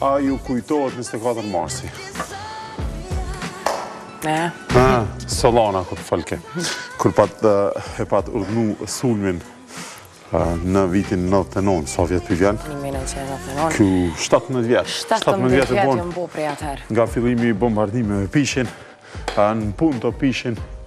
A ju kujtohet 24 marsi? Ne? Ha, Solana, kur, fal, kur pat, e pat urdhnu sulmin në vitin 99, sa vjet po bijnë? Në 1999. Qe 17 vjet. 17 vjet u bon. Nga fillimi i bombardimeve pishin, në pun të pishin,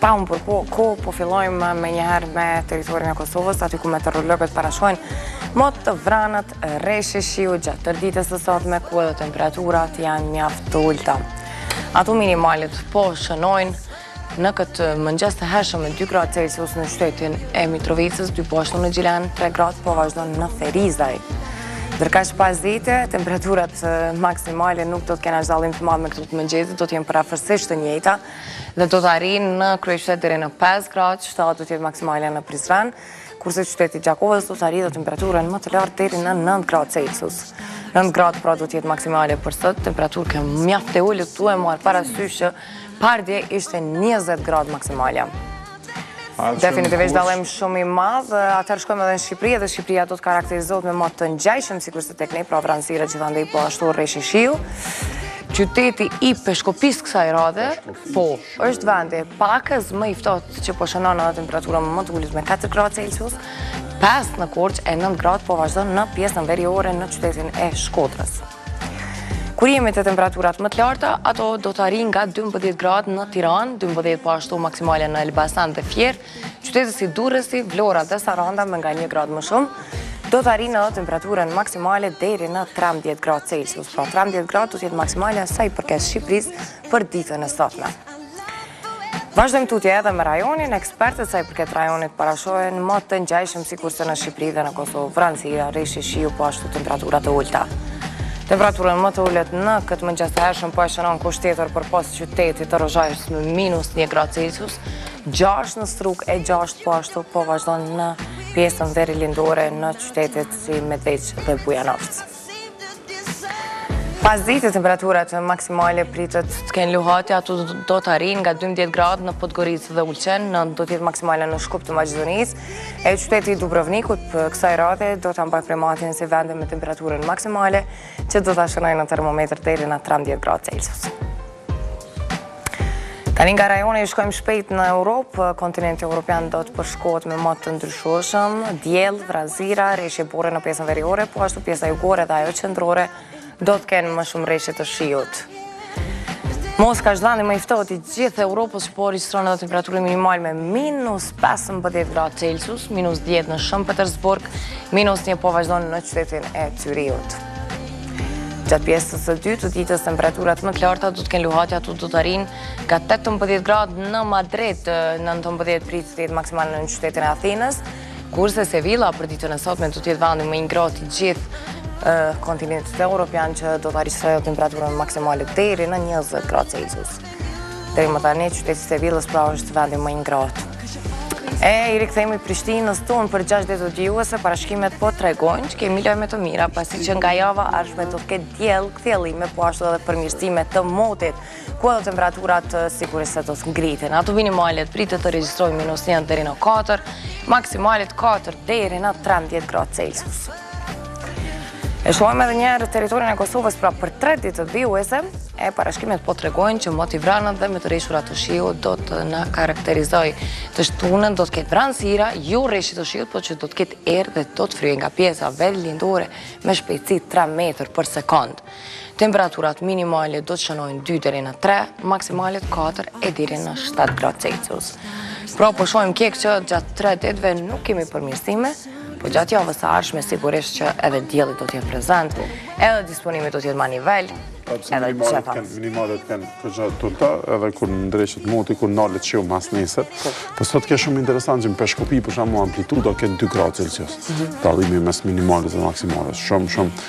Pa unë për kohë po fillojmë me njëherë me territorin e Kosovës, aty ku meteorologët parashohin mot të vranët reshje shiu gjatë tërë ditës së sotme ku edhe temperaturat janë mjaft të ulëta. Ato minimalet po shënojnë në këtë mëngjes të hershëm me 2 gradë Celsius në qytetin e Mitrovicës, 2 po ashtu në Gjilan, 3 gradë po vazhdon në Ferizaj. Ndërkaq pasdite, temperaturat maksimale nuk do të kenë dallim të madh me këto të mëngjesit, do të jenë përafërsisht të njëjta, dhe do të arrijnë në kryeqytet deri në 5 gradë, 7 do të jetë maksimale në Prizren, kurse qyteti i Gjakovës do të arrijë dhe temperaturën më të lartë deri në 9 gradë Celsius. 9 gradë pra do të jetë maksimale për sot, temperaturë kjo mjaft e ulët tu e marrë parasysh që pardje ishte 20 gradë maksimale. Definitivisht dallim shumë i madh, atëherë shkojmë edhe në Shqipëri dhe Shqipëria do të karakterizohet me mot të ngjajshëm sikurse tek ne, pra vranësira gjithandej po ashtu reshje shiu. Qyteti i Peshkopisë kësaj radhe, po, është vendi paksa më i ftohtë që po shënon edhe temperaturën më të ulët me 4 gradë Celsius, 5 në Korçë e 9 gradë po vazhdon në pjesën veriore në qytetin e Shkodrës. Kur jemi te temperaturat më të larta, ato do të arrijnë nga 12 gradë në Tiranë, 12 po ashtu maksimale në Elbasan dhe Fier, qytetet si Durrësi, Vlora dhe Saranda me nga 1 gradë më shumë, do të arrijnë temperaturën maksimale deri në 13 gradë Celsius, pra 13 gradë do të jetë maksimale sa i përket Shqipërisë për ditën e sotme. Vazhdojmë tutje edhe me rajonin, ekspertët sa i përket rajonit parashohin mot të ngjajshëm sikurse në Shqipëri dhe në Kosovë, vranësira, reshje shiu, po ashtu temperatura të ulta. Temperaturën më të ulët në këtë mëngjes të hershëm po e shënon kushtetur përpos qytetit të Rozhajës me minus një gradë Celsius, gjasht në Strugë e gjasht po ashtu po vazhdon në pjesën verilindore në qytetet si Medvegjë dhe Bujanovc. Pasdite temperaturat maksimale pritet të kenë luhatje, ato do të arrijnë nga 12 gradë në Podgoricë dhe Ulqin, nëntë do të jetë maksimale në Shkup të Maqedonisë. E qyteti i Dubrovnikut për kësaj radhe do ta mbajë primatin si vendi me temperaturën maksimale, që do ta shënojë në termometr deri në 13 gradë Celsius. Tani nga rajoni shkojmë shpejt në Europë, kontinenti Europian do të përshkohet me mot të ndryshueshëm, diell, vranësira, reshje bore në pjesën veriore, po ashtu pjesa jugore dhe ajo qendrore do të kenë më shumë reshje të shiut. Moska është vendi më i ftohtë i gjithë Europës që po regjistron dhe temperaturën minimale me minus 15 gradë Celsius, minus 10 në Shën Petersburg, minus një po vazhdon në qytetin e Cyrihut. Gjatë pjesës së dytë të ditës temperaturat më të larta do të kenë luhatje ato do të arrijnë nga 18 gradë në Madrid, 19 pritet të jetë maksimale në qytetin e Athinës, kurse Sevilla për ditën e sotme do të jetë vendi më i ngrohtë i gjithë kontinentit evropian që do të arrijë ajo temperaturën maksimale deri në 20 gradë Celsius. Deri më tani, qyteti i Sevillës pra është vendi më i ngrohtë. E, i rikthehemi Prishtinës tonë për 6 ditët vijuese parashikimet po tregojnë që kemi lajme të mira, pasi që nga java e ardhshme do të ketë diell kthjellime, po ashtu edhe përmirësime të motit, ku edhe temperaturat sigurisht se do të ngriten. Ato minimalet pritet të regjistrojnë minus 1 deri në 4, maksimalet 4 deri në 13 gradë Celsius. E shohim edhe njëherë territorin e Kosovës pra për tre ditët vijuese, e parashkimet po tregojnë që moti i vranët dhe me të reshura të shiut do të na karakterizojë të shtunën, do të ketë vranësira, jo reshje të shiut, po që do të ketë erë dhe do të fryjë nga pjesa verilindore me shpejtësi 3 metër për sekundë. Temperaturat minimale do të shënojnë 2 deri në 3, maksimalet 4 e deri në 7 gradë Celsius. Pra po shohim Kekë që gjatë 3 ditëve nuk kemi përmirësime, po gjatë javës së ardhshme sigurisht që edhe dielli do t'jetë prezent, edhe disponimi do t'jetë më në nivel, edhe gjitha. Minimalet kanë për gjatë tërë, edhe kur në ndreshët moti, kur nalet që jo mas nesër, po sot ke shumë interesant që në Peshkopi për shumë amplitudo këtë 2 gradë Celsius, mhm. dallimi mes minimales dhe maksimales, shumë, shumë,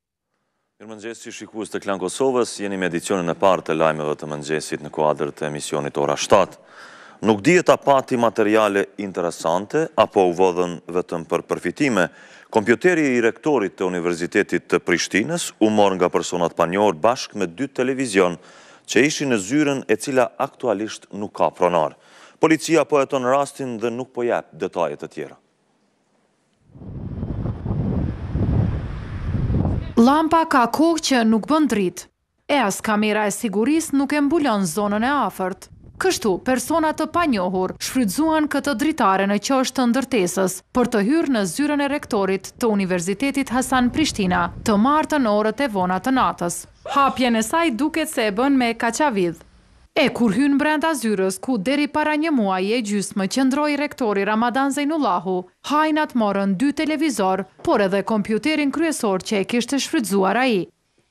Mirëmëngjesi shikues të Klan Kosovës, jeni me edicionin e parë të lajmeve të mëngjesit në kuadër të emisionit Ora 7. Nuk dihet a pati materiale interesante apo u vodhën vetëm për përfitime. Kompjuteri i rektorit të Universitetit të Prishtinës u mor nga persona të panjohur bashkë me dy televizion që ishin në zyrën e cila aktualisht nuk ka pronar. Policia po heton rastin dhe nuk po jep detaje të tjera. Llampa ka kohë që nuk bën dritë, e as kamera e sigurisë nuk e mbulon zonën e afërt. Kështu, persona të panjohur shfrytëzuan këtë dritare në qosht të ndërtesës për të hyrë në zyrën e rektorit të Universitetit Hasan Prishtina të martën në orët e vona të natës. Hapjen e saj duket se e bënë me kaçavidë, E kur hynë brenda zyrës ku deri para një muaj e gjysmë qëndroi rektori Ramadan Zejnullahu, hajnat morën dy televizorë, por edhe kompjuterin kryesor që e kishte shfrytëzuar ai.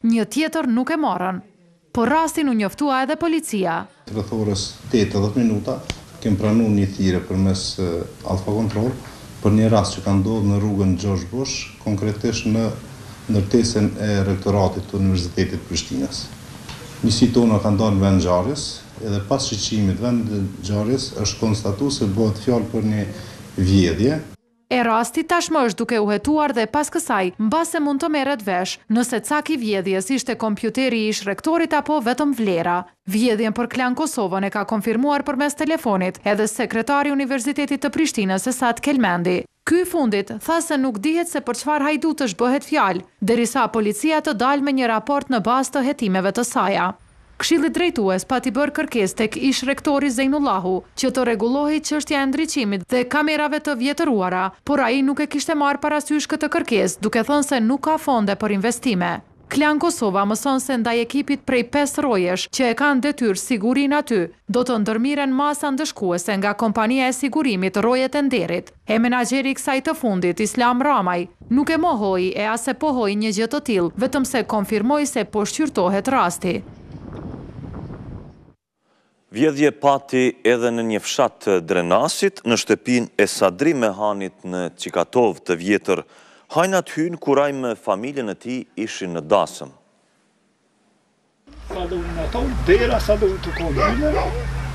Një tjetër nuk e morën. Për rastin u njoftua edhe policia. Rreth orës tetë e dhjetë minuta, Kem pranu një thirrje përmes Alfa Control për një rast që ka ndodh në rrugën Xhorxh Bush, konkretisht në ndërtesën e Rektoratit të Universitetit të Prishtinës. Njësitë tona kanë dal në vend ngjarjes edhe pas shiqimit vend ngjarjes është konstatu se bëhet fjalë për një vjedhje. E rasti tashmë është duke u hetuar dhe pas kësaj, mbase mund të merret vesh, nëse caku i vjedhjes ishte kompjuteri i ish-rektorit apo vetëm vlera. Vjedhjen për Klan Kosovën e ka konfirmuar përmes telefonit edhe sekretari i Universitetit të Prishtinës, Esat Kelmendi. Ky i fundit, tha se nuk dihet se për çfarë hajdutësh bëhet fjalë, derisa policia të dalë me një raport në bazë të hetimeve të saja. Këshilli Drejtues pati bërë kërkesë tek ish-rektori Zejnullahu që të rregullohej çështja e ndriçimit dhe kamerave të vjetëruara, por ai nuk e kishte marrë parasysh këtë kërkesë, duke thënë se nuk ka fonde për investime. Klan Kosova mëson se ndaj ekipit prej pesë rojesh që e kanë detyrë sigurinë aty, do të ndërmiren masa ndëshkuese nga kompania e sigurimit Rojet e Nderit. E menaxheri i kësaj të fundit, Islam Ramaj, nuk e mohoi e as e pohoi një gjë të tillë, vetëm se konfirmoi se po shqyrtohet rasti. Vjedhje pati edhe në një fshat të Drenasit, në shtëpinë e Sadri Mehanit në Çikatovë të Vjetër. Hajnat hynë kur ai me familjen e tij ishin në dasëm. Sa do unë ato, dera sa do unë të konë njëne,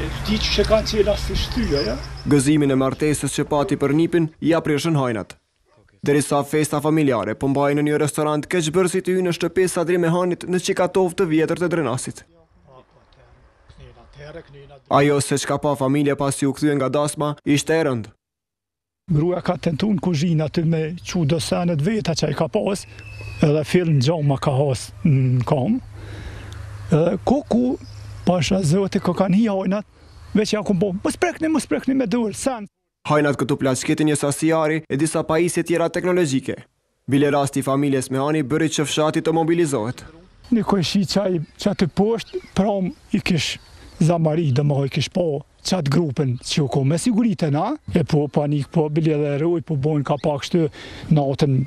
e vdi që që kanë qela si shtyja, ja? Gëzimin e martesës që pati për nipin, ia prishën hajnat. Derisa festa familjare po mbahej në një restorant keqbërësit i hynë në shtëpi Sadri Mehanit në Çikatovë të Vjetër të Drenasit. Ajo se çka pa familja pasi u kthye nga dasma, ishte e rëndë. Gruja ka tentu në kuzhinë aty me çu do sene të veta që i ka pas, edhe fill n'xhama ka has në kamë, edhe ku ku, pasha zoti na kanë hi hajnat, veç ja kum bo, mos prekni, mos prekni me dorë, sen. Hajnat këtu plaçkitën një sasi ari e disa pajisje tjera teknologjike. Bile rasti i familjes Mehani bëri që fshati të mobilizohet. Në koshi qaj që aty poshtë pramë i kish zamari dhe më i kish po qatë grupën që u ko me siguritë na. E po panik po bile dhe roje po bojnë ka pak shtu natën.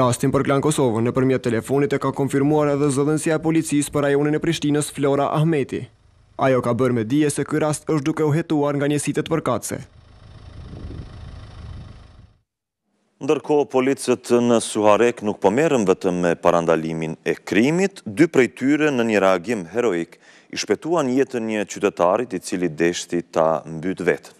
Rastin për Klan Kosovën nëpërmjet telefonit e ka konfirmuar edhe zëdhënësja e policisë për rajonin e Prishtinës Flora Ahmeti. Ajo ka bërë me dije se ky rast është duke u hetuar nga njësitet përkatëse. Ndërkohë, policët në Suharekë nuk po merren vetëm me parandalimin e krimit. Dy prej tyre në një reagim heroik i shpëtuan jetën një qytetarit i cili deshti ta mbytë veten.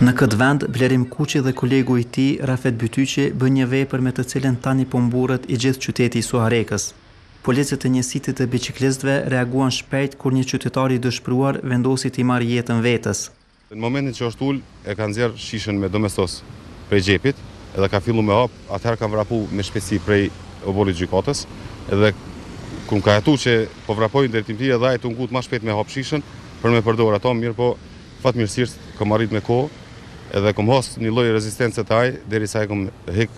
Në këtë vend, Blerim Kuqi dhe kolegu i tij, Rafet Bytyqi, bënë një vepër me të cilën tani po mburret i gjithë qyteti i Suharekës. Policët e njësitit të biçiklistëve reaguan shpejt kur një qytetar i dëshpëruar vendosi t'i marrë jetën vetes. Në momentin që është ulë e ka nxjerrë shishen me domestos prej xhepit dhe ka fillu me hap, atëherë kam vrapu me shpejtësi prej oborrit t'gjykatës dhe kur më ka hetu që po vrapoj në drejtim t'tij edhe ai u ngut ma shpejt me hap shishen për me përdorë ato mirëpo fatmirësisht kom arrit me kohë edhe kom has një lloj rezistence te ai deri sa ia kom hek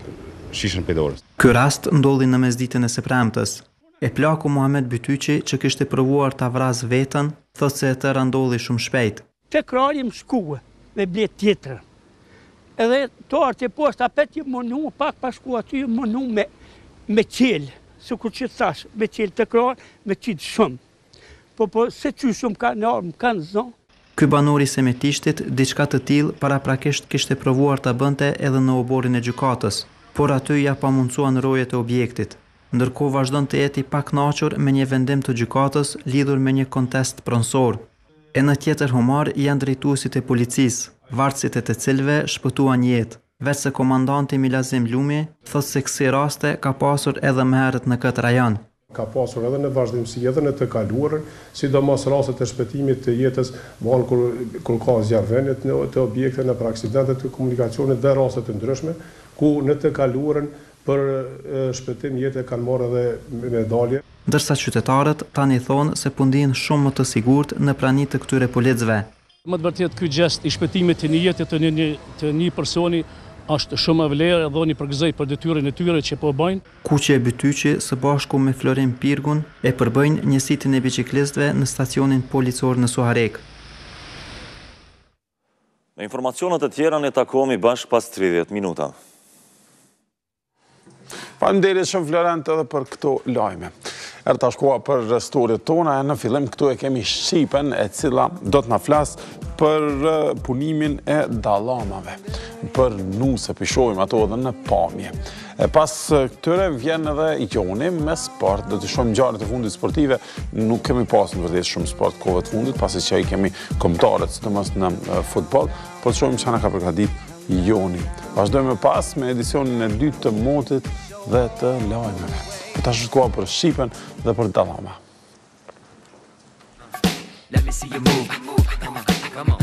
shishen prej dorës. Ky rast ndodhi në mesditën e së premtes. E plaku Muhamet Bytyqi që kishte provuar ta vrasë veten, thotë se e tëra ndodhi shumë shpejt. Te krari më shkua me ble tjetrën edhe të arti poshtë apet ju mënu pak pa shku aty ju mënu me qelë, sikur që të thashë, me qelë te krarë, me qitë shumë. Po po se qysh më kanë ardhë më kanë zë. Ky banor i Semetishtit diçka të tillë paraprakisht kishte provuar ta bënte edhe në oborrin e gjykatës, por aty ia pamundësuan rojet e objektit. Ndërkohë vazhdon të jetë i pakënaqur me një vendim të gjykatës lidhur me një kontest pronësor. E në tjetër humor janë drejtuesit e policisë, vartësit e të cilëve shpëtuan jetë, veçse komandanti Milazim Lumi thotë se kësi raste ka pasur edhe më herët në këtë rajon, ka pasur edhe në vazhdimësi edhe në të kaluarën, sidomos rastet e shpëtimit të jetës vonë kur kur ka zjarrvënie te objektet nëpër aksidente të komunikacionit dhe raste të ndryshme, ku në të kaluarën për shpëtim jete kanë marrë edhe medalje. Ndërsa qytetarët tani thonë se po ndihen shumë më të sigurt në prani të këtyre policëve. Me të vërtetë ky gjest i shpëtimit të një jete të një të një personi është shumë me vlerë edhe unë i përgëzoj për detyrën e tyre që po bëjnë. Kuqi e Bytyqi së bashku me Florim Pirgun e përbëjnë njësitin e biçiklistëve në stacionin policor në Suharekë. Me informacionet e tjera ne takohemi bashkë pas tridhjetë minutave. Faleminderit shumë Florent edhe për këto lajme. Erdh tash koha për storjet tona e në fillim këtu e kemi Shqipen e cila do të na flas për punimin e dalamave, për nuse, po i shohim ato edhe në pamje. E pas këtyre vjen edhe Joni me sport, do t'i shohim ngjarjet e fundit sportive, nuk kemi pas në të vërtetë shumë sport kohëve të fundit, pasi që i kemi kombëtaret, sidomos në futbol, po të shohim çka na ka përgatit Joni. Vazhdojmë më pas me edicionin e dytë të motit dhe të lajmeve. Por tash koha për Shqipen dhe për dalama. Let me see you move. Come on, come on.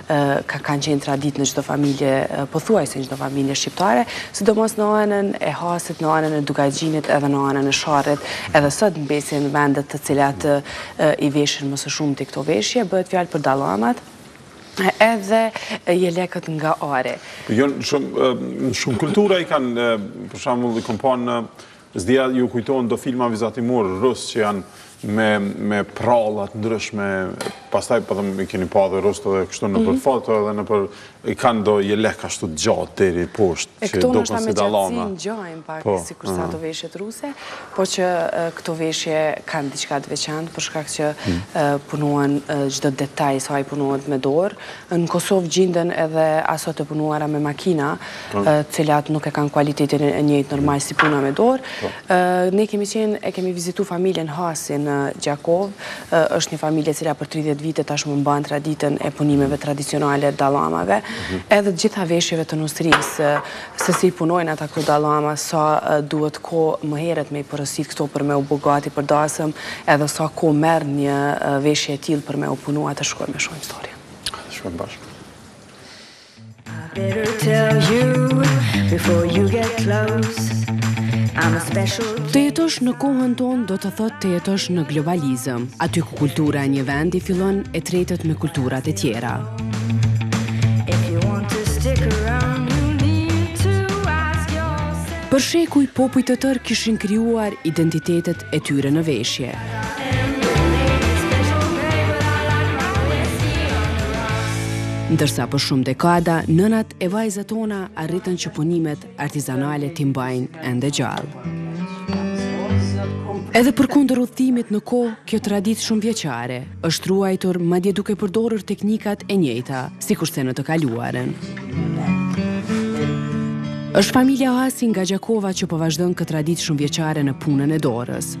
ka kanë qenë traditë në çdo familje, pothuajse në çdo familje shqiptare, sidomos në anën e Hasit, në anën e Dukagjinit, edhe në anën e Sharrit, edhe sot mbesin vendet të cilat i veshin më së shumti këto veshje, bëhet fjalë për dallamat, edhe jelekët nga ari. Jo, shumë kultura i kanë, për shembull, i kam pa në S'di a ju kujtohen do filma vizatimorë rusë që janë me me pralla të ndryshme, pastaj po them i keni pa dhe rusët edhe kështu nëpër mhm. foto edhe nëpër i kanë do jelek ashtu të gjatë deri poshtë që do të si dallama. E ngjajnë pak po, sikurse ato veshjet ruse, po që këto veshje kanë diçka të veçantë për shkak që mhm. punohen çdo detaj saj punohet me dorë, Në Kosovë gjenden edhe aso të punuara me makina, të cilat nuk e kanë kualitetin e njëjtë normal si puna me dorë. Po. Ne kemi qenë, e kemi vizitu familjen Hasi në Gjakovë, është një familje e cila për 30 vite tashmë mban traditën e punimeve tradicionale dallamave, mhm. edhe gjitha veshjeve të nusërisë, se si punojnë ata këto dallama, sa duhet kohë më heret me i porosit këto për me u bo gati për dasëm, edhe sa kohë merr një veshje e tillë për me u punu hajde të shkojmë e shohim. historinë. Hajde shkojmë bashkë. Të jetosh në kohën tonë do të thotë të jetosh në globalizëm, aty ku kultura e një vendi fillon e tretet me kulturat e tjera. Për shekuj, popuj të tërë kishin krijuar identitetet e tyre në veshje. Ndërsa për shumë dekada, nënat e vajzat tona arritën që punimet artizanale t'i mbajnë ende gjallë. Edhe përkundër udhëtimit në kohë, kjo traditë shumëvjeçare, është ruajtur madje duke përdorur teknikat e njëjta, sikurse në të kaluarën. Është familja Hasi nga Gjakova që po vazhdon këtë traditë shumëvjeçare në punën e dorës.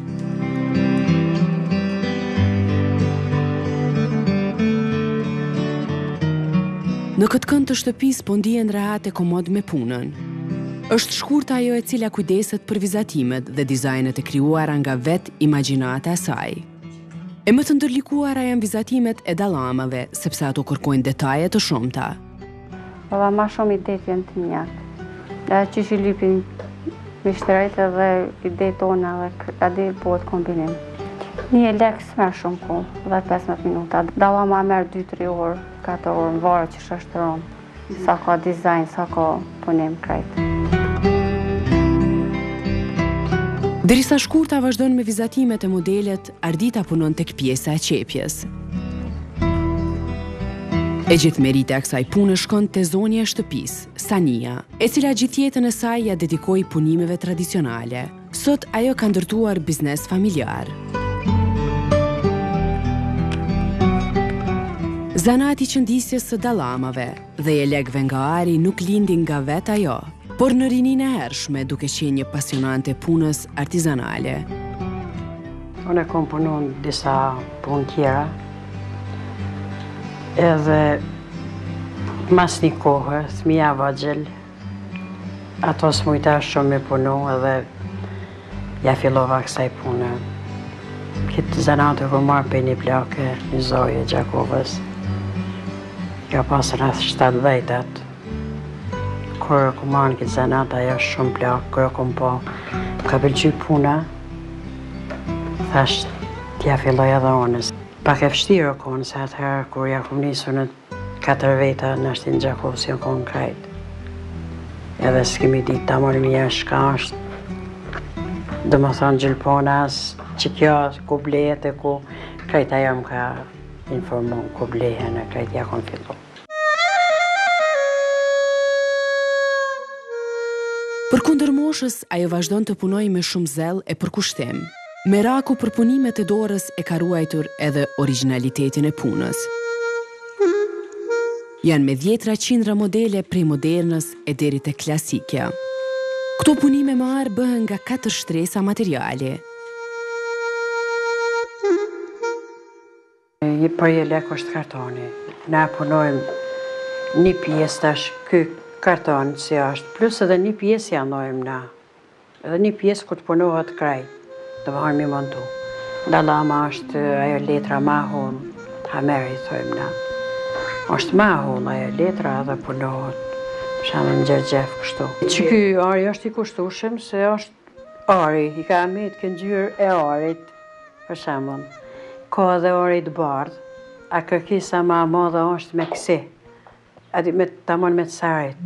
Në këtë kënd të shtëpisë po ndihen rehat e komod me punën. Është Shkurta ajo e cila kujdeset për vizatimet dhe dizajnet e krijuara nga vetë imagjinata e saj. E më të ndërlikuara janë vizatimet e dallamave, sepse ato kërkojnë detaje të shumta. Valla ma shumë idetë janë të miat. Dhe çka që lypin myshterinjtë edhe idetë tona dhe ashtu bohet kombinim. Një jelek s'merr shumë kohë, 10- 15 minuta. Dallama merr 2-3 orë, 4 orë, varet qysh ashtë rëndë. Sa ka dizajn, sa ka punim krejt. Derisa Shkurta vazhdon me vizatimet e modelet, Ardita punon tek pjesa e qepjes. E gjithë merita e kësaj pune shkon te zonja e shtëpisë, Sania, e cila gjithë jetën e saj ia dedikoi punimeve tradicionale. Sot ajo ka ndërtuar biznes familjar. Zanati i qëndisjes së dallamave dhe jelekëve nga ari nuk lindi nga vetë ajo. Por në rininë e hershme duke qenë një pasionante e punës artizanale. Unë e kom punu disa punë tjera, edhe mas një kohë, fmija e vogël, ato s'mujta shumë me punu edhe ia fillova kësaj pune. Këtë zanat e kom marrë prej një plake, një zojë e Gjakovës, i ka pasë rreth 7 dhjetat, Kur e kum marrë këtë zanat, ajo është shumë plakë, kur e kum pa, ka pëlqy puna, thashë t'ia filloj edhe unë. Pak e vështirë u konë, se atëherë, kur ia kum nisë katër veta, në ashtë në Gjakovë, si u konë krejt. Edhe s'e kemi ditë, ta marrim jashtë, shka është, domethënë gjylpana, që kjo, ku blehet, ku, krejt ajo më ka informu, ku blehet, e krejt ia kom fillu. Përkundër moshës, ajo vazhdon të punojë me shumë zell e përkushtim. Meraku për punimet e dorës e ka ruajtur edhe origjinalitetin e punës. Janë me dhjetra qindra modele prej modernës e deri te klasikja. Këto punime me ar bëhen nga katër shtresa materiali. Një për jelek është kartoni. Na e punojmë një pjesë tash ky karton si është. Plus edhe një pjesë ia ndojmë na. Edhe një pjesë kur të punohet krejt. Domethonë me montu. Dallama është ajo letra ma hollë. Hamer i thojmë na. është ma hollë ajo letra edhe punohet. Për shembull në gjergjef kështu. Që ky ari është i kushtueshëm se është Ari, i ka mbet kjo ngjyrë e arit për shembull ka edhe ari të bardhë a kërkesa ma e madhe ashtë me kësi a di me tamon me t'arit.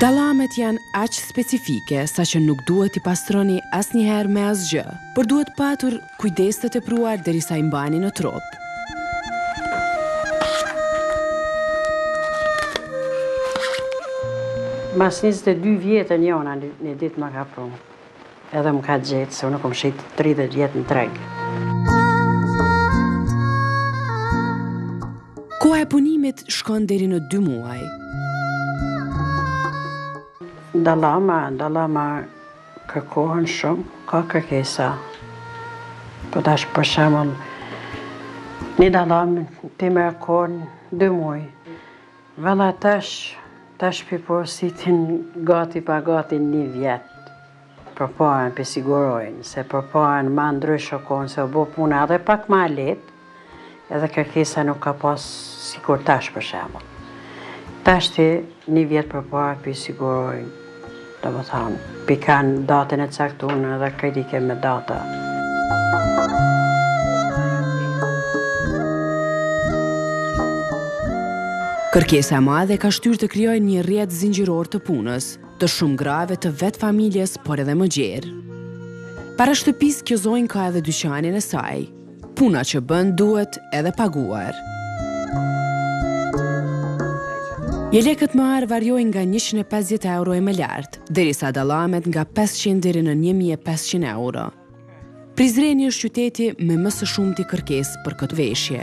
Dallamet janë aq specifike sa që nuk duhet t'i pastroni asnjëherë me asgjë, por duhet patur Kujdes të tepruar derisa i mbani në trup. Mas 22 vjete njona një ditë ma ka pru, edhe më ka gjetë, se unë kom shitë 30 vjet në treg. Koha e punimit shkon deri në 2 muaj. Dallama, dallama Kërkohen shumë, ka kërkesa. Po tash për shembull një dollamë t'i merr kohën dy muaj. Valla tash tash pi porositin gati pa gati një vjet. Përpara pi sigurojnë, se përpara ma ndryshe u konë, se u bo puna edhe pak ma lehtë. Edhe kërkesa nuk ka pas sikur tash për shembull. Tashti një vjet përpara pi sigurojnë, domethënë, pi kanë datën e caktuar edhe krejt ikën me data. Kërkesa e madhe ka shtyrë të krijojë një rrjet zinxhiror të punës, të shumë grave të vetë familjes, por edhe më gjerë. Para shtëpisë kjo zonjë ka edhe dyqanin e saj. Puna që bën duhet edhe paguar. Jelekët me ar variojnë nga 150 euro e më lart, derisa dollamat nga 500 deri në 1500 euro. Prizreni është qyteti me më së shumti kërkesë për këtë veshje.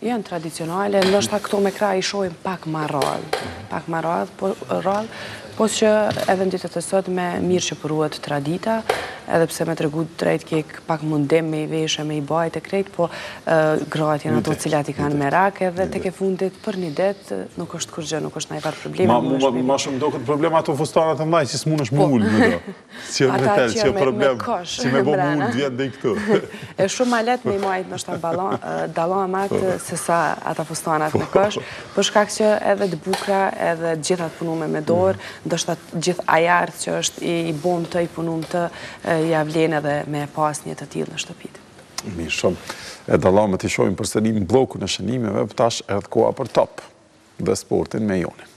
Janë tradicionale, ndoshta këto me krah i shohim pak ma rrallë, pak ma rrallë, po rrallë, po që edhe në ditët e sotme mirë që po ruhet tradita, edhe pse me tregu drejt tek pak mundim me i veshë, me i bajt e krejt, po gratë janë ato të cilat i kanë merak edhe tekefundit për një ditë, nuk është kurgjë, nuk është najfarë problemi. Ma shumë do ketë probleme ato fustanat e mëdhaj që s'munesh me u ulë në do. Që me tel, që problem, që me bo mund vjetë dhe i këtu. Është shumë ma lehtë me i majtë në shtamë balon, dollamat po. sesa ata fustanat në po. kësh, për shkak që edhe të bukura, edhe gjithçka t' punume me dorë, mm. ndoshta atë gjithë ai art që është i bom të, i punum të, ia vlen edhe me pas një të tillë në shtëpi. Mirë shumë. E dalon me të shohim përsëri në bllokun e shënimeve, po tash erdh koha për top dhe sportin me Jonin.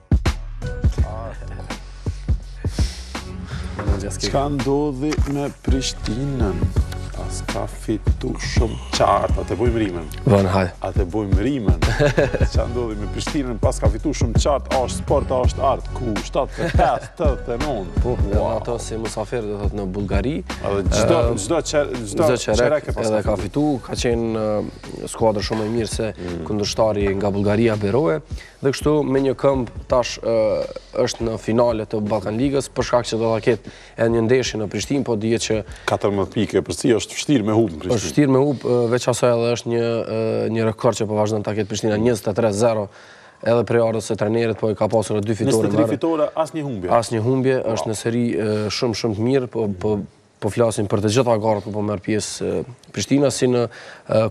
Çka ndodhi me Prishtinën? Pasi ka fitu shumë qartë, atë e bojmë rimen. Vënë, haj. Atë e bojmë rimen. Çka ndodhi me Prishtinën, pasi ka fitu shumë qartë, ashtë sport, ashtë art, ku 75, 89. Po, në ato si musafirë do të thotë në Bulgari. Çdo çerek e ka fitu, ka qenë skuadrë shumë më e mirë se mm. kundërshtari nga Bulgaria Beroe. Dhe kështu me një këmbë tash është në finale të Ballkan Ligës, për shkak që do ta ketë edhe një ndeshje në Prishtinë, po dihet që 14 pikë, përsëri është vështirë me humb në Prishtinë. Është vështirë me humb, veç asaj edhe është një një rekord që po vazhdon ta ketë Prishtina 23-0 edhe prej ardhjes së trajnerit, po i ka pasur dy fitore. 23 fitore, asnjë humbje. Asnjë humbje, është në seri shumë shumë të mirë, po, po Po flasim për të gjitha garat ku po merr pjesë Prishtina si në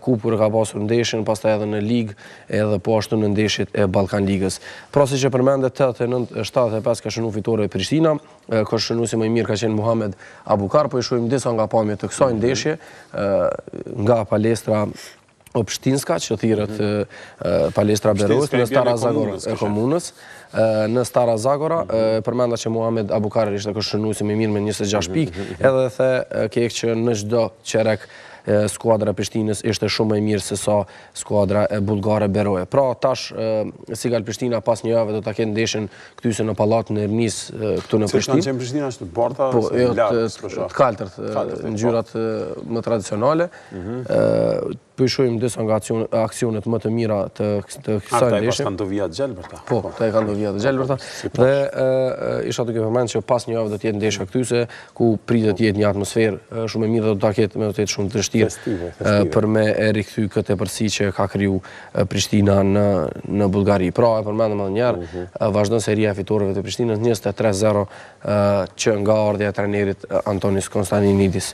kupë kur ka pasur ndeshjen, pastaj edhe në ligë, edhe po ashtu në ndeshjet e Ballkan Ligës. Pra siç e përmenda 89-75 ka shënuar fitore Prishtina, koshshënuesi më i mirë ka qenë Muhamed Abukar, po i shohim disa nga pamjet e kësaj ndeshje nga palestra Opshtinska, që thirret palestra e Beroes, në Stara Zagora e komunës. Në Stara Zagora, përmenda që Muhamed Abukar ishte koshshënuesi më i mirë me 26 pikë, edhe thuajse që në çdo çerek skuadra e Prishtinës ishte shumë më e mirë sesa skuadra bullgare Beroe. Pra, tash, Sigal Prishtina pas një jave do ta ketë ndeshjen kthyese në Pallatin e Rinisë këtu në Prishtinë. Që kanë qenë Prishtina është të bardha, të kaltërt, ngjyrat më tradicionale. Po i shohim disa nga aksionet më të mira të kësaj ndeshje. Ata i paskan do vija t'gjelbërta. Po, ata i kanë do vija t'gjelbërta. Desha të përmend që pas një jave do të jetë ndeshja kthyese, ku pritet të jetë një atmosferë shumë e mirë dhe do ta ketë me domethënë shumë të vështirë për me e rikthy këtë epërsi që ka kriju Prishtina në Bullgari. Pra, e përmendim edhe një herë, vazhdon seria e fitoreve të Prishtinës, është 3-0 që nga ardhja e trajnerit Antonis Konstantinidis.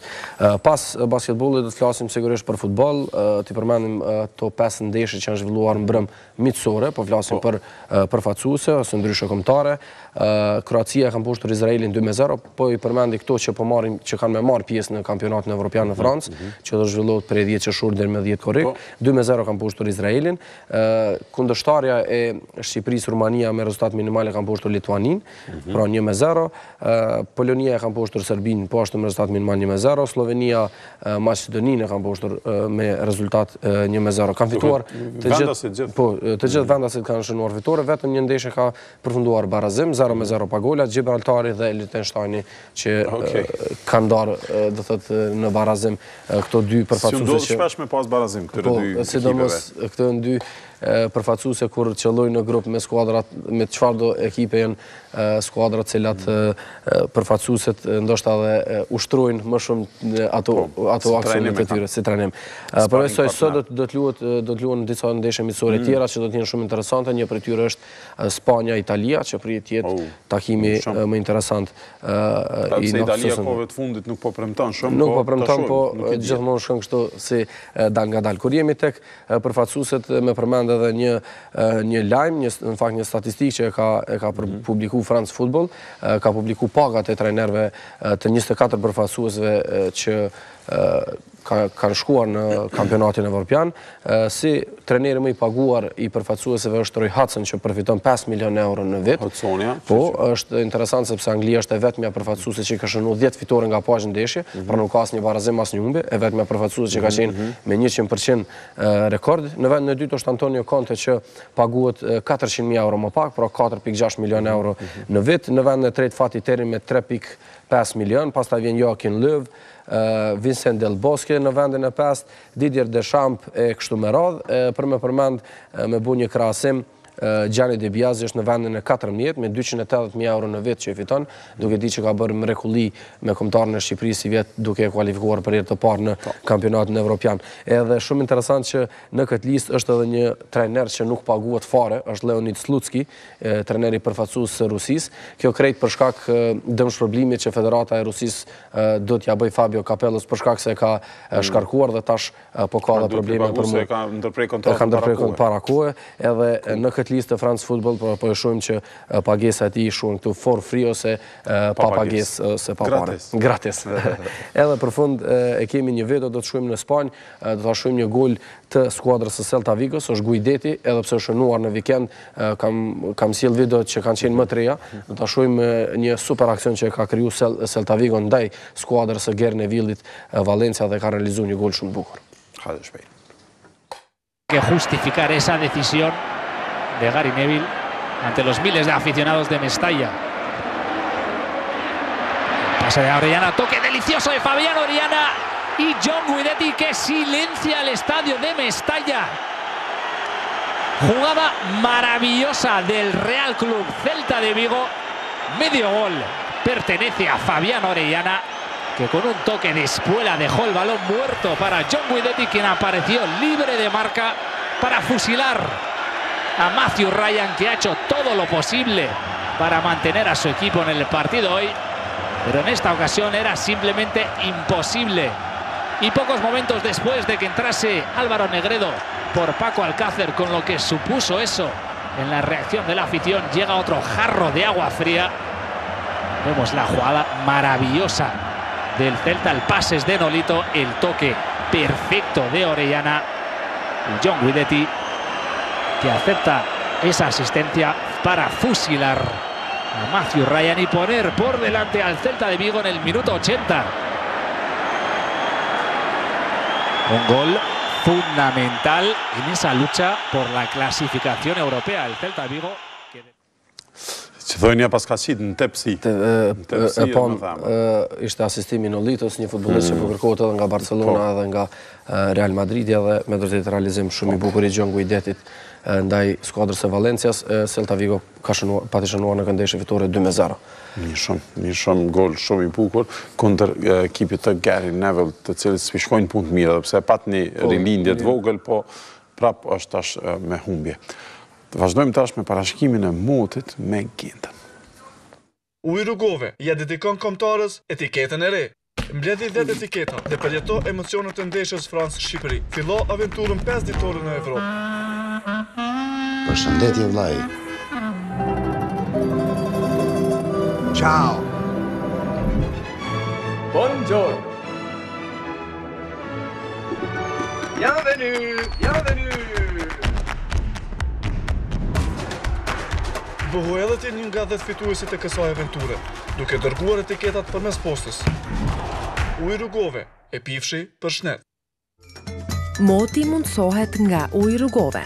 Pas basketbollit do të flasim sigurisht për futboll, t'i përmendim ato pesë ndeshje që janë zhvilluar mbrëmë miqësore, po flasim për përfaqësuese ose ndryshe kombëtare. Kroacia ka mposhtur Izraelin 2 me 0, po i përmendi këto që po marrin që kanë me marr pjesë në kampionatin evropian në Francë, që do të zhvillohet prej 10 qershor deri më 10 korrik, 2 me 0 ka mposhtur Izraelin. Kundërshtarja e Shqipërisë Rumania me rezultat minimal e ka mposhtur Lituaninë. Pra një me zero, Polonia e ka mposhtur Serbinë, po ashtu me rezultat minimal një me zero, Sllovenia Maqedoninë e ka mposhtur me rezultat një me zero. Kanë fituar të gjithë, po, të gjithë vendasit kanë shënuar fitore, vetëm një ndeshje ka përfunduar barazim, zero me zero pa gola, Gjibraltari dhe Lihtenshtajni që kanë ndarë, domethënë, në barazim këto dy përfaqësuese që... S'i ndodh shpesh me pas barazim këtyre dy ekipeve? Po, sidomos këtyre dy... përfaqësuese kur qëllojnë në grup me skuadrat, me çfarëdo ekipe janë skuadrat të cilat përfaqësueset ndoshta edhe ushtrojnë më shumë ato po, ato aksione të tyre si trajnim. Për veç se sot do të do të luhet do të luhen disa ndeshje miqësore të mm. tjera që do të jenë shumë interesante, një prej tyre është Spanja Italia që pritet të jetë oh, takimi më interesant i natës. Italia kohëve të fundit nuk po premton shumë. Nuk po, po premton, po gjithmonë shkon kështu si dalngadalë. Kur jemi tek Përfaqësueset me përmend edhe një një lajm, një në fakt një statistikë që e ka e ka publiku France Football, ka publiku pagat e trajnerëve të njëzet e katër përfaqësueseve që kanë shkuar në kampionatin evropian, si trajneri më i paguar i përfaqësueseve është Roy Hodgson që përfiton pesë milionë euro në vit. Hodgson-i. Po, është interesant sepse Anglia është e vetmja përfaqësuese që i ka shënu dhjetë fitore nga kaq ndeshje, mhm. pra nuk ka asnjë barazim, asnjë humbje, e vetmja përfaqësuese që ka mhm, qenë mhm. me 100% rekord. Në vendin e dytë është Antonio Conte që paguhet 400.000 euro më pak, pra 4.6 milion euro në vit. Në vendin e tretë Fatih Terim me 3.5 milion, pastaj vjen Joachim Löw, Vicente Del Bosque në vendin e pestë, Didier Deschamps e kështu me radhë, për me përmend me bo një krahasim, Xhani De Biazi është në vendin e katërmbëdhjetë me dyqind e tetëdhjetë mijë euro në vit që i fiton, duke dit që ka bërë mrekulli me kombëtaren e Shqipërisë sivjet duke e kualifikuar për herë të parë në po. kampionatin evropian. Edhe shumë interesant që në këtë listë është edhe një trener që nuk paguhet fare, është Leonid Slutski, trener i përfaqësueses së Rusisë. Kjo krejt për shkak dëmshpërblimit që Federata e Rusisë do t'ia bëjë Fabio Capellos për shkak se e ka shkarkuar dhe tash Po ka dhe probleme për mu. E ka ndërpre kontratën para kohë. Para kohë, edhe në këtë listë të France Football, po, po e shohim që pagesa e tij shkruan këtu for free ose pa pagesë, ose pa pare. Gratis. Edhe për fund, e kemi një video, do ta shohim në Spanjë, do ta shohim një gol të skuadrës së Celta Vigos, është Guidetti, edhe pse është shënuar në vikend, kam, kam sjell video që kanë qenë më të reja, do ta shohim një super aksion që e ka kryu Celta Vigo ndaj skuadrës së Gernevillit Valencia dhe ka realizuar një gol shumë bukur. Hajde shpejt. Que justificar esa decisión de Gary Neville ante los miles de aficionados de Mestalla. Pase de Orellana, toque delicioso de Fabián Orellana y John Guidetti que silencia el estadio de Mestalla. Jugada maravillosa del Real Club Celta de Vigo. Medio gol pertenece a Fabián Orellana que con un toque de espuela dejó el balón muerto para John Guidetti quien apareció libre de marca para fusilar a Matthew Ryan, que ha hecho todo lo posible para mantener a su equipo en el partido hoy. Pero en esta ocasión era simplemente imposible. Y pocos momentos después de que entrase Álvaro Negredo por Paco Alcácer, con lo que supuso eso en la reacción de la afición, llega otro jarro de agua fría. Vemos la jugada maravillosa del Celta, el pases de Nolito, el toque perfecto de Orellana John Guidetti que acepta esa asistencia para fusilar a Matthew Ryan y poner por delante al Celta de Vigo en el minuto 80. Un gol fundamental En esa lucha por la clasificación europea el Celta de Vigo que Që thojnë ia paska qitë në tepsi. Në tepsi e po, ishte asistimi i Nolitos, një futbollist që mm. po kërkohet po edhe nga Barcelona po. edhe nga Real Madrid edhe me të vërtetë realizim shumë i po. bukur i John Guidettit ndaj skuadrës së Valencias. Celta Vigo ka shënuar, pati shënuar në këtë ndeshje fitore 2 me 0. Mirë shumë, mirë shumë, gol shumë i bukur, kundër ekipit të Gary Neville, të cilit s'po i shkojnë punët mirë, edhe pse pat një po, rilindje të vogël, po prap është tash me humbje. Vazhdojmë tash me parashkimin e motit me Gentën. Ujë Rugove ia dedikon kombëtares etiketën e re. Mbledhi dhjetë etiketa dhe përjeto emocionet e ndeshjes Francë-Shqipëri. Fillo aventurën pesë ditore në Evropë. Përshëndetje vlla. Ciao. Buongiorno. Bienvenue, bienvenue. Bëhu edhe ti një nga dhjetë fituesit e kësaj aventure, duke dërguar etiketat përmes postës. Ujë Rugove, e pifshi për shnet! Moti mundësohet nga Ujë Rugove.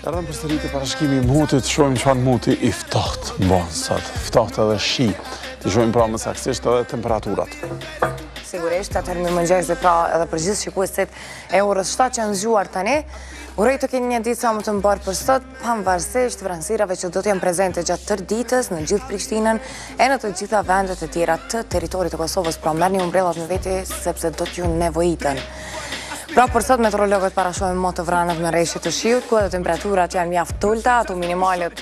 Jemi përsëri te parashikimi i motit, shohim që a moti i ftoht, bon sot, ftoht edhe shi, t'i shohim pra më saktësisht edhe temperaturat. Sigurisht, atëherë mirëmëngjes edhe pra edhe për gjithë shikuesit e orës 7 që janë zgjuar tani, Uroj të keni një ditë sa më të mbarë për sot, pavarësisht vranësirave që do të jenë prezente gjatë tërë ditës në gjithë Prishtinën e në të gjitha vendet e tjera të territorit të Kosovës, pra merrni umbrellat me veti sepse do t'ju nevojiten. Pra për sot meteorologët parashojnë mot të vranët me reshje të shiut, ku edhe temperaturat janë mjaft të ulta, ato minimale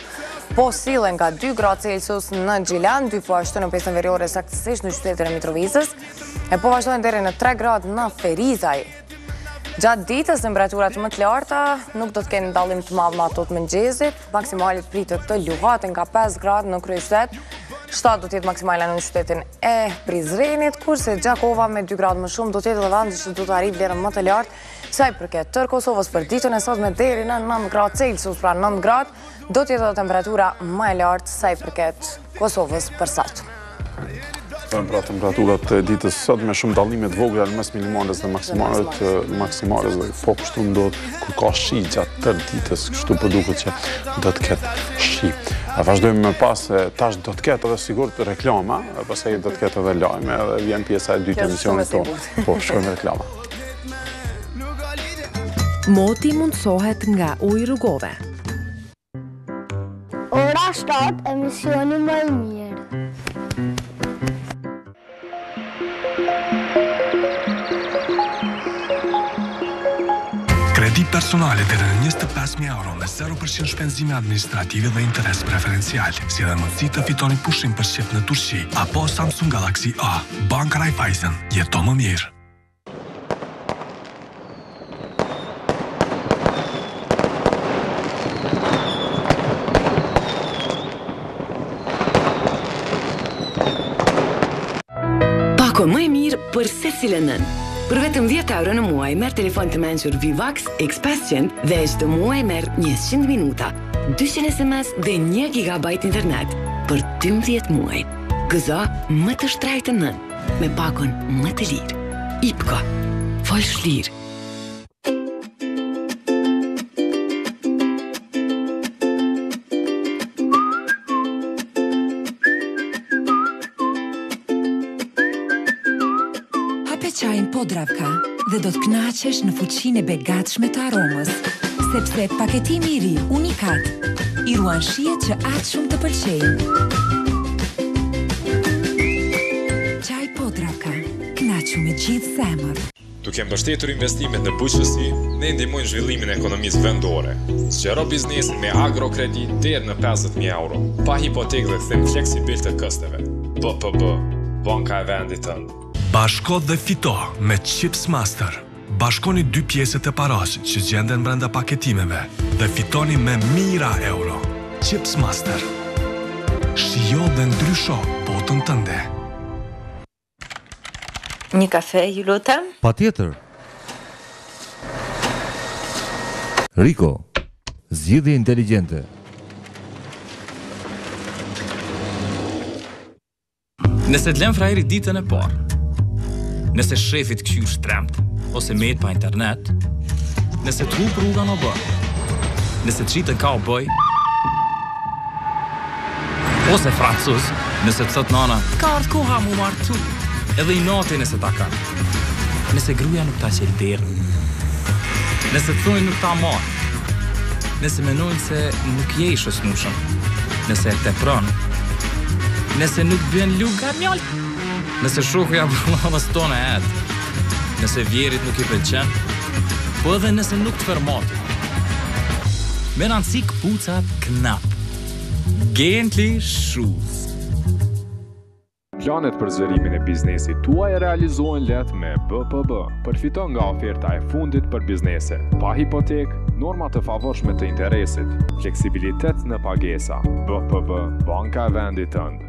po sillen nga 2 gradë Celsius në Gjilan, 2 po ashtu në pjesën veriore saktësisht në qytetin e Mitrovicës, e po vazhdojnë deri në 3 gradë në Ferizaj, Gjatë ditës, temperaturat më të larta nuk do të kenë dallim të madh me ato të mëngjesit. Maksimalet pritet të luhaten nga 5 gradë në kryeqytet. 7 do të jetë maksimala në qytetin e Prizrenit, kurse Gjakova me 2 gradë më shumë do të jetë edhe vendi që do të arrijë vlerën më të lartë sa i përket tërë Kosovës për ditën e sotme deri në 9 gradë Celsius, pra 9 gradë do të jetë temperatura më e lartë sa i përket Kosovës për sot. Pra temperaturat e ditës sot me shumë dallime të vogla në mes minimales dhe maksimales dhe po kështu ndodh kur ka shi gjatë tërë ditës, kështu po duket që do të ketë shi. A vazhdojmë me pas, tash do të ketë edhe sigurt reklama, pastaj do të ketë edhe lajme, edhe vjen pjesa e dytë e emisionit tonë. Po shkojmë reklama. Moti mundësohet nga Ujë Rugove. Ora 7, emisioni më i mirë. Kredi personale deri në 25000 euro me 0% shpenzime administrative dhe interes preferencial, si dhe mundësi të fitoni pushim për çift në Turqi apo Samsung Galaxy A. Banka Raiffeisen, jeto më mirë. Pako më e mirë për secilën nënë. Për vetëm 10 euro në muaj, merr telefon të mençur Vivax X500 dhe çdo muaj merr 100 minuta, 200 SMS dhe 1 GB internet për 12 muaj. Gëzo më të shtrenjtën nënë. Me pakon më të lirë. IPKO. Fol shlir. Hape çajin Podravka dhe do të kënaqesh në fuqinë e begatshme të aromës. Sepse paketimi i ri unikat I ruan shijet që aq shumë të pëlqejnë. Çaj Podravka, kënaqu me gjithë zemër. Duke mbështetur investimet në bujqësi, ne ndihmojmë zhvillimin e ekonomisë vendore. Zgjero biznesin me agrokredi deri në 50.000 euro, pa hipotekë dhe kthim fleksibil të kësteve. BPB, Banka e Vendit tënd. Bashko dhe fito me Chips Master. Bashkoni dy pjesët e paras që gjenden brenda paketimeve dhe fitoni me mijëra euro! Chips Master. Shijo dhe ndrysho botën tënde! Një kafe, ju lutem? Patjetër. Riko, zgjidhje inteligjente. Nëse të lënë frajeri ditën e parë, nëse shefi t'këqyr shtremt, ose met pa internet, nëse të hup rruga në bërë, nëse të qitën ka o bëj, ose francus, nëse të thotë nana, ka ardhë koha mu martu, edhe inati nëse ta ka, nëse gruja nuk ta çel derën, nëse të thojnë nuk ta marr, Nëse menojnë se nuk je i shoqnushëm, nëse e tepron, nëse nuk vjen luga mjall, nëse shoku ja përmamës tonë e atë, nëse vjehrrit nuk i pëlqen, po edhe nëse nuk të fermati. Me rëndësi këpucat t'knap. Gently shoes. Planet për zgjerimin e biznesit tuaj realizohen lehtë me BPB. Përfito nga oferta e fundit për biznese, pa hipotekë, norma të favorshme të interesit, fleksibilitet në pagesa. BPB, banka e vendit tënd.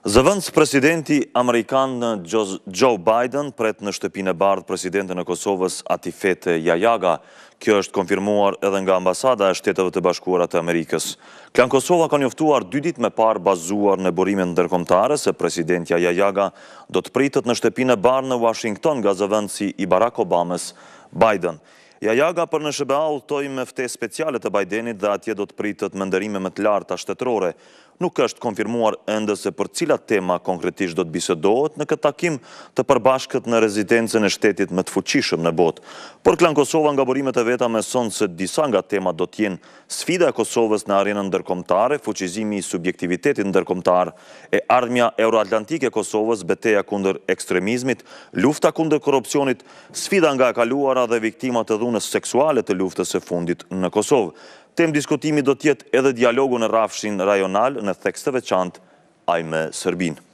Zëvendëspresidenti amerikan Joe Biden pret në Shtëpinë e Bardhë presidenten e Kosovës Atifete Jahjaga. Kjo është konfirmuar edhe nga Ambasada e Shteteve të Bashkuara të Amerikës. Klan Kosova ka njoftuar dy ditë me parë bazuar në burime ndërkombëtare se presidentja Jahjaga do të pritet në Shtëpinë e Bardhë në Uashington nga zëvendësi i Barack Obamës, Biden. Jahjaga për në SHBA udhëtoi me ftesë speciale të Bidenit dhe atje do të pritet me nderime më të larta shtetërore. Nuk është konfirmuar ende se për cilat tema konkretisht do të bisedohet në këtë takim të përbashkët në rezidencën e shtetit më të fuqishëm në botë. Por Klan Kosova nga burimet e veta mëson se disa nga temat do të jenë, sfidat e Kosovës në arenën ndërkombëtare, fuqizimi i subjektivitetit ndërkombëtar, e ardhmja euroatlantike e Kosovës, beteja kundër ekstremizmit, lufta kundër korrupsionit, sfidat nga e kaluara dhe viktimat e dhunës seksuale të luftës së fundit në Kosovë. Temë diskutimi do të jetë edhe dialogu në rrafshin rajonal në theks të veçantë ai me Serbinë.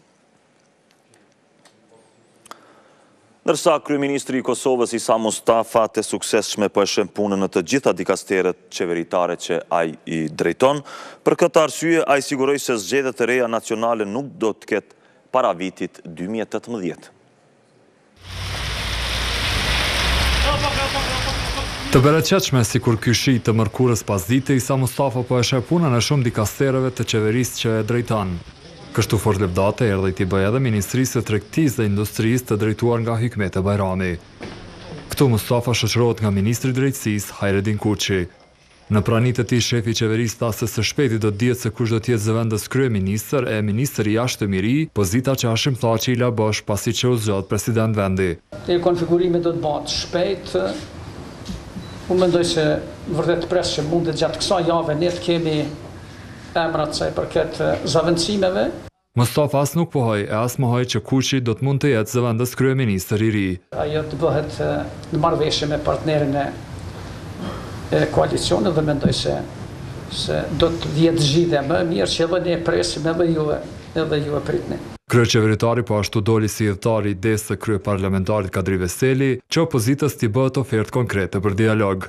Ndërsa kryeministri i Kosovës Isa Mustafa të suksesshme po e sheh punën në të gjitha dikasteret qeveritare që ai i drejton, për këtë arsye ai siguroi se zgjedhje të reja nacionale nuk do të ketë para vitit dy mijë e tetëmbëdhjetë. Të bereqetshme sikur ky shi i së mërkurës pasdite, Isa Mustafa po e sheh punën e shumë dikastereve të qeverisë që e drejton. Kështu fort lëvdate erdhi t'i bëjë edhe Ministrisë së Tregtisë dhe Industrisë të drejtuar nga Hykmete Bajrami. Këtu Mustafa shoqërohet nga ministri i Drejtësisë, Hajredin Kuçi. Në prani të tij, shefi i qeverisë tha se së shpejti do të dihet se kush do të jetë zëvendës kryeministër e ministër i Jashtëm i ri, pozita që Hashim Thaçi i la bosh pasi që u zgjodh president vendi. Rikonfigurimi do të bëhet shpejt. Unë mendoj se vërtet pres që mundet gjatë kësaj jave ne të kemi emrat sa i përket zëvendësimeve. Mustafa as nuk pohoi e as mohoi që Kuçi do të mund të jetë zëvendës kryeministër i ri. Ajo do të bëhet në marrëveshje me partnerin e koalicionit dhe mendoj se se do të jetë zgjidhja më e mirë që edhe ne presim edhe ju e pritni. Kryeqeveritari po ashtu doli si ithtar i idesë së kryeparlamentarit Kadri Veseli, që opozitës t'i bëhet ofertë konkrete për dialog.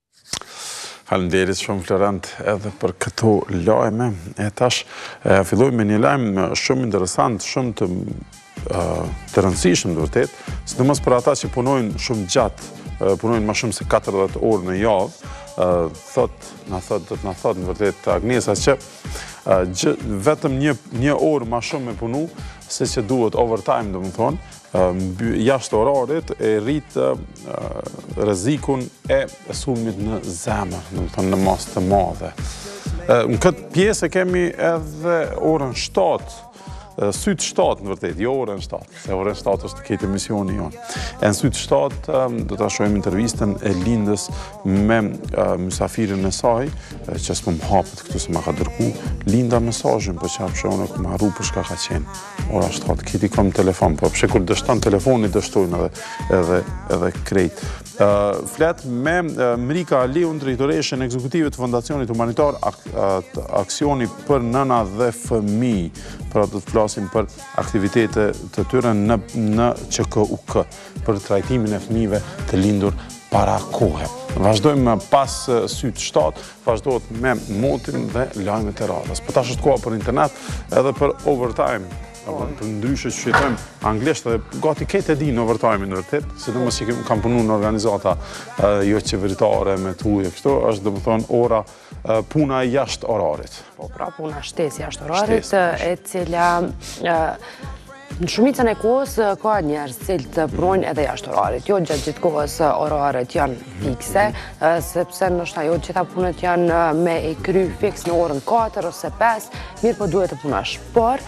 Faleminderit shumë Florent edhe për këto lajme. E tash e, fillojmë me një lajm shumë interesant, shumë të të rëndësishëm në të vërtetë, sidomos për ata që punojnë shumë gjatë, punojnë ma shumë se 40 orë në javë, thot, na thot, do të na thot në vërtet Agnesa që gjë, vetëm një një orë ma shumë me punu se që duhet overtime, domethënë, jashtë orarit e rrit rrezikun e sulmit në zemër, domethënë në masë të madhe. Në këtë pjesë kemi edhe orën 7, Sytë shtatë në vërtet, jo orën shtatë, se orën shtatë është krejt emisioni jonë. E në Sytë shtatë, do ta shohim intervistën e Lindës me mysafirin e saj, që s'po më hapet këtu se më ka dërgu Linda mesazhin, por po që pësh unë e kam harru për çka ka qenë. Ora shtatë, këtu i kam në telefon, po psh kur dështon telefoni dështojnë edhe, edhe, edhe krejt. Uh, flet me uh, Mrika Aliun, drejtoreshën ekzekutive të fondacionit humanitar ak, uh, Aksioni për Nëna dhe Fëmijë, pra do të flasim për aktivitete të tyre në, në QKUK, për trajtimin e fëmijëve të lindur para kohe. Vazhdojmë pas Sytë shtatë, Vazhdohet me motin dhe lajmet e radhës. Po tash është koha për internet edhe për overtime. Apo po, ndryshe që i thojmë anglisht dhe gati ketë e dinë overtime-in vërtet, sidomos kush ka punu në organizata joqeveritare me të huaj, kështu është domethënë ora puna e jashtë orarit. Po pra puna shtesë jashtë orarit, e cila Në shumicën e kohës ka njerëz të cilët punojnë edhe jashtë orarit, jo gjatë gjithë kohës oraret janë fikse, sepse ndoshta jo të gjitha punët janë me i kry fiks në orën 4 ose 5, mirëpo duhet të punosh. Por,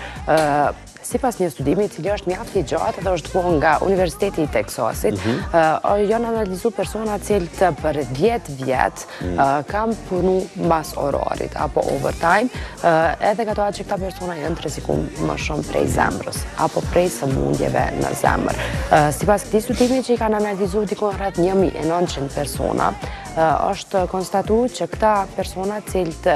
sipas një studimi, i cili është mjaft i gjatë edhe është bo nga Universiteti i Teksasit, mhm. janë analizu persona të cilët për 10 vjet Kanë punu mas orarit, apo overtime, edhe ka thanë që këta persona janë të rrezikun më shumë prej zemrës, apo prej sëmundjeve në zemër. Sipas këtij studimi që i kanë analizu dikun rreth 1900 persona, është konstatu që këta persona të cilët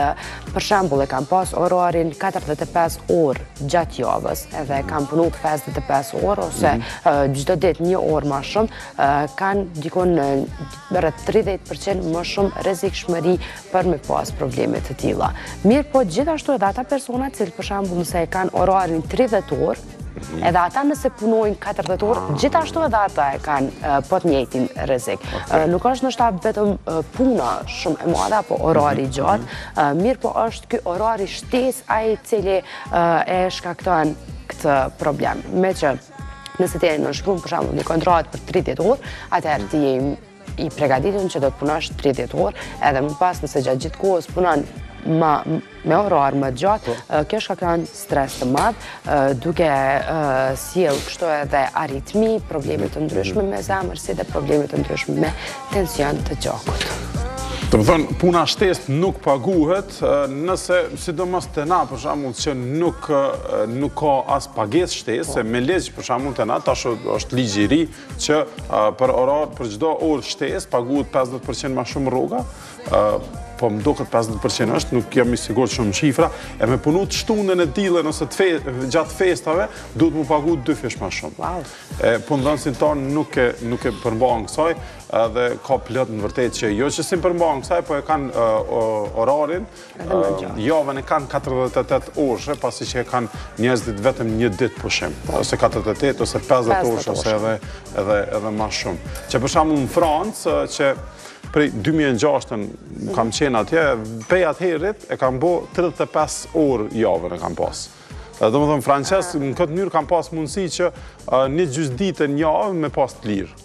për shembull e kanë pas orarin 45 orë gjatë javës edhe kanë punu 55 orë ose çdo mhm. ditë një orë ma shumë kanë dikun me rreth tridhjetë për qind më shumë rrezikshmëri për me pas probleme të tilla. Mirëpo gjithashtu edhe ata persona të cilët për shembull nëse e kanë orarin 30 orë, mhm. edhe ata nëse punojnë 40 orë, ah. gjithashtu edhe ata e kanë po të njëjtin rrezik. Nuk është ndoshta vetëm puna shumë e madhe apo orari mhm. i gjatë, mhm. mirëpo është ky orari shtesë ai i cili e shkakton këtë problem. Meqë Nëse ti e nënshkrun, për shembull, një kontratë për 30 orë, atëherë ti je i pregatitun që do të punosh 30 orë, edhe më pas nëse gjatë gjithë kohës punon me orar më të gjatë, po. kjo shkakton stres të madh, duke sjell kështu edhe aritmi, probleme të ndryshme me zemër, si dhe probleme të ndryshme me tension të gjakut. Domethënë, puna shtesë nuk paguhet, Nëse, sidomos te na, për shembull, që nuk nuk ka as pagesë shtesë, me ligj për shembull te na, tash është ligji i ri që për orar, për çdo orë shtesë paguhet 50% ma shumë rroga, po më duket 50% është, nuk jam i sigurt shumë shifra, e me punu të shtunën e diellën ose të fe, gjatë festave, duhet me u pagu dyfish më shumë. Wow. E punëdhënësit tonë nuk i nuk i përmbahen kësaj, Edhe ka plot në vërtetë që jo që s'i përmbahen kësaj, po e kanë orarin, javën e kanë 48 orëshe, pasi që e kanë njerëzit vetëm një ditë pushim, po. ose 48, ose 50 orëshe, ose edhe, edhe, edhe ma shumë. Që për shembull në Francë, që prej 2006-ës kam qenë atje, prej atëherit e kanë bo 35 orë javën e kanë pasë. Domethënë, francezët, në këtë mënyrë kanë pasë mundësi që një gjysë dite në javë me pasë të lirë.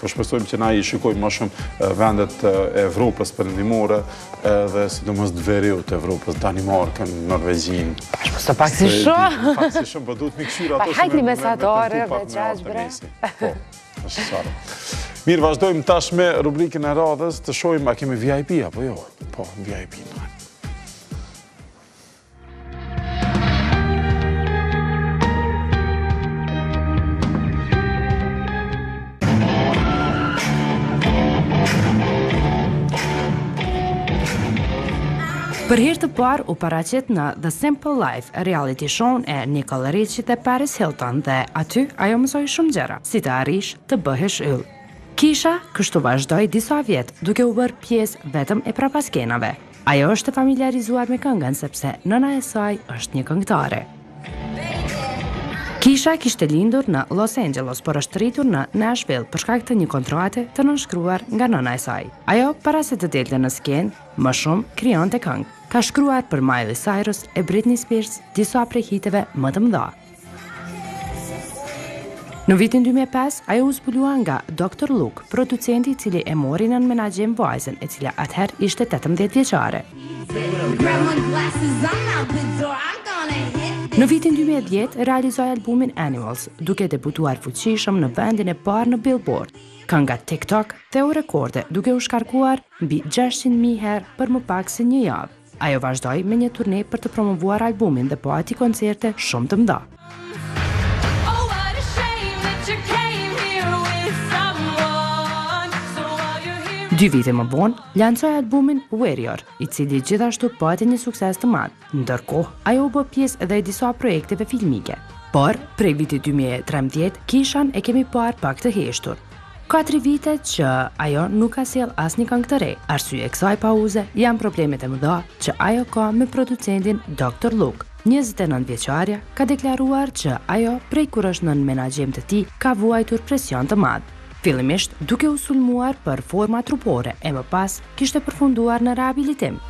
Po shpresojmë që na i shikojmë ma shumë vendet e Evropës perëndimore edhe sidomos të veriut të Evropës, Danimarkën, Norvegjinë. Po së pak si shumë. Pak si shumë, po duhet me i kqyr ato shumë me përtu pak në artë të mesi. Po, është sarë. Mirë, vazhdojmë tash me rubrikën e radhës, të shohim, a kemi VIP, apo jo? Po, VIP, në hajmë. Për herë të parë u paraqet në The Simple Life, reality show e Nicole Richie dhe Paris Hilton dhe aty ajo mësoi shumë gjëra, si të arrish të bëhesh yll. Kesha kështu vazhdoi disa vjet, duke u bërë pjesë vetëm e prapaskenave. Ajo është e familjarizuar me këngën sepse nëna e saj është një këngëtare. Kesha kishte lindur në Los Angeles, por është rritur në Nashville për shkak të një kontrate të nënshkruar nga nëna e saj. Ajo, para se të delte në skenë, më shumë krijonte këngë. Ka shkruar për Miley Cyrus e Britney Spears disa prej hiteve më të mëdha. Në vitin 2005, ajo u zbulua nga Dr. Luke, producenti i cili e mori nën menaxhim vajzën, e cila atëherë ishte 18 vjeçare. Në vitin 2010, realizoi albumin Animals, duke debutuar fuqishëm në vendin e parë në Billboard. Kënga TikTok theu rekorde, duke u shkarkuar mbi 600.000 herë për më pak se një javë. Ajo vazhdoi me një turne për të promovuar albumin dhe pati koncerte shumë të mëdha. Dy vite më vonë, lancoi albumin Warrior, i cili gjithashtu pati një sukses të madh. Ndërkohë, ajo u bë pjesë edhe e disa projekteve filmike. Por, prej vitit 2013, Keshan e kemi parë pak të heshtur. Ka tri vite që ajo nuk ka sjellë asnjë këngë të re. Arsye e kësaj pauze janë problemet e mëdha që ajo ka me producentin Doctor Luke. 29 vjeçarja ka deklaruar që ajo prej kur është nën menaxhim të tij ka vuajtur presion të madh. Fillimisht duke u sulmuar për forma trupore e më pas kishte përfunduar në rehabilitim.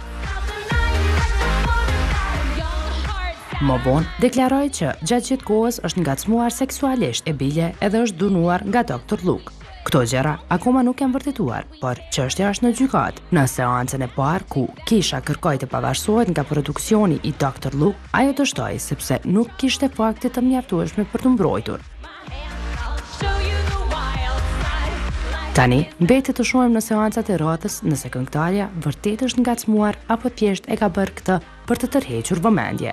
Më vonë, deklaroi që gjatë gjithë kohës është ngacmuar seksualisht e bile edhe është dhunuar nga Dr. Luke. Këto gjëra akoma nuk janë vërtetuar, por çështja është në gjykatë. Në seancën e parë ku Kesha kërkoi të pavarësohet nga produksioni i Dr. Luke, ajo dështoi sepse nuk kishte fakte të mjaftueshme për t'u mbrojtur. Tani, mbetet të shohim në seancat e radhës nëse këngëtarja vërtet është ngacmuar apo thjesht e ka bërë këtë për të tërhequr vëmendje.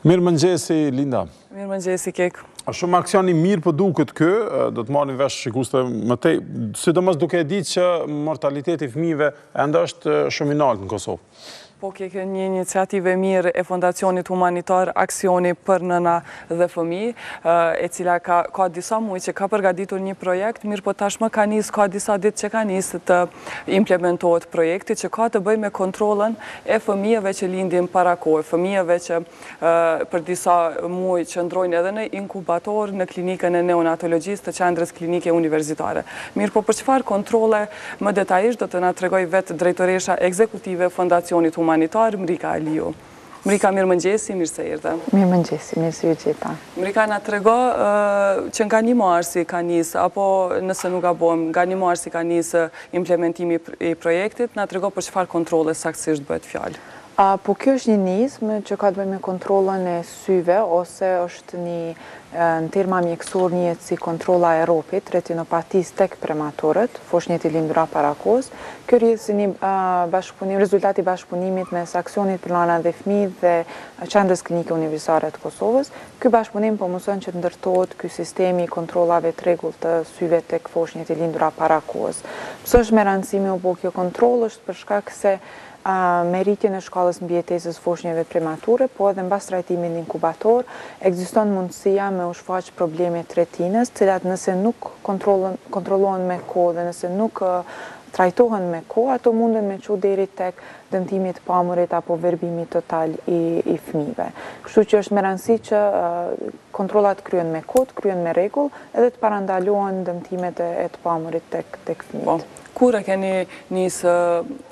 Mirëmëngjesi Linda. Mirëmëngjesi Kek. Është shumë aksion i mirë po duket ky, do të marrin vesh shikuesit më tej, sidomos duke e ditë që mortaliteti i fëmijëve ende është shumë i lartë në Kosovë. Po Kek, një iniciativë e mirë e Fondacionit Humanitar Aksioni për Nëna dhe fëmijë, e cila ka disa muaj që ka përgatitur një projekt, mirëpo tashmë ka nisë, ka disa ditë që ka nisë të implementohet projekti që ka të bëjë me kontrollën e fëmijëve që lindin para kohë, fëmijëve që për disa muaj qëndrojnë edhe në inkubator në klinikën e neonatologjisë të Qendrës Klinike Universitare. Mirëpo për çfarë kontrolle më detajisht do të na tregojë vetë drejtoresha ekzekutive e Fondacionit Humanitar, Mrika Aliu. Mrika mirëmëngjesi, mirë se erdhe. Mirëmëngjesi, mirë se ju gjeta. Mrika na trego që nga një marsi ka nisë, apo nëse nuk gabohem, nga një marsi ka nisë implementimi i projektit, na trego për çfarë kontrolle saktësisht bëhet fjalë. Po kjo është një nismë që ka të bëjë me kontrollën e syve ose është një në terma mjekësorë njihet si kontrolla e ROP-it, retinopatisë tek prematurët, foshnjët e lindura para kohës. Kjo rrjedh si një bashkëpunim, rezultat i bashkëpunimit mes Aksionit për Nënat dhe Fëmijët dhe Qendrës Klinike Universitare të Kosovës. Ky bashkëpunim po mundëson që të ndërtohet ky sistem i kontrollave të rregullt të syve tek foshnjët e lindura para kohës. Pse është me rëndësi me u bo kjo kontrollë është për shkak se Me rritjen e shkallës mbijetesës foshnjeve premature, po edhe mbas trajtimit në inkubator, ekziston mundësia me u shfaq probleme të retinës, të cilat nëse nuk kontrollohen me kohë dhe nëse nuk trajtohen me kohë, ato munden me çu deri tek dëmtimi i të pamurit apo verbimi total i fëmijëve. Kështu që është me rëndësi që kontrollat të kryhen me kohë, të kryhen me rregull, edhe të parandalohen dëmtimet e të pamurit tek fëmijët. Kur e keni nisë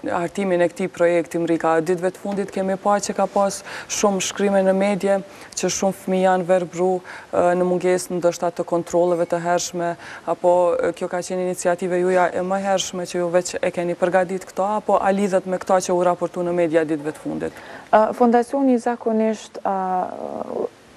hartimin e këtij projekti Mrika? Ditëve të fundit kemi pa që ka pas shumë shkrime në medie që shumë fëmijë janë verbru në mungesë ndoshta të kontrolleve të hershme apo kjo ka qenë iniciativë e juja e më hershme që ju veç e keni përgatitë këto apo a lidhet me këta që u raportu në media ditëve të fundit? Fondacioni zakonisht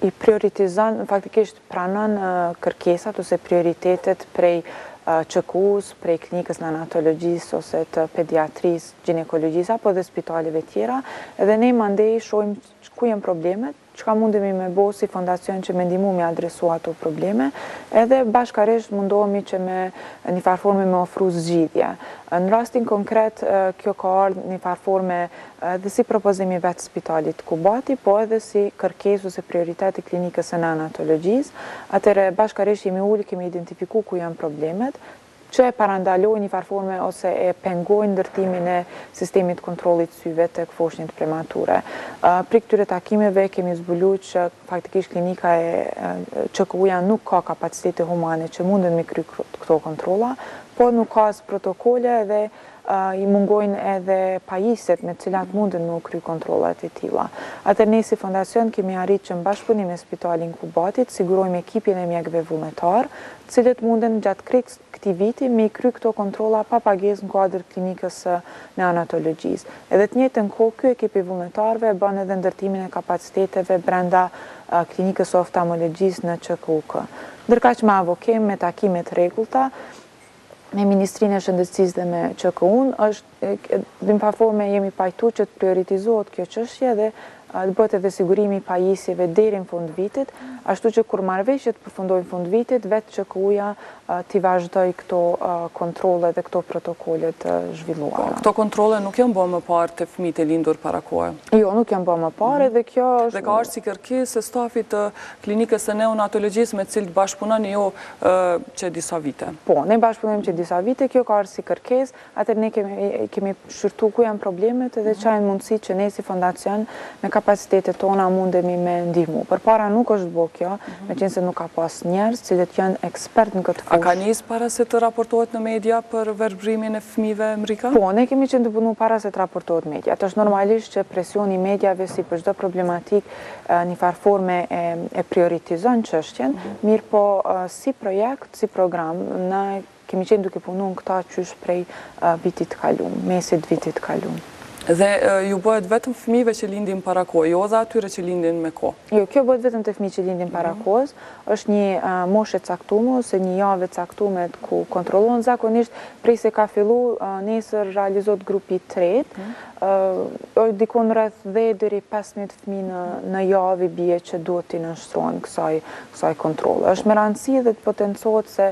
i prioritizon, faktikisht pranon kërkesat ose prioritetet prej QKU-së, prej Klinikës Neonatologjisë ose të Pediatrisë, Gjinekologjisë apo dhe spitaleve tjera edhe ne mandej shohim ku janë problemet, çka mundemi me bo si fondacion që me ndihmu me i adresu ato probleme edhe bashkarisht mundohemi që me njëfarë forme me ofru zgjidhje. Në rastin konkret kjo ka ardhë njëfarë forme Edhe si propozim i vetë spitalit Kubati, po edhe si kërkesë ose prioritet i Klinikës së Neonatologjisë, atëherë bashkarisht jemi ulë, kemi identifiku ku janë problemet, që e parandalojnë një farë forme ose e pengojnë ndërtimin e sistemit kontrollit syve tek foshnjët premature. Prej këtyre takimeve kemi zbulu që faktikisht Klinika e QKU-ja nuk ka kapacitete humane që munden me kry këto kontrolla, po nuk ka as protokole edhe i mungojnë edhe pajisjet me të cilat mundën me u kry kontrollat e tilla. Atëherë ne si fondacion kemi arritë që në bashkëpunim me Spitalin Kubati t'sigurojmë ekipin e mjekëve vullnetarë, të cilët munden gjatë krejt këtij viti me i kry këto kontrolla pa pagesë në kuadër të Klinikës së Neonatologjisë. Edhe në të njëjtën kohë ky ekip i vullnetarëve e bën edhe ndërtimin e kapaciteteve brenda Klinikës së Oftamologjisë në QKUK. Ndërkaq me avokim, me takime të rregullta, me Ministrinë e Shëndetësisë dhe me QKU-në, është, në një farë forme jemi pajtu që të prioritizohet kjo çështje dhe të bëhet edhe sigurimi i pajisjeve deri në fund të vitit, ashtu që kur marrëveshja të përfundojë në fund vitit, vetë QKU-ja t'i vazhdojë këto kontrolle dhe këto protokolle të zhvilluara. Po, këto kontrolle nuk janë bërë më parë te fëmijët e lindur para kohe? Jo, nuk janë bërë më parë, edhe kjo është. Dhe ka ardhur si kërkesë e stafit të Klinikës së Neonatologjisë me të cilët bashkëpunoni ju qe disa vite. Po, ne bashkëpunojmë qe disa vite, kjo ka ardhur si kërkesë, atëherë ne kemi shqyrtu ku janë problemet dhe ça janë mundësitë që ne si fondacion me kapacitetet tona mundemi me ndihmu. Përpara nuk është bo kjo, meqenëse nuk ka pas njerëz të cilët janë ekspertë në këtë fushë. A ka nisë para se të raportohet në media për verbërimin e fëmijëve, Mrika? Po, ne kemi qenë tu punu para se të raportohet në media. Është normalisht që presioni i mediave si për çdo problematikë, në një farë forme e prioritizon çështjen, mirëpo si projekt, si program, ne kemi qenë duke punu në këta qysh prej vitit të kalum, mesit të vitit të kalum. Dhe iu bëhet vetëm fëmijëve që lindin para kohë, jo dhe atyre që lindin me kohë? Jo, kjo bëhet vetëm te fëmijët që lindin para kohës, është një moshë e caktume ose një javë e caktume ku kontrollohen zakonisht prej se ka fillu nesër realizohet grupi i tretë, Është dikund rreth dhjetë deri pesëmbëdhjetë fëmijë në javë i bie që duhet t'i nënshtrohen kësaj kontrolle. Është me rëndësi dhe të potencohet se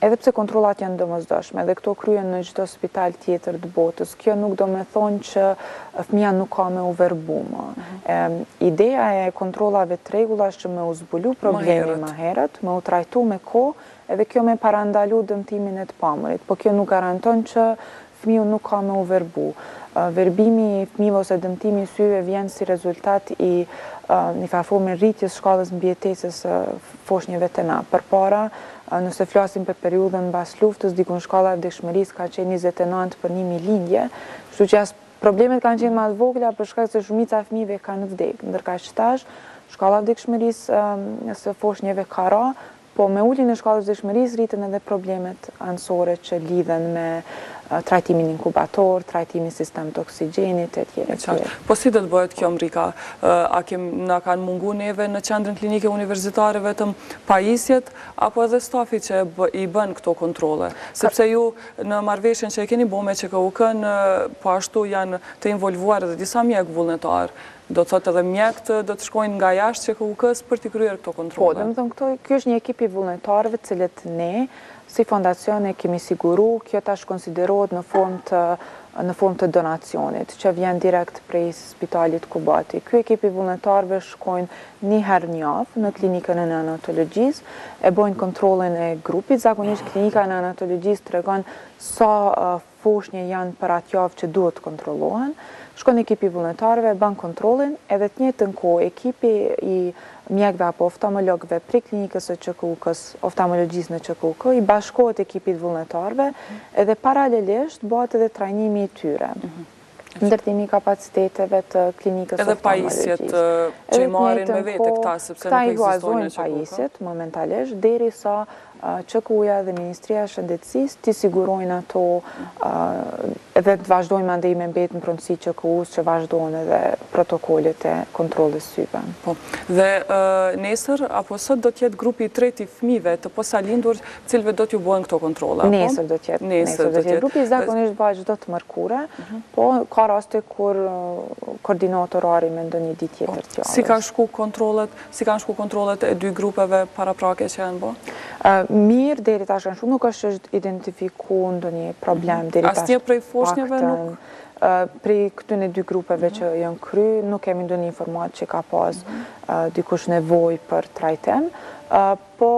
edhe pse kontrollat janë të domosdoshme dhe këto kryhen në çdo spital tjetër të botës, kjo nuk do me thonë që fëmija nuk ka me u verbu më. Ideja e kontrollave t'rregullta është që me u zbulu problemi më herët, me u trajtu me kohë edhe kjo me parandalu dëmtimin e të pamurit, po kjo nuk garanton që Fëmiu nuk ka me u verbu. Verbimi i fëmijëve ose dëmtimi i syve vjen si rezultat i një farë forme rritjes së shkallës së mbijetesës së foshnjave te na. Përpara, nëse flasim për periudhën mbas luftës, diku shkalla e vdekshmërisë ka qenë njëzet e nëntë për një mijë lindje, kështu që edhe problemet kanë qenë ma të vogla për shkak se shumica e fëmijëve kanë vdekë, ndërkaq tash shkalla e vdekshmërisë së foshnjave ka ra, Po me uljen e shkallës së vdekshmërisë rriten edhe problemet anësore që lidhen me trajtimin inkubator, trajtimin sistem të oksigjenit etj. E qartë. Po si do të bëhet kjo Mrika? A kemi, na kanë mungu neve në Qendrën Klinike Universitare vetëm pajisjet apo edhe stafi që i bën këto kontrolle? Sepse ju në marrëveshjen që e keni bo me QKUK-në po ashtu janë të involvuar edhe disa mjekë vullnetarë Do të thotë edhe mjekët do të shkojnë nga jashtë QKUK-së për t'i kryer këto kontrolle? Po, domethënë këto, ky është një ekip i vullnetarëve të cilët ne si fondacion e kemi siguru, kjo tash konsiderohet në formë të në formë të donacionit, që vjen direkt prej spitalit Kubati. Ky ekip i vullnetarëve shkojnë një herë n'javë në klinikën e neonatologjisë, e bëjnë kontrollin e grupit, zakonisht klinika e neonatologjisë tregon sa foshnje janë për atë javë që duhet të kontrollohen, shkon ekipi i vullnetarëve, bën kontrollin, edhe të njëjtën kohë ekipi i mjekëve apo oftamologëve prej Klinikës së QKUK-s, Oftamologjisë në QKUK, i bashkohet ekipit vullnetarëve edhe paralelisht bëhet edhe trajnimi i tyre. ndërtimi i kapaciteteve të klinikës oftalmologjisë. Edhe të njëjtën kohë, këta i huazojnë pajisjet momentalisht derisa QKUK-ja dhe Ministria e Shëndetësisë t'i sigurojnë ato dhe të vazhdojnë mandej me mbetë në pronësi të QKUK-së që vazhdon edhe protokollet e kontrollit të syve. Po. Dhe nesër apo sot do të jetë grupi i tretë i fëmijëve të posalindur Cilëve do t'ju bëhen këto kontrolla? Nesër do t'jetë. Nesër do t'jetë. Grupi zakonisht bëhet çdo të mërkure, po ka raste kur koordinohet orari me ndonjë ditë tjetër të javës. Si kanë shku kontrollet, si kanë shku kontrollet e dy grupeve paraprake që janë bo? Mirë, deri tash kanë shku, nuk është që është identifiku ndonjë problem deri tash. Asnjë prej foshnjeve nuk? Prej këtyne dy grupeve që janë kry, nuk kemi ndonjë informatë që ka pas dikush nevoj për trajtim, Po,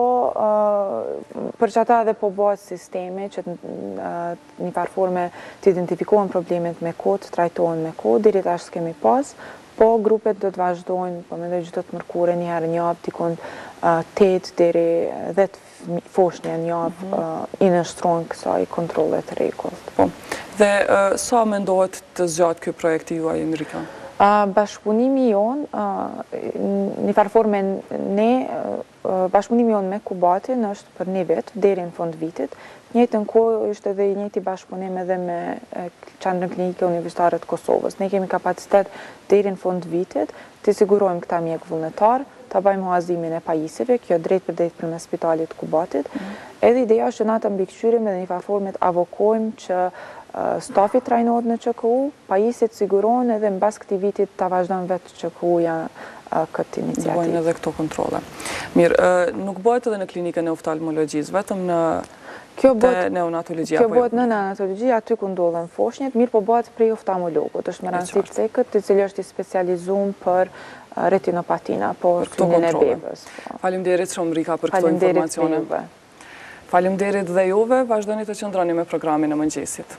për qata edhe po bëhet sistemi që në një farë forme të identifikohen problemet me kohë, të trajtohen me kohë, deri tash s'kemi pas, po grupet do të vazhdojnë, po mendoj çdo të mërkure, një herë në javë, dikun tetë deri dhjetë foshnje në javë i nënshtrohen kësaj kontrolle të rregullt. Po. Dhe sa mendohet të zgjatë ky projekt i juaj, Mrika? Bashkëpunimi jonë, në një farë forme ne, bashkëpunimi jonë me Kubatin është për një vit, deri në fund të vitit. Në të njëjtën kohë është edhe i njëjti bashkëpunim edhe me Qendrën Klinike Universitare të Kosovës. Ne kemi kapacitet deri në fund të vitit t'i sigurojmë këta mjekë vullnetarë. ta bëjmë huazimin e pajisjeve, kjo drejtpërdrejt përmes spitalit të Kubatit, edhe ideja është që na ta mbikëqyrim edhe njëfarë forme të avokojmë që stafi t'trajnohet në QKU, pajisjet t'sigurohen edhe mbas këtij viti ta vazhdon vetë QKU-ja këtë iniciativë. Të bëjnë edhe këto kontrolle. Mirë, nuk bëhet edhe në klinikën e oftalmologjisë, vetëm në... Kjo bëhet në neonatologji apo jo? Kjo bëhet në neonatologji aty ku ndodhen foshnjet, mirëpo bëhet prej oftalmologut. Është me rëndësi të ceket, i cili është i specializuar për retinopatina, po këto e bebës. Po. Faleminderit shumë Rika për këto informacione. Faleminderit dhe juve, vazhdoni të qëndroni me programin e mëngjesit.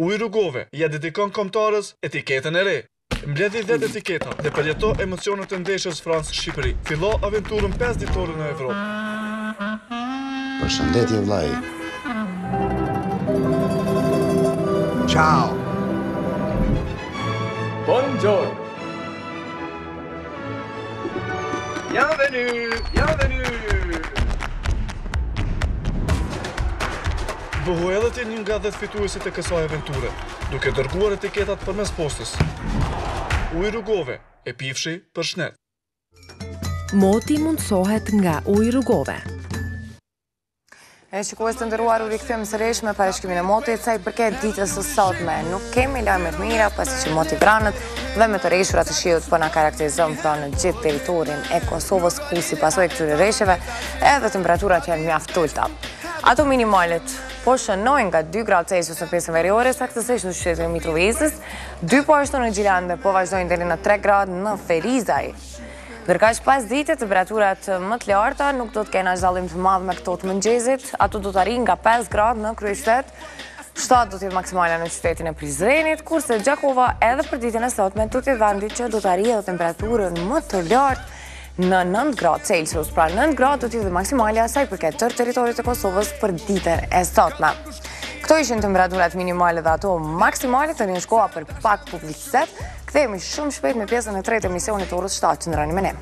Ujë Rugove ia dedikon kombëtares etiketën e re. Mbledhi dhjetë etiketa dhe përjeto emocionet e ndeshjes Francë-Shqipëri. Fillo aventurën pesë ditore në Evropë. Përshëndetje vlla. Ciao. Bonjour! Ja venu! Ja venu! Bëhu edhe ti një nga dhjetë fituesit e kësaj aventure, duke dërguar etiketat përmes postës. Ujë Rugove, e pifshi për shnet. Moti mundësohet nga Ujë Rugove. E shikues të nderuar u rikthyem sërish me parashkimin e motit, sa i përket ditës së sotme, nuk kemi lajme të mira, pasi që moti i vranët dhe me të reshura të shiut po na karakterizon pra në gjithë territorin e Kosovës, ku si pasojë e këtyre reshjeve, edhe temperaturat janë mjaft të ulëta. Ato minimalet po shënojnë nga 2 gradë Celsius në pjesën veriore, saktësisht në qytetin e Mitrovicës, 2 po ashtu në Gjilan dhe po vazhdojnë deri në 3 gradë në Ferizaj. Ndërkaq pasdite temperaturat më të larta nuk do të kenë as dallim të madh me këto të mëngjesit. Ato do të arrijnë nga 5 gradë në kryeqytet. 7 do të jetë maksimalja në qytetin e Prizrenit, kurse Gjakova edhe për ditën e sotme do të jetë vendi që do të arrijë edhe temperaturën më të lartë në 9 gradë Celsius. Pra 9 gradë do të jetë maksimalja sa i përket tërë territorit të Kosovës për ditën e sotme. Këto ishin temperaturat minimale dhe ato maksimale tani shkojmë për pak publici. tet, kthehemi shumë shpejt me pjesën e tretë të emisionit të orës 7 qëndroni me ne.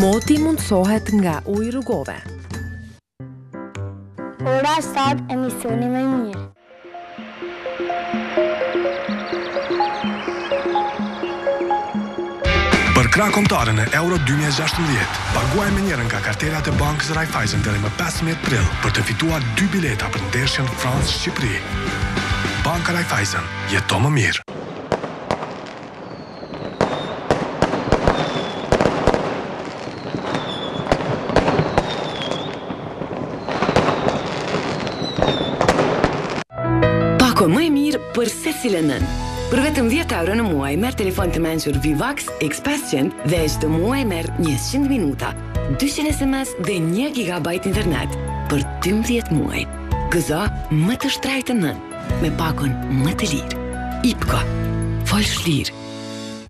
Moti mundësohet nga Ujë Rugove. Ora 7 emisioni më i mirë. Përkrah kombëtaren në Euro dy mijë e gjashtëmbëdhjetë, paguaj me njërën nga kartelat e bankës Raiffeisen deri më pesëmbëdhjetë prill për të fituar dy bileta për ndeshjen Francë-Shqipëri. Banka Raiffeisen, jeto më mirë! Pako më e mirë për secilën nënë. Për vetëm 10 euro në muaj, merr telefon të mençur Vivax X500 dhe çdo muaj merr 100 minuta, 200 SMS dhe 1 GB internet për 12 muaj. Gëzo më të shtrenjtën nënë, me pakon më të lirë. Ipko, fol shlirë.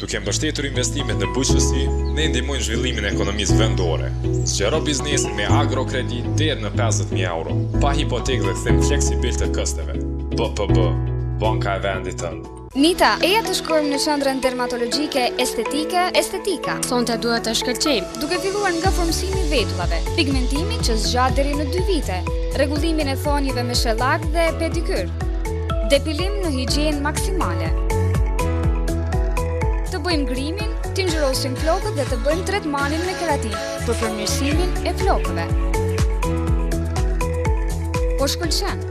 Duke mbështetur investimet në bujqësi, ne ndihmojmë zhvillimin e ekonomisë vendore. Zgjero biznesin me agrokredi deri në pesëdhjetë mijë euro, pa hipotekë dhe kthim fleksibil të kësteve. BPB, Banka e Vendit Tënd. Nita, eja të shkojmë në qendrën dermatologjike estetike Estetika. Sonte duhet të shkëlqejmë. duke filluar nga formësimi i vetullave, pigmentimin që zgjat deri në 2 vite, rregullimin e thonjeve me shellak dhe pedikyr. Depilim në higjienë maksimale. Të bëjmë grimin, të ngjyrosim flokët dhe të bëjmë tretmanin me keratinë për përmirësimin e flokëve. Po shkëlqen.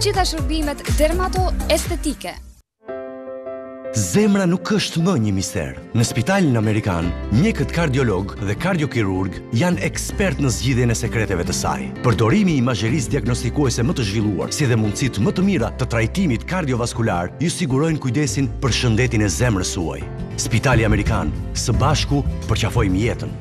Gjitha shërbimet dermatoestetike. Zemra nuk është më një mister. Në Spitalin Amerikan, mjekët kardiologë dhe kardiokirurgë janë ekspertë në zgjidhjen e sekreteve të saj. Përdorimi i imazherisë diagnostikuese më të zhvilluar, si dhe mundësitë më të mira të trajtimit kardiovaskular ju sigurojnë kujdesin për shëndetin e zemrës suaj. Spitali Amerikan, së bashku përqafojmë jetën!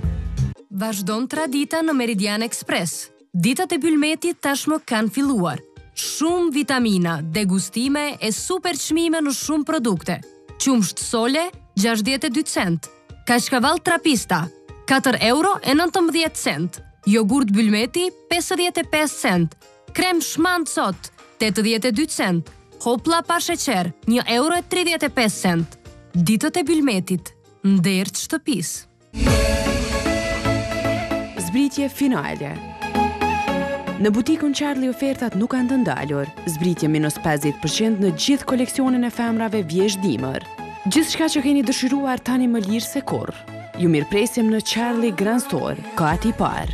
Vazhdon tradita në Meridian Express. Ditët e Bylmetit tashmë kanë filluar. Shumë vitamina, degustime e super çmime në shumë produkte. Qumësht sole, 62 cent. Kaçkavall trapista, 4 euro e 19 cent. Jogurt Bylmeti, 55 cent. Krem shmand sot, 82 cent. Hopla pa sheqer, 1 euro e 35 cent. Ditët e Bylmetit, nder i shtëpisë. Zbritje finale Në butikun Charlie ofertat nuk kanë të ndalur. Zbritje minus 50% në gjithë koleksionin e femrave vjeshtë-dimër. Gjithçka që keni dëshiruar tani më lirë se kurrë. Ju mirëpresim në Charlie Grand Store, kati i parë.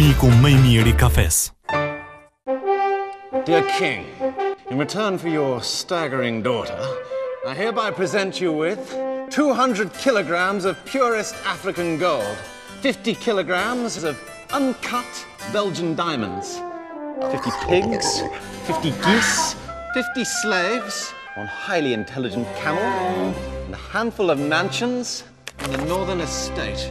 miku më i kafes. Dear King, in return for your staggering daughter, I hereby present you with 200 kilograms of purest African gold, 50 kilograms of uncut Belgian diamonds, 50 pigs, 50 geese, 50 slaves, one highly intelligent camel, and a handful of mansions in the northern estate.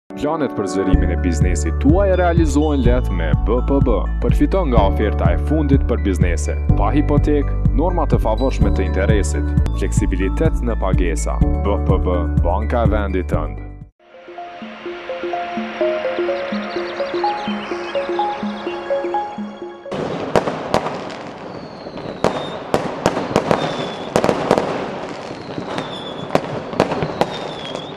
Planet për zgjerimin e biznesit tuaj realizohen lehtë me BPB. Përfitoni nga oferta e fundit për biznese, pa hipotekë, norma të favorshme të interesit, fleksibilitet në pagesa. BPB, banka e vendit tënd.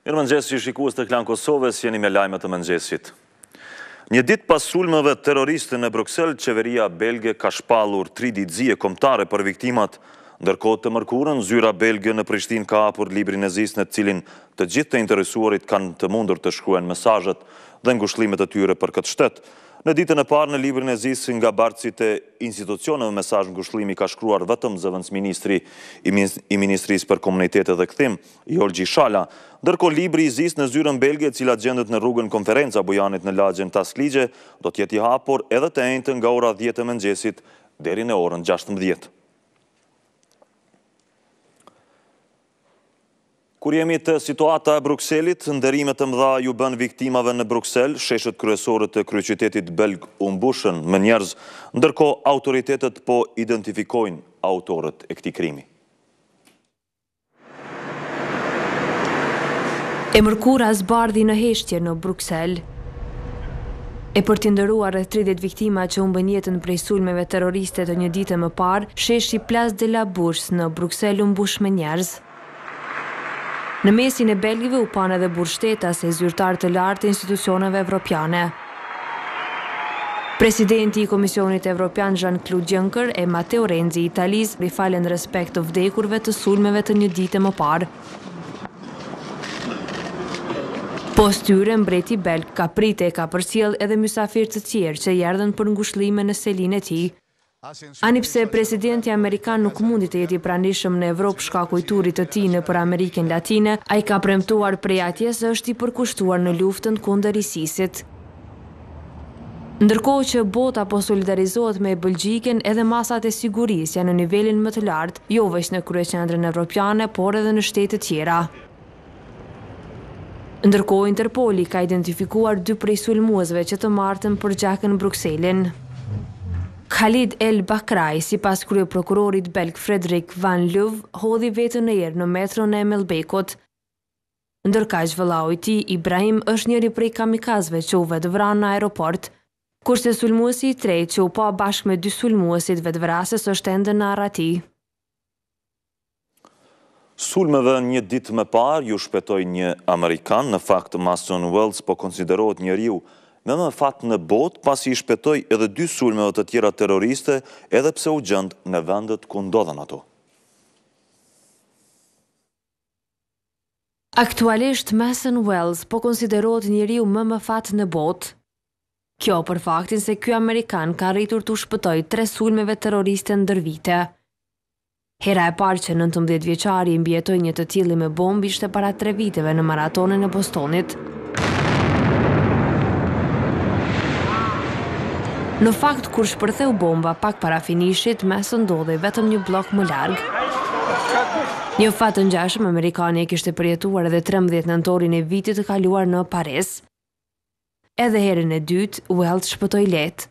Mirëmëngjesi shikues të Klan Kosovës, jeni me lajme të mëngjesit. Një ditë pas sulmeve terroriste në Bruksel, qeveria belge ka shpallur tri ditë zie kombëtare për viktimat. Ndërkohë të mërkurën, zyra belge në Prishtinë ka hapur librin e zisë në cilin të gjithë të interesuarit kanë mundur të shkruajnë mesazhet dhe ngushëllimet e tyre për këtë shtet. Në ditën e parë në librin e zisë nga bartësit e institucioneve mesazh ngushëllimi ka shkruar vetëm zëvendësministri i Ministrisë për Komunitete dhe Kthim, Jorgji Shala. Ndërkohë libri i Zisë në zyrën belge e cila gjendet në rrugën Konferenca Bujanit në lagjen Taslixhe do të jetë i hapur edhe të enjten nga ora dhjetë e mëngjesit deri në orën gjashtëmbëdhjetë. Kur jemi te situata e Brukselit, nderime të mëdha iu bënë viktimave në Bruksel, sheshet kryesore të kryeqytetit belg u mbushën me njerëz, ndërkohë autoritetet po identifikojnë autorët e këtij krimi. E mërkura zbardhi në heshtje në Bruksel. E për t'i nderuar rreth 30 viktima që humbën jetën prej sulmeve terroriste të një dite më parë, sheshi Place de la Bourse në Bruksel u mbush me njerëz. Në mesin e belgëve u panë edhe burrshtetas e zyrtarë të lartë të institucioneve evropiane. Presidenti i Komisionit Evropian Jean-Claude Juncker e Matteo Renzi i Italisë i falën respekt të vdekurve të sulmeve të një dite më parë. Pos tyre, mbreti belg ka pritë e ka përcjellë edhe mysafirë të tjerë që i erdhën për ngushëllime në selinë e tij. Ani pse presidenti amerikan nuk mundi të jetë i pranishëm në Evropë shkaku i turit të tij nëpër Amerikën Latine, ai ka premtuar prej atje se është i përkushtuar në luftën kundër ISIS-it. Ndërkohë që bota po solidarizohet me Belgjikën, edhe masat e sigurisë janë në nivelin më të lartë, jo veç në kryeqendrën evropiane, por edhe në shtetet tjera. Ndërkohë Interpoli ka identifikuar dy prej sulmuesve që të martën përgjakën Brukselin. Khalid El Bakraui, sipas kryeprokurorit belg Frederik Van Luv, hodhi veten në erë në metron e Melbekut. Ndërkaq vëllau i tij, Ibrahim është njëri prej kamikazëve që u vetëvranë në aeroport, kurse sulmuesi i tretë që u pa bashkë me dy sulmuesit vetëvrasës është ende në arrati. Sulmeve një ditë më parë iu shpëtoi një amerikan, në fakt Mason Wells po konsiderohet njeriu më me fat në botë pasi i shpëtoi edhe dy sulmeve të tjera terroriste edhe pse u gjend në vendet ku ndodhën ato. Aktualisht Mason Wells po konsiderohet njeriu më me fat në botë. Kjo për faktin se ky amerikan ka arritur t'u shpëtojë tre sulmeve terroriste ndër vite. Hera e parë që nëntëmbëdhjetë vjeçari i mbijetoi një të tillë me bombë ishte para tre viteve në Maratonin e Bostonit. Në fakt, kur shpërtheu bomba pak para finishit, Mason ndodhej vetëm një bllok më larg. Një fat të ngjashëm amerikani e kishte përjetuar edhe në trembëdhjetë nëntorin e vitit të kaluar në Paris. Edhe herën e dytë, Wells shpëtoi lehtë.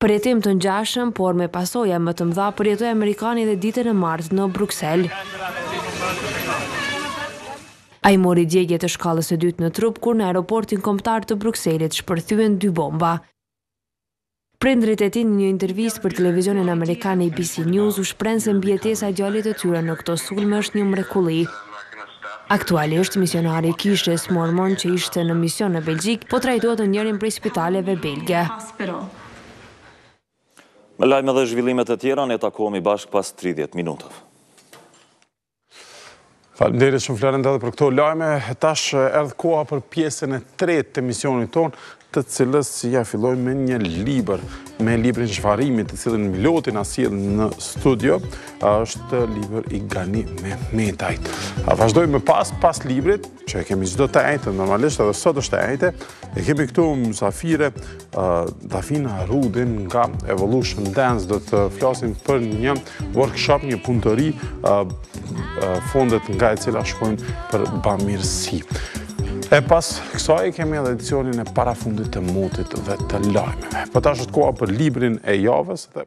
Përjetim të ngjashëm, por me pasoja më të mëdha përjetoi amerikani edhe ditën e martë në Bruksel. Ai mori djegie të shkallës së dytë në trup kur në aeroportin kombëtar të Brukselit shpërthyen dy bomba. Prindërit e tij në një intervistë për televizionin amerikan ABC News u shprenë se mbijetesa e djalit të tyre në këto sulme është një mrekulli. Aktualisht, misionari i Kishës Mormon që ishte në mision në Belgjikë po trajtohet në njërin prej spitaleve belge. Me lajme dhe zhvillime të tjera ne takohemi bashkë pas tridhjetë minutave. Faleminderit shumë Florinda edhe për këto lajme. Tash erdh koha për pjesën e tretë të emisionit tonë, të cilës ia fillojmë me një libër, me librin Zhvarrimi, të cilin Miloti na sjell në studio, është libër i Gani Mehmetajt. Vazhdojmë më pas pas librit, që e kemi çdo të enjte normalisht, edhe sot është e enjte, E kemi këtu mësafire, Dafina Rudin nga Evolution Dance, do të flasim për një workshop, një punëtori, fondet nga e cila shkojnë për bamirësi. E pas kësaj kemi edhe edicionin e parafundit të motit dhe të lajmeve. Por po tash është koha për librin e javës dhe...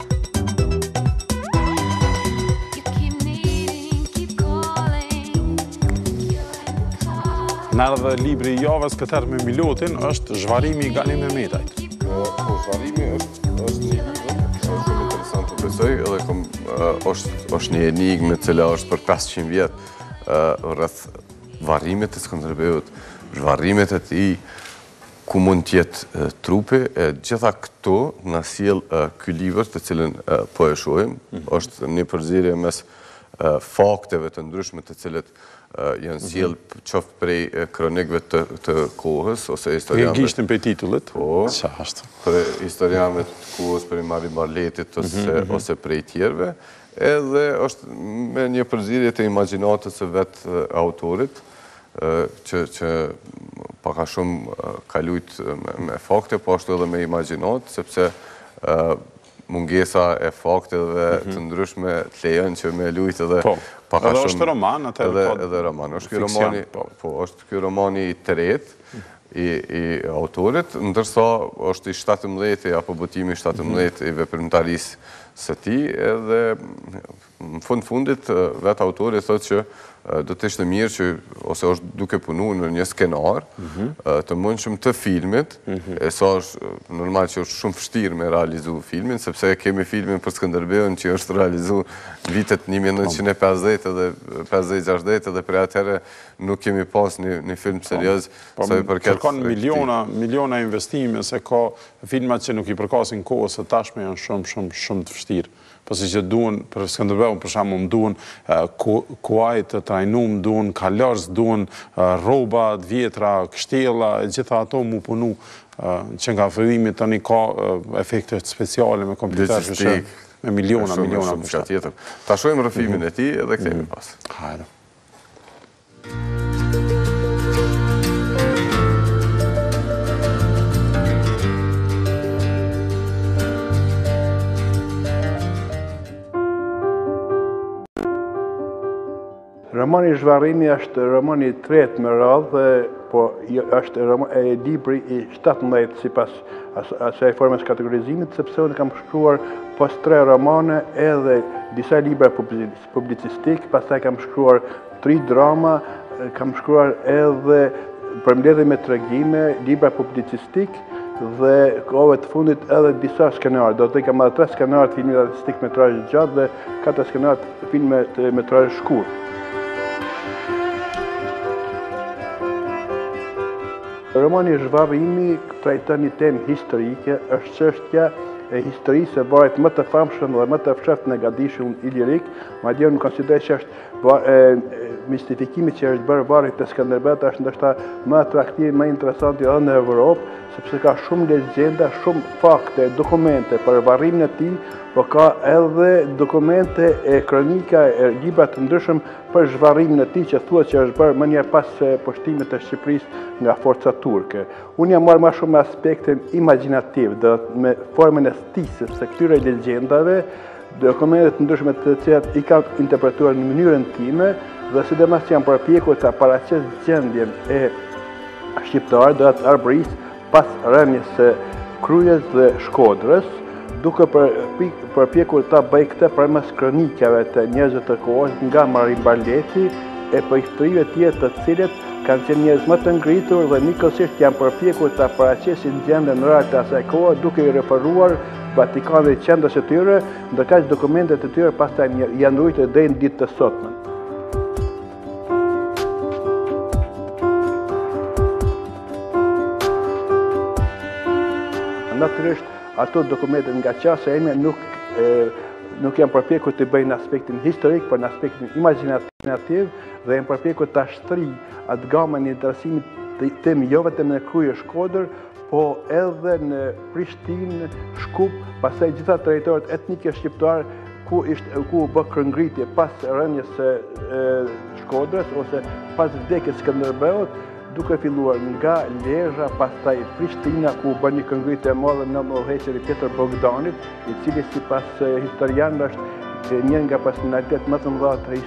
Në ardhë dhe libri i javës këtë herë me Milotin është Zhvarrimi i Gani Mehmetajt. Po, po Zhvarrimi është është një libër, është shumë interesant të besoj, edhe kom është është një enigmë e cila është për 500 vjet rreth varrimit të Skënderbeut, zhvarrimet e tij, ku mund të jetë trupi, e gjitha këto na sjell ky libër të cilin po e shohim, është një përzierje mes fakteve të ndryshme të cilat janë mhm. sjell qoftë prej kronikëve të, të kohës ose historianëve. Ne nisim prej titullit. Po. prej historianëve të kohës prej Marin Barletit mhm, ose mhm. ose prej tjerëve, edhe është me një përzierje të imagjinatës së vet autorit që pak a shumë ka lujt me fakte, po ashtu edhe me imagjinatë, sepse mungesa e fakteve mhm. të ndryshme të lejon që me lujt edhe po. pak a shumë... Edhe është roman, atë edhe po, Edhe roman, është kjo romani, po. po, është ky romani i tretë, i autorit, ndërsa është i 17-ti apo botimi i 17-ti mhm. i veprimtarisë së tij, edhe Në fund të fundit, vetë autori thotë që do të ishte mirë që, ose është duke punu në një skenar, mhm. të mundshëm të filmit, mhm. e sa është normal që është shumë vështirë me realizu filmin, sepse e kemi filmin për Skënderbeun që është realizu vitet 1950 dhe 50-60 dhe prej atëherë nuk kemi pas një film serioz. Po, po, Kërkon miliona, miliona investime, se krejt filmat që nuk i përkasin kohës së tashme janë shumë, shumë, shumë të vështirë. Pasi që duhen për Skënderbeun për shembull, duhen kuaj të trajnum, duhen kalorës, duhen rroba të vjetra, kështjella, të gjitha ato m'u punu që nga fillimi tani ka efekte speciale me kompjuter që shë me miliona, miliona kushtojnë. Ta shohim rrëfimin e tij edhe kthehemi pas. Hajde. Romani Zhvarrimi është romani i tretë me radhë, po është libri i 17 sipas asaj formës kategorizimit, sepse unë kam shkruar pas tre romane edhe disa libra publi. publicistik, pastaj kam shkruar tri drama, kam shkruar edhe përmbledhje me tregime, libra publicistik dhe kohëve të fundit edhe disa skenarë. Domethënë kam edhe tre skenarë të filmit artistik metrazh gjatë dhe katër skenarë të filmit metrazh shkurtër. Romani Zhvarrimi trajton një temë historike, është Çështja e historisë së varrit më të famshëm dhe më të fshehtë në gadishullin ilirik, madje unë konsideroj që është mistifikimi që i është bërë varrit të Skënderbeut është ndoshta më atraktiv, më interesant edhe në Evropë, sepse ka shumë legjenda, shumë fakte, dokumente për varrimin e tij, por ka edhe dokumente e kronika e libra të ndryshëm për zhvarrimin e tij që thuhet që është bërë menjëherë pas pushtimit të Shqipërisë nga forcat turke. Unë jam marrë ma shumë me aspektin imagjinativ, dmth me formën e stisjes së këtyre legjendave, dokumenteve të ndryshme të cilat i kam interpretuar në mënyrën time, dhe sidomos që jam përpjekur të paraqes gjendjen e shqiptarëve dhe të Arbërisë pas rënies së Krujës dhe Shkodrës, duke përpjekur ta bëj këtë përmes kronikave të njerëzve të kohës nga Marin Barleti e prej historianëve tjerë të cilët kanë qenë njerëz më të ngritur dhe njëkohësisht janë përpjekur ta paraqesin gjendën reale të asaj kohe duke i referuar Vatikanit qendrës së tyre, ndërkaq dokumentet e tyre pastaj janë ruajtur deri në ditë të sotme. Natyrisht Ato dokumentet nga qasja ime nuk nuk jam përpjekur ta bëj në aspektin historik, por në aspektin imagjinativ dhe jam përpjekur ta shtrij atë gamën e interesimit tim, jo vetëm në Krujë e Shkodër, po edhe në Prishtinë, Shkup, pastaj gjitha territoret etnike shqiptare, ku ishte ku u bë kryengritje pas rënies së Shkodrës, ose pas vdekjes së Skënderbeut, duke filluar nga Lezha, pastaj Prishtina, ku u bë një kryengritje e madhe nën udhëheqjen e Pjetër Bogdanit, i cili sipas historianëve është njëri nga personalitetet më të mëdha të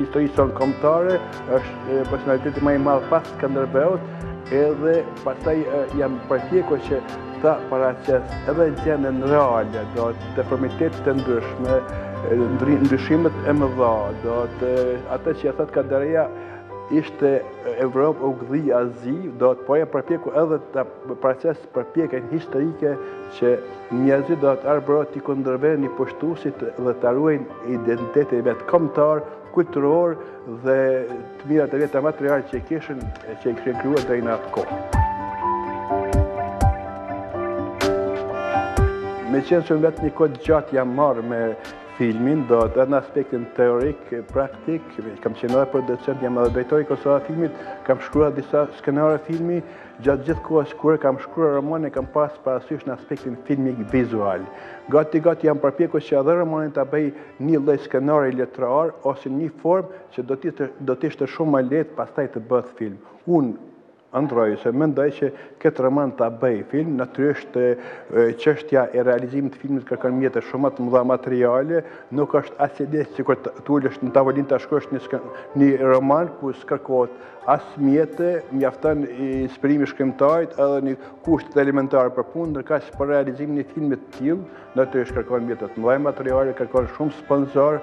historisë sonë kombtare, është personaliteti më i madh pas Skënderbeut, edhe pastaj jam përpjekur që ta paraqes edhe gjendjen reale, domethënë deformitetet e ndryshme, ndryshimet e mëdha, domethënë atë që e thotë Kadareja, ishte Evropë, u gdhi Azi, domethënë po jam përpjekur edhe ta paraqes përpjekjen historike që njerëzit domethënë arbërit t'i kundërvihen pushtuesit dhe ta ruajnë identitetin e vet kombtar, kulturor dhe të mirat e veta materiale që i kishin që i kishin krijuar deri në atë kohë. Meqenëse unë vetë një kohë të gjatë jam marrë me filmin, domethënë edhe në aspektin teorik, praktik, kam qenë edhe producent, jam edhe drejtor i Kosovafilmit, kam shkruar disa skenare filmi, gjatë gjithë kohës kur kam shkruar romanin kam pas parasysh në aspektin filmik vizual. Gati gati jam përpjekur që edhe romanin ta bëj një lloj skenari letrar ose një formë që do të do të ishte shumë më lehtë pastaj të bëhet film. Unë Ëndrroj ose mendoj që këtë roman ta bëj film, natyrisht çështja e realizimit të filmit kërkon mjete shumë të mëdha materiale, nuk është aq e lehtë sikur të ulesh në tavolinë ta shkruash një një roman ku s'kërkohet as mjete, mjafton inspirimi i shkrimtarit edhe një kushtet elementare për punë, ndërkaq për realizimin e filmit të tillë, natyrisht kërkon mjete të mëdha materiale, kërkon shumë sponsorë,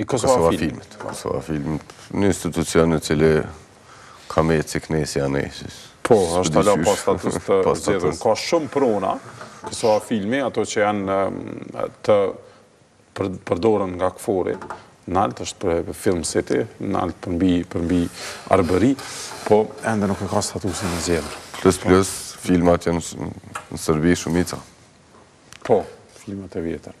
i Kosova Filmit. Kosova Filmit, një institucion të cilin kam me e cikë nesër n'emision. Po, është hala pa status të zgjedhun. Ka shumë prona, Kosova Filmi, ato që janë tu u përdorë nga KFOR-i, nalt është për Film City, nalt përmbi, përmbi Arbëri, po ende nuk e ka statusin e zgjedhun. Plus, plus, filmat janë në Serbi shumica. Po, filmat e vjetër.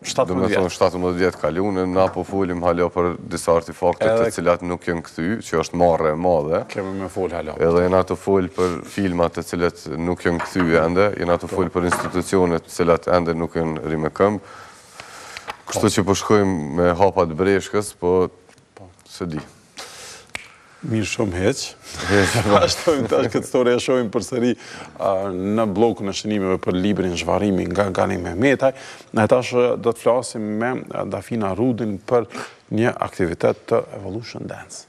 Domethonë 17 vjet kalun e, na po folim hala për disa artefakte të cilat nuk jonë kthy, që është marre e madhe. Kemi me fol hala. Edhe jena tu fol për filmat të cilat nuk jonë kthy ende, jena tu fol për institucionet të cilat ende nuk jonë rimëkëmbë. Kështu që po shkojmë po me hapa t'breshkës, po, po. s'e di. Mirë shumë heq. Vazhdojmë tash këtë storie, shihemi përsëri në bllokun e shënimeve për librin Zhvarrimi nga Gani Mehmetaj. Ne tash do të flasim me Dafina Rudin për një aktivitet të Evolution Dance.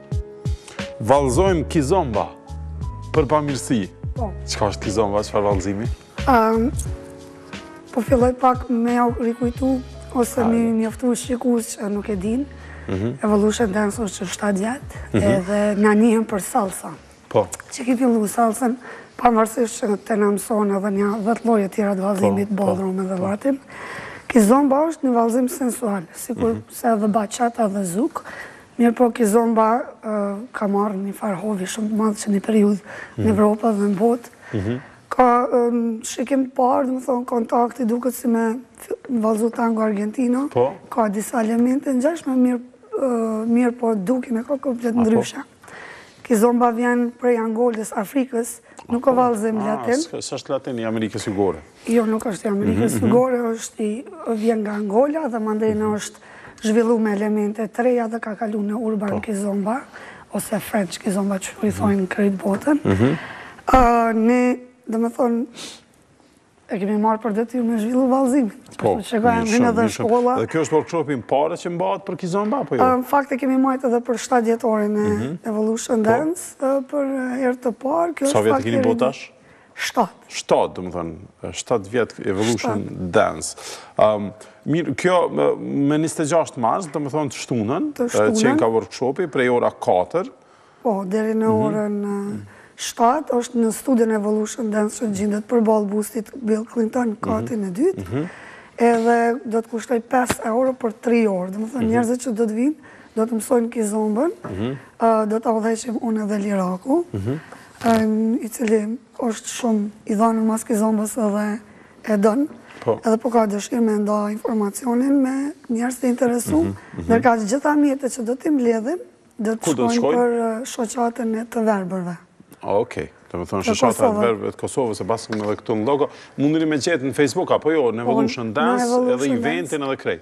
Vallëzojmë kizomba për bamirësi. Po. Çka është kizomba, çfarë vallëzimi? Ëm po filloj pak me jau rikujtu ose me i njoftu shikuesit që nuk e din. Mhm. Evolution Dance është qe 7 vjet mhm. edhe na njihemi për salsa. Po. Që kemi fillu salsën, pavarësisht që te na mësohen edhe nja 10 lloje të tjera të vallëzimit, po, po, ballroom edhe po. latin. Kizomba është një vallëzim sensual, sikurse mhm. edhe bachata dhe zouk, Mirëpo kizomba ka marrë një farë hovi shumë të madh qe një periudhë në Evropë dhe në botë. Kah shikim të parë, domethonë, kontakti duket si me vallzu tango argentino. Po. Ka disa elemente të ngjashme, mirëpo dukjen e ka komplet ndryshe. Kizomba vjen prej Angolës, Afrikës, nuk â vallzim latin. S'është latin, i Amerikës Jugore. Jo, nuk është i Amerikës, mhm, mhm. Jugore, është, vjen nga Angola dhe mandej në mhm. është zhvillu me elemente të reja dhe ka kalu në urban po. kizomba, ose french kizomba që i thojnë n'krejt botën. Ne, domethonë, e kemi marrë për detyrë me zhvillu vallzimin. Po, mirë shumë, mirë shumë. Dhe ky është workshopi i parë që mbahet për kizomba, apo jo? Në fakt e kemi majtë edhe për 7-vjetorin e Evolution po. Dance, për herë të parë. Sa vjet keni bo tash? Shtatë. Shtatë, domethënë, shtatë vjet Evolution Dance. Mirë, kjo me 26 mars, domethënë të shtunën, qenka workshopi, prej orës 4. Po, deri në mhm. orën 7, është në studion Evolution Dance që gjindet përballë bustit Bill Clinton, mhm. katin e dytë, mhm. edhe do të kushtoj 5 euro për 3 orë, domethënë njerëzit që do të vinë, do të mësojnë kizombën, do ta udhëheqim unë edhe Liraku, Ai i cili është shumë i dhënë mas kizombës edhe e don, po. edhe po ka dëshirë me nda informacionin me njerëz të interesuar, mm -hmm. ndërkaq të gjitha mjetet që do t'i mbledhim, do të shkojnë, shkojnë për uh, shoqatën e të verbërve. Ah, okej. Okay. Domethënë shoqata e të verbërve të Kosovës e pashëm edhe këtu në logo. Mundeni me gjetë në Facebook, apo jo, në Evolution Dance, edhe eventin edhe krejt.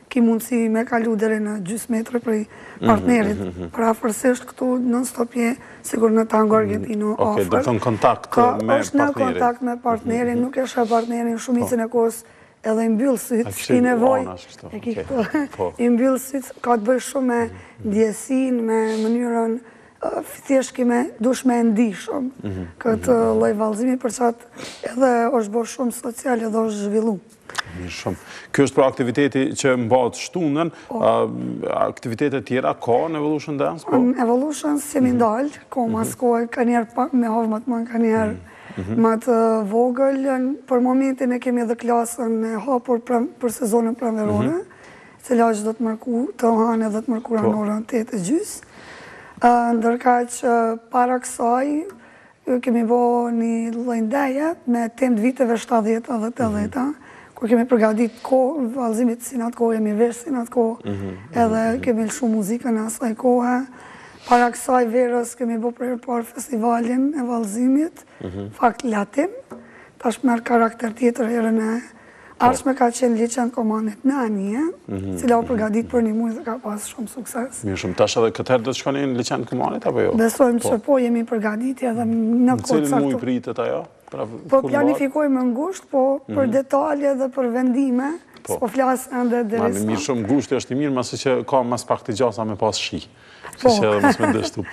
Ki mundësi me u largu deri në gjysë metre prej partnerit, përafërsisht këtu nonstop je, sikur në tango argentino afër. Ok, domethënë kontakt me partnerin. Ka, është në kontakt me partnerin, nuk e sheh partnerin, shumicën e kohës edhe i mbyllë sytë, s'ki nevojë, e ki këtu, po. i mbyllë sytë, ka të bëjë shumë me ndjesinë, me mënyrën, thjesht ki me dasht me ndi shumë, mhm. këtë mhm. lloj vallëzimi, për qatë edhe është bërë shumë social edhe është zhvillu. Mirë shumë. Kjo është pra aktiviteti që mbahet të shtunën, po. aktivitete tjera ka në Evolution Dance? Po? Në Evolution s'jemi mhm. ndalë, ka mas mhm. kohe, ka njëherë pak me hov ma të madh, ka njëherë mhm. ma të vogël. Për momentin e kemi edhe klasën e hapur për sezonën pranverore, e cila është të mërku, të hanën edhe të mërkurën po. në orën 8 e gjysë. Ndërka që para kësaj, Ju kemi bo një lloj ndeje me temë të viteve shtadhjeta dhe tetëdhjeta, kur kemi përgadit ko, vallëzimet si në atë kohë jemi vesh si në atë kohë, edhe kemi lëshu muzikën e asaj kohë. Para kësaj verës kemi bo për herë të parë festivalin e vallëzimit, fakt latin, tash merr karakter tjetër herën e Ardhshme ka qenë Liqen të Komanit në anije, mhm. e cila u përgadit për një muj dhe ka pas shumë sukses. Mirë shumë, tash edhe këtë herë do të shkoni në Liqen të Komanit, apo jo? Besojmë po. që po, jemi përgadit edhe në kocë. Në cilin muj pritet ajo? Pra, po planifikojmë në gusht, po për mhm. detalje dhe për vendime, po. s'po flas ende derisa. Mirë shumë, në gusht është i mirë, masi që ka më së paku gjasa me pas shi. Po. Që edhe mos me dështu.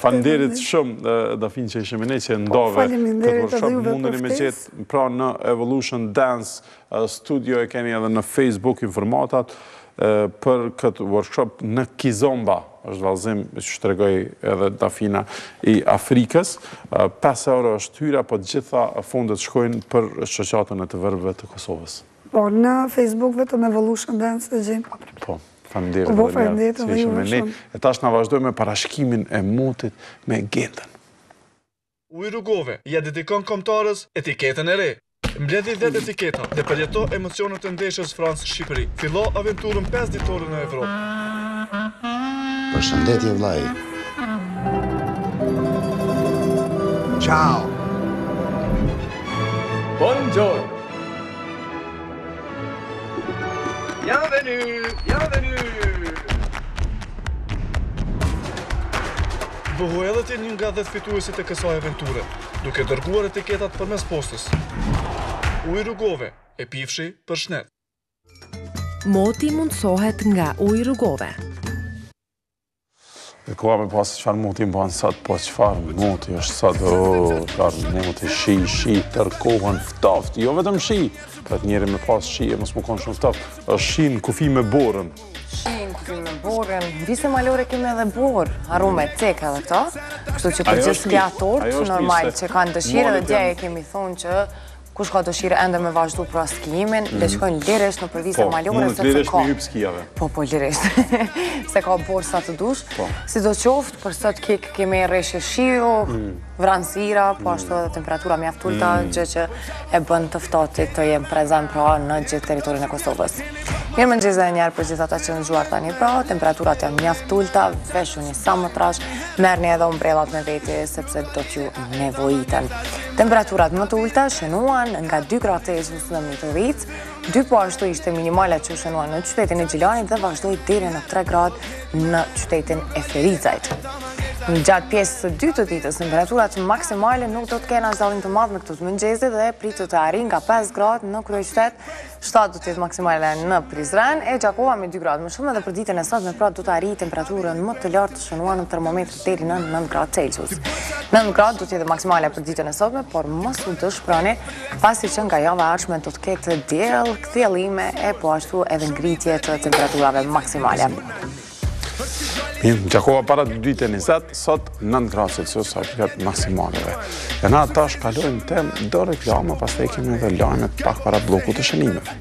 Falimderit shumë, Dafinë, që ishe me ne, që ndove. Falimderit edhe juve për ftesë. me gjetë pra në Evolution Dance Studio, e keni edhe në Facebook informatat, për këtë workshop në Kizomba, është vallëzim, siç tregoi edhe Dafina i Afrikës. 5 euro është hyrja, po të gjitha fondet shkojnë për shoqatën e të verbërve të Kosovës. Po, në Facebook vetëm Evolution Dance e gjejnë pa problem. Po, faleminderit. Po, faleminderit edhe juve shumë. E tash na vazhdojmë me parashikimin e motit me Gentën. Ujë Rugove ia dedikon kombëtares etiketën e re. Mbledhi dhjetë etiketa dhe përjeto emocionet e ndeshjes Francë-Shqipëri. Fillo aventurën pesë ditore në Evropë. Përshëndetje vllai. Ciao. Buongiorno. Bienvenue, bienvenue. Bëhu edhe ti një nga 10 fituesit e kësaj aventure, duke dërguar etiketat përmes postës. Ujë Rugove, e pifshi për shnet. Moti mundësohet nga Ujë Rugove. E koha me pa çfarë moti ban sot, po çfarë moti është sot, o, çfarë moti, shi, shi, tërë kohën, ftoft, jo vetëm shi, tjetër send me pasë shi e mos me konë shumë ftoft, është shi në kufi me borën. Shi në kufi me borën, vise malore kemi edhe borë, arume, cekëm edhe këto, kështu që për gjithë skijatorët, normal që kanë dëshirë dhe dje e kemi thonë që Kush ka dëshirë ende me vazhdu pra skijimin, mhm. le t'shkojnë lirisht në për viset, po, malore, se do t'ka... Po, mundë lirisht me hypë skijave. Po, po, lirisht. Se ka borë sa të dush. Po. Si do qoftë, për sot ki, kemi reshje shiu, mhm. vranësira, po ashtu mhm. edhe temperatura mjaft t'ulta, gjë që e bën të ftohtit të jetë prezent pra në gjithë territorin e Kosovës. Mirëmëngjesi edhe një herë për gjithë ata që janë zgjuar tani pra, temperaturat janë mjaft t'ulta, veshuni sa më trash, merrni edhe umbrellat me veti, sepse do t'ju nevojiten. Temperaturat më të ulta u shënuan nga 2 gradë Celsius në Mitrovicë, 2 po ashtu ishte minimala që u shënua në qytetin e Gjilanit dhe vazhdoi deri në 3 gradë në qytetin e Ferizajt. E gjatë pjesës së dytë të ditës, temperaturat maksimale nuk do të kenë dallim të madh me këto të mëngjesit dhe pritet të arrijnë nga 5 gradë në kryeqytet 7 do të jetë maksimalja në Prizren, e Gjakova me 2 gradë më shumë edhe për ditën e sotme, pra do të arrijë temperaturën më të lartë të shënuar në termometër deri në 9 gradë Celsius. 9 gradë do të jetë maksimalja për ditën e sotme, por mos u dëshpëroni, pasi që nga java e ardhshme do të ketë diell, kthjellime e po ashtu edhe ngritje të temperaturave maksimale. Mirë, Gjakova para dy dite njëzet, sot nëntë gradë, sot sa të këtë maksimaleve. E na tash kalojmë te do reklama, pastaj kemi edhe lajmet pak para bllokut të shënimeve.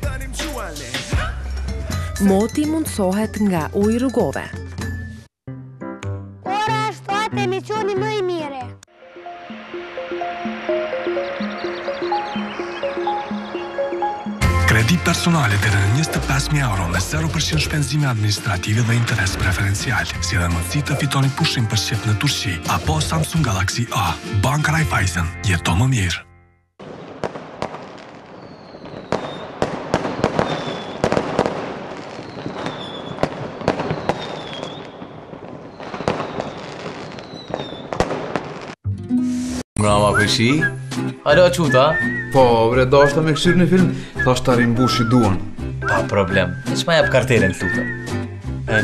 Moti mundësohet nga Ujë Rugove. Ora është te emisioni më i mirë. Kredi personale deri në 25000 euro me 0% shpenzime administrative dhe interes preferencial, si dhe mundësi të fitoni pushim për çift në Turqi apo Samsung Galaxy A. Banka Raiffeisen, jeto më mirë. Mama kërshi? Alo, a u çute? Po, bre, deshta me kqyrë një film, thashë ta rimbushi Duon. Pa problem, veç ma jep kartelën të lutna.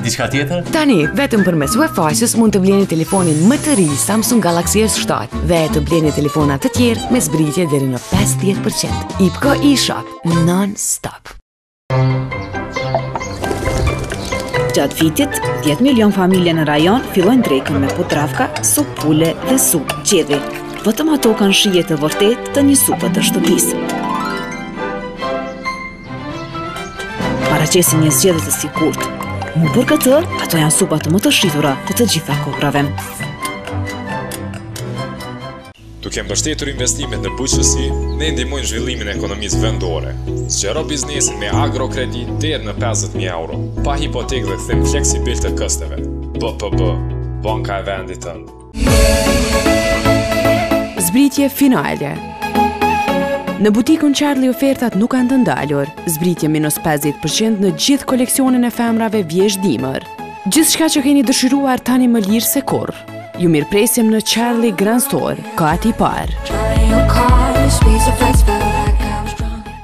Diçka tjetër? Tani, vetëm përmes uebfaqes mund të bleni telefonin më të ri Samsung Galaxy S7 dhe të bleni telefona të tjerë me zbritje deri në 50%. IPKO eShop non-stop. Gjatë vitit, 10 milion familje në rajon fillojnë drekën me Podravka, supë pule dhe supë gjedhi. Vetëm ato kanë shije të vërtetë të një supe të shtëpisë. Paraqesin një zgjedhje të sigurt. Mu për këtë, ato janë supat më të shitura të të gjitha kohrave. Duke mbështetur investimet në bujqësi, ne ndihmojmë zhvillimin e ekonomisë vendore. Zgjero biznesin me agrokredi deri në 50000 euro, pa hipotekë dhe kthim fleksibil të kësteve. BPB, Banka e Vendit tënd. Zbritje finale Në butikun Charlie ofertat nuk kanë të ndalur, zbritje minus 50% në gjithë koleksionin e femrave vjeshtë-dimër. Gjithçka që keni dëshiruar tani më lirë se kurrë. Ju mirëpresim në Charlie Grand Store, kati i parë.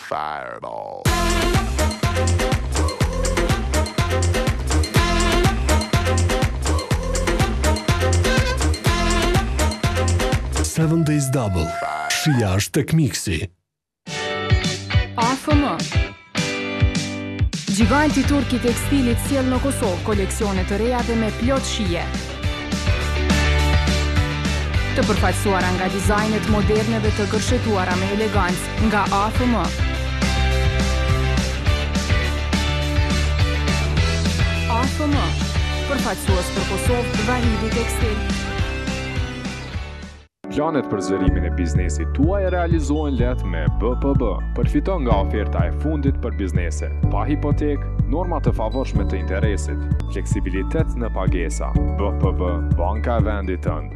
Fireball. Seven Days Double, shija është tek miksi. AFM Gjiganti turk i tekstilit sjell në Kosovë koleksione të reja dhe me plot shije. Të përfaqësuara nga dizajnet moderne dhe të gërshetuara me elegancë nga AFM. AFM, përfaqësues për Kosovë, Vahidi Tekstil. Planet për zgjerimin e biznesit tuaj realizohen lehtë me BPB. Përfito nga oferta e fundit për biznese, pa hipotekë, norma të favorshme të interesit, fleksibilitet në pagesa. BPB, banka e vendit tënd.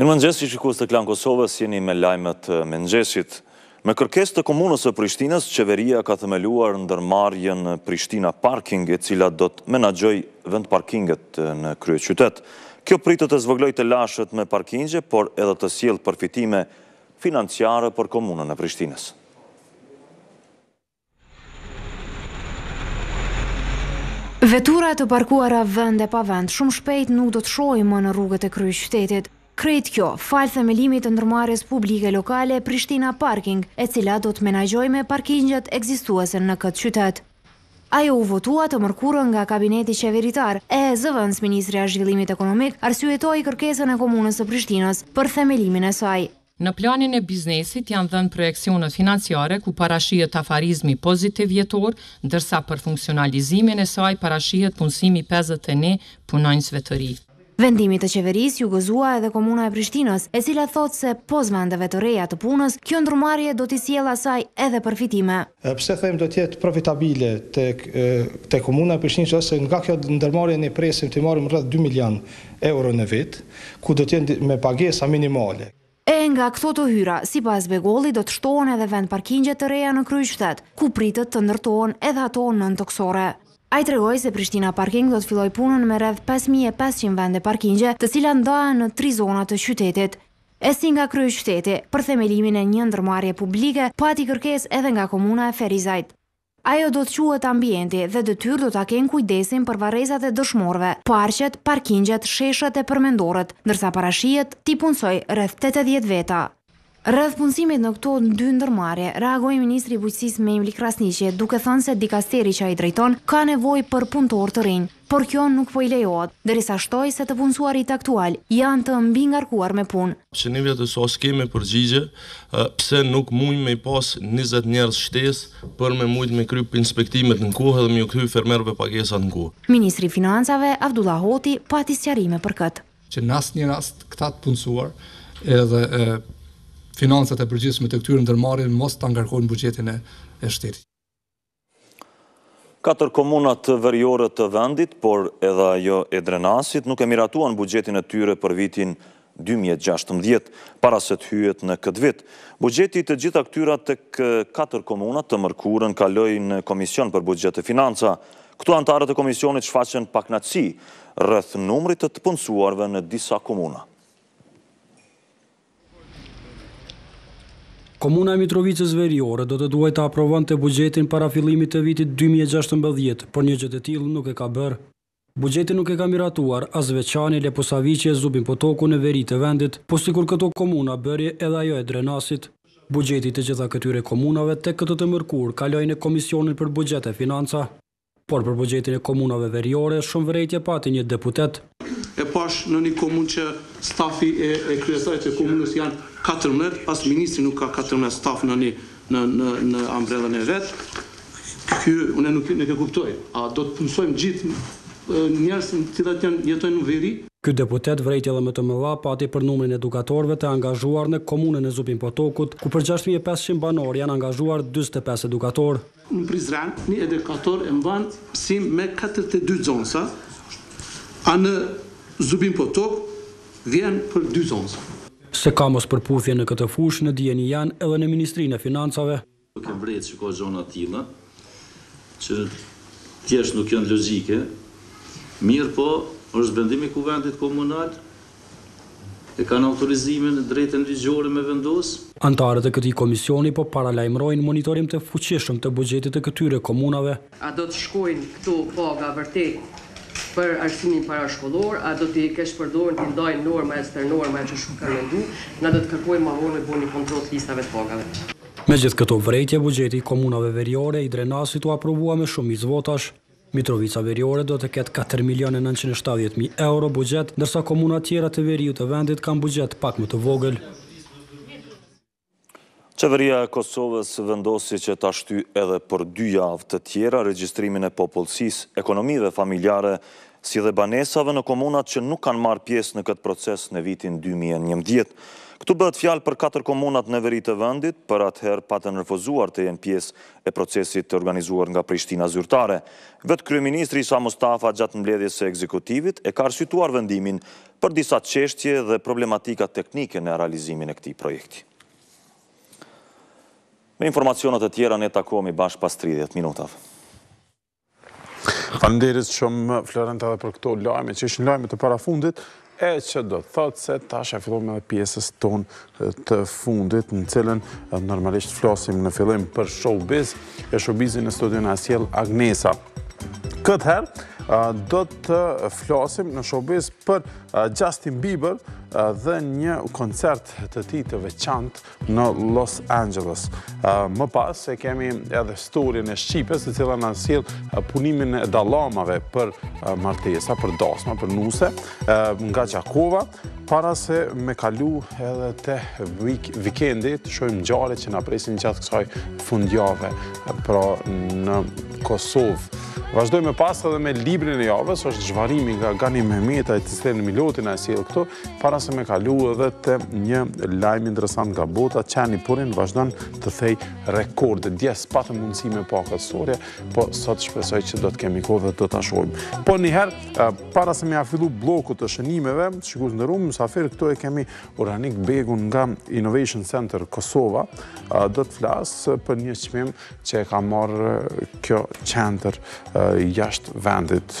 Mirëmëngjesi shikues të Klan Kosovës, jeni me lajmet e mëngjesit. Me kërkesë të Komunës së Prishtinës, qeveria ka themeluar ndërmarrjen Prishtina Parking, e cila do të menaxhojë vendparkingjet në kryeqytet. Kjo pritet të zvogëlojë telashet me parkingje, por edhe të sjellë përfitime financiare për Komunën e Prishtinës. Vetura të parkuara vend e pa vend, shumë shpejt nuk do të shohim më në rrugët e kryeqytetit. Krejt kjo, falë themelimit të ndërmarrjes publike lokale Prishtina Parking, e cila do të menaxhojë me parkingjet ekzistuese në këtë qytet. Ajo u votua të mërkurën nga Kabineti Qeveritar, e zëvendësministrja e Zhvillimit Ekonomik arsyetoi kërkesën e Komunës së Prishtinës për themelimin e saj. Në planin e biznesit janë dhënë projeksionet financiare ku parashihet afarizmi pozitiv vjetor, ndërsa për funksionalizimin e saj parashihet punësimi i pesëdhjetë e një punonjësve të ri. Vendimit të qeverisë ju gëzua edhe Komuna e Prishtinës, e cila thotë se pos vendeve të reja të punës, kjo ndërmarrje do t'i sjellë asaj edhe përfitime. Pse themi do të jetë profitabile tek Komuna e Prishtinës është se nga kjo ndërmarrje ne presim t'i marrim rreth dy milionë euro në vit, ku do të jenë me pagesa minimale. E nga këto të hyra, sipas Begollit do të shtohen edhe vendparkingje të reja në kryeqytet, ku pritet të ndërtohen edhe ato nëntokësore. Ai tregoi se Prishtina Parking do të fillojë punën me rreth pesë mijë e pesëqind vende parkingje, të cilat ndahen në tri zona të qytetit. E si nga kryeqyteti, për themelimin e një ndërmarrje publike pati kërkesë edhe nga komuna e Ferizajt. Ajo do të quhet Ambienti dhe detyrë do ta ketë kujdesin për varrezat e dëshmorëve, parqet, parkingjet, sheshet e përmendorët, ndërsa parashihet t'i punësojë rreth tetëdhjetë veta. Rreth punësimit në këto dy ndërmarrje, reagoi ministri i Bujqësisë Memli Krasniqi, duke thënë se dikasteri që ai drejton ka nevojë për punëtorë të rinj. Por kjo nuk po i lejohet, derisa shtoi se të punësuarit aktualë janë të mbingarkuar me punë. Qe një vjet sot s'kemi përgjigje pse nuk mujmë me i pas njëzet njerëz shtesë për me mujt me kry inspektimet në kohë edhe me ju kry fermerëve pagesat në kohë. Ministri i Financave, Avdullah Hoti, pati sqarime për këtë. Që në asnjë rast këta të punësuar edhe financat e përgjithshme të këtyre ndërmarrjeve mos ta ngarkojnë buxhetin e shtetit. Katër komunat veriore të vendit, por edhe ajo e Drenasit, nuk e miratuan buxhetin e tyre për vitin dy mijë e gjashtëmbëdhjetë, para se të hyhet në këtë vit. Buxheti i të gjitha këtyre komunave tek këtë të mërkurë kaloi në Komision për Buxhet e Financa. Këtu anëtarët e komisionit shfaqën pakënaqësi rreth numrit të të punësuarve në disa komuna. Komuna e Mitrovicës Veriore do të duhej të aprovonte buxhetin para fillimit të vitit dy mijë e gjashtëmbëdhjetë, por një gjë të tillë nuk e ka bërë. Buxhetin nuk e ka miratuar as Zveçani, Leposaviqi e Zubin Potoku në veri të vendit, po sikur këto komuna bëri edhe ajo e Drenasit. Buxheti i të gjitha këtyre komunave tek këtë të mërkurë kaloi në Komisionin për Buxhet e Financa. Por për buxhetin e komunave veriore shumë vërejtje pati një deputet. E pashë në një komunë që stafi e kryetarit e komunës janë katërmbëdhjetë, as ministri nuk ka katërmbëdhjetë staf në një në ambrellën e vet. Ky unë nuk nuk e kuptoj. A do të punësojmë gjithë njerëz të cilat janë jetojnë në veri? Ky deputet vërejtje edhe më të mëdha pati për numrin edukatorëve të angazhuar në komunën e Zubin Potokut, ku për gjashtë mijë e pesëqind banorë janë angazhuar dyzet e pesë edukatorë. Në Prizren, një edukatore mban mësim me katërtëdhjetë e dy nxënësa, a në Zubin Potok vjen për dy nxënësa. Se ka mospërputhje në këtë fushë në dijeni janë edhe në Ministrinë e Financave. Unë e vërej që ka gjana të tilla, që thjesht nuk janë logjike. Mirëpo, është vendim i Kuvendit Komunal e kanë autorizimin e drejtën ligjore me vendos. Anëtarët e këtij komisioni po paralajmërojnë monitorim të fuqishëm të buxhetit të këtyre komunave. A do të shkojnë këto paga vërtet për arsimin parashkollor, a do t'i keqpërdorin, t'i ndajnë norma e stërnorma që shumë kanë mendu, na do të kërkojmë ma vonë me bo një kontroll të listave të pagave. Me gjithë këto vërejtje buxheti i komunave veriore e i Drenasit u aprovua me shumicë votash. Mitrovica Veriore do të ketë katër milionë e nëntëqind e shtatëdhjetë mijë euro buxhet, ndërsa komunat tjera të veriut të vendit kanë buxhet pak më të vogël. Qeveria e Kosovës vendosi që ta shtyjë edhe për dy javë të tjera regjistrimin e popullsisë, ekonomive familjare, si dhe banesave në komunat që nuk kanë marrë pjesë në këtë proces në vitin dy mijë e njëmbëdhjetë. Këtu bëhet fjalë për katër komunat në veri të vendit, por atëherë patën refuzuar të jenë pjesë e procesit të organizuar nga Prishtina zyrtare. Vetë kryeministri Isa Mustafa gjatë mbledhjes së ekzekutivit e ka arsyetuar vendimin për disa çështje dhe problematika teknike në realizimin e këtij projekti. Me informacionet e tjera ne takohemi bashkë pas tridhjetë minutave. Faleminderit shumë Florent edhe për këto lajme që ishin lajme të parafundit e që do të thotë se tash e fillojmë edhe pjesën tonë të fundit në cilën normalisht flasim në fillim për showbiz e showbizin në studion e sjell Agnesa. Këtë herë do të flasim në showbiz për Justin Bieber dhe një koncert të tij të veçantë në Los Angeles. Më pas e kemi edhe storien e Shqipes, e cila na sjell punimin e dallamave për martesa, për dasma, për nuse, nga Gjakova, para se me kalu edhe te vikendi, të shohim ngjarjet që na presin gjatë kësaj fundjave, pra në Kosovë. Vazhdojmë më pas edhe me librin e javës, është Zhvarrimi nga Gani Mehmetaj të cilën Miloti na e sjell këtu, Para se me kalu edhe te një lajm interesant nga bota, qeni Purin vazhdon të thejë rekordet. Dje s'patë mundësi me pa këtë storie, po sot shpresoj që do të kemi kohë dhe do ta shohim. Po njëherë, para se me e fillu bllokun e shënimeve, shikues të nderum, mysafir këtu e kemi Uranik Begun nga Innovation Center Kosova, do të flasë për një çmim që e ka marrë kjo qendër jashtë vendit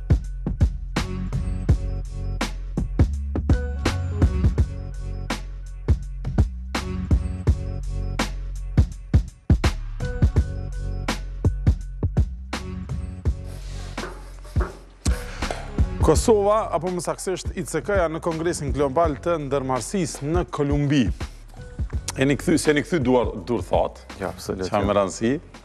Kosova, apo më saksisht ICK-ja në Kongresin Global të Ndërmarrësisë në Kolumbi. Jeni kthy, s'jeni kthy duar duarthatë, ja, absolutisht. Çka me rëndësi,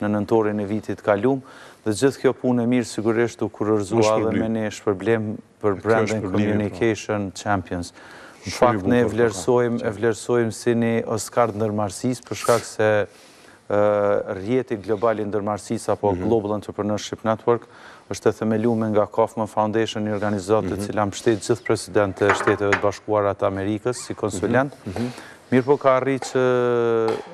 në nëntorin e vitit të kalum, dhe gjithë kjo punë e mirë sigurisht u kurorëzua edhe me një shpërblim për Brand and Communication Champions. Në fakt ne vlerësojmë, e vlerësojmë si një Oscar ndërmarrësisë për shkak se rrjeti global i ndërmarrësisë apo mhm. Global Entrepreneurship Network është e themelume nga Kauffman Foundation, një organizatë e mhm. cila mbështet gjithë presidentët e Shteteve të Bashkuara të Amerikës si konsulent. Mhm, Mirëpo ka arri që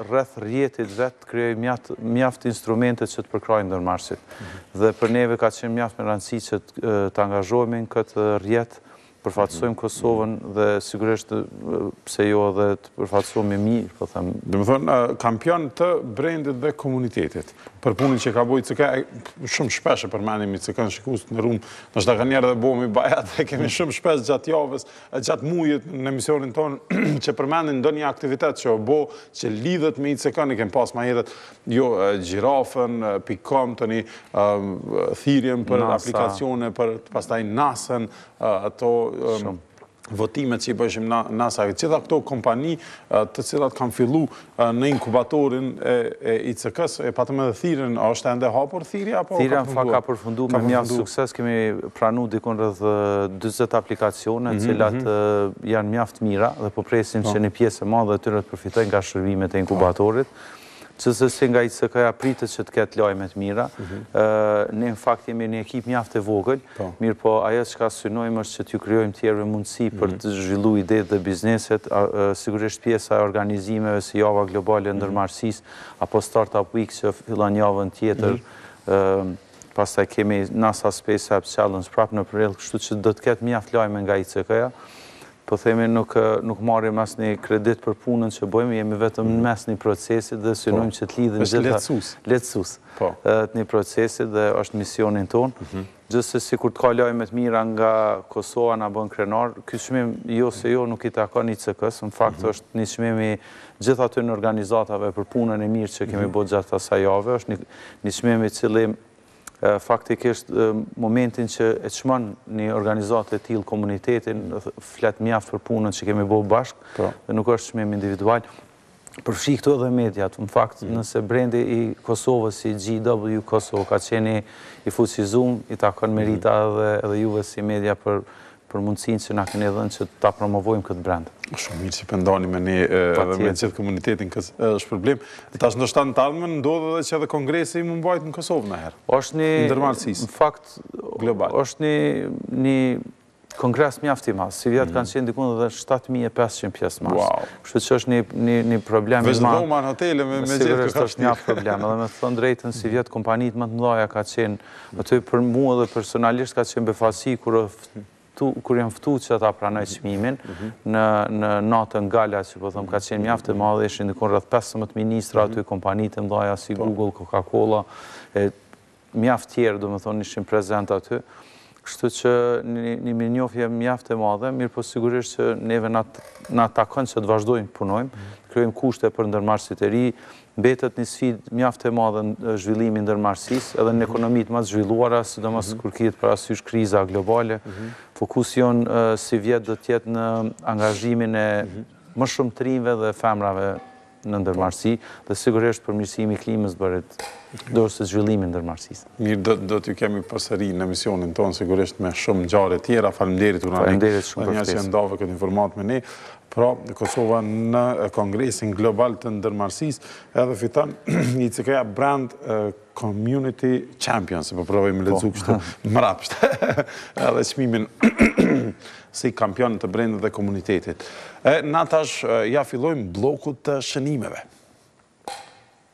rreth rrjetit vet të krijojë mjaft instrumente që të përkrahin ndërmarrësit. Dhe për neve ka qenë mjaft me rëndësi që të angazhohemi në këtë rrjet, përfaqësojmë Kosovën dhe sigurisht pse jo edhe të përfaqësohemi mirë, po them. Domethënë kampion të brendit dhe komunitetit, për punën që ka bo ICK, shumë shpesh e përmendim ICK-në, shikues të nderum, ndoshta kanjëherë edhe bohemi bajat, e kemi shumë shpesh gjatë javës Gjatë mujit në emisionin tonë që përmendin ndonjë aktivitet që u bo, që lidhet me ICK-në, e kemi pas ma herët jo Gjirafën, pick compton-i, thirrjen për aplikacione për pastaj NASA-n, ato votimet që i bëjshim NASA-s. Gjitha këto kompani të cilat kanë fillu Në inkubatorin e ICK-së, e patëm edhe thirrjen, a është ende hapur thirrja apo ka përfunduar? Thirrja në fakt ka përfundu me mjaft sukses, kemi pranu diku rreth dyzet aplikacione, të cilat janë mjaft të mira dhe po presim që një pjesë e madhe e tyre të përfitojnë nga shërbimet e inkubatorit. Gjithsesi nga ICK-ja pritet që të ketë lajme të mira. Ne në fakt jemi një ekip mjaft i vogël, Mirëpo, ajo çka synojmë është që t'ju krijojmë tjerëve mundësi për të zhvillu idetë dhe bizneset. Sigurisht pjesa e organizimeve si Java Globale e Ndërmarrësisë apo Startup Week që fillon javën tjetër, pastaj kemi NASA Space App Challenge prapë në prill, kështu që do të ketë mjaft lajme nga ICK-ja. Po themi nuk marrim asnjë kredit për punën që bëjmë, jemi vetëm në mes një procesi dhe synojmë që të lidhim gjitha. Është lehtësues. Lehtësues. Po. Të një procesi dhe është misioni jonë. Mhm. Gjithsesi kur të ka lajme të mira nga Kosova na bën krenar. Ky çmim jo se nuk i takon ICK-së, në fakt mhm. është një çmim i gjithë atyre organizatave për punën e mirë që kemi mhm. bërë gjatë asaj jave, është një çmim i cili Faktikisht në momentin që e çmon një organizatë e tillë komunitetin, flet mjaft për punën që kemi bo bashkë, po. dhe nuk është çmim individual, përfshi këtu edhe mediat, në fakt, mm. nëse brendi i Kosovës si GW Kosovë ka qeni i fuqizum, i takon merita mm. edhe, edhe juve si media për për mundësinë që na keni dhënë që ta promovojmë këtë brand. Shumë mirë që po ndani me ne edhe me gjithë komunitetin këtë shpërblim. Tash ndoshta në të ardhmen ndodh edhe që edhe kongresi me u mbajt në Kosovë një herë. Është një... Ndërmarrësisë. Në fakt... Global. është një... një kongres mjaft i madh. Sivjet kanë mhm. qenë dikun edhe 7500 pjesëmarrës. Wow. Kështu që është një një problem i madh. Vetë dhoma në hotele me i gjetë është një problem. Edhe me të thënë drejtën sivjet kompanitë më të mëdha ka qenë Aty për mua edhe personalisht ka qenë befasi kur kur jam ftu që ta pranoj çmimin në në natën gala që po them ka qenë mjaft e madhe ishin diku rreth pesëmbëdhjetë ministra aty kompani të mëdha si Google Coca Cola e mjaft tjerë domethënë ishin prezent aty kështu që një mirënjohje mjaft e madhe, mirëpo sigurisht që neve na na takon që të vazhdojmë të punojmë, të krijojmë kushte për ndërmarrësit e rinj, Mbetet një sfidë mjaft e madhe zhvillimi i ndërmarrësisë, edhe në ekonomitë më të zhvilluara, sidomos kur kihet parasysh kriza globale. Fokusi jonë sivjet do të jetë në angazhimin e më shumë të rinjve dhe femrave në ndërmarrësi dhe sigurisht përmirësimi i klimës së bërit, do të thotë zhvillimit të ndërmarrësisë. Mirë, do t'ju kemi përsëri në emisionin tonë, sigurisht me shumë ngjarje tjera. Faleminderit Uranik. Faleminderit shumë për ftesën. Faleminderit që ndave këtë informatë me ne. Pra, Kosova në Kongresin Global të Ndërmarrësisë edhe fiton ICK-ja Brand Community Champion, se po provoj me lexu kështu mrapsht. Edhe çmimin si kampion të brendit dhe komunitetit. E na tash ja fillojmë bllokut të shënimeve.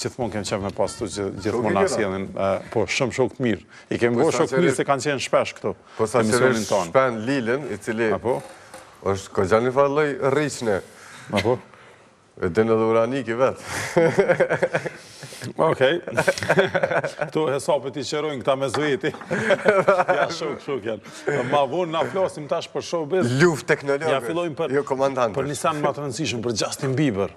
Gjithmonë kem qenë me pas të gjithmonë në asjelin, po shumë shok të mirë. I kem bo shok të mirë se kanë qenë shpesh këtu. Po sa që veç Shpend Lilën, i cili është ka gjanë një farë loj rriqne. Ma po? Edhe edhe Uraniki vetë. Okej. Tu e sa për t'i qërojnë këta mes veti. Ja shok, shok janë. Ma vonë na flasim tash për showbiz. Luft teknologësh. Ja fillojmë për... Jo komandantës. Për lajmin ma të rëndësishmë, për Justin Bieber.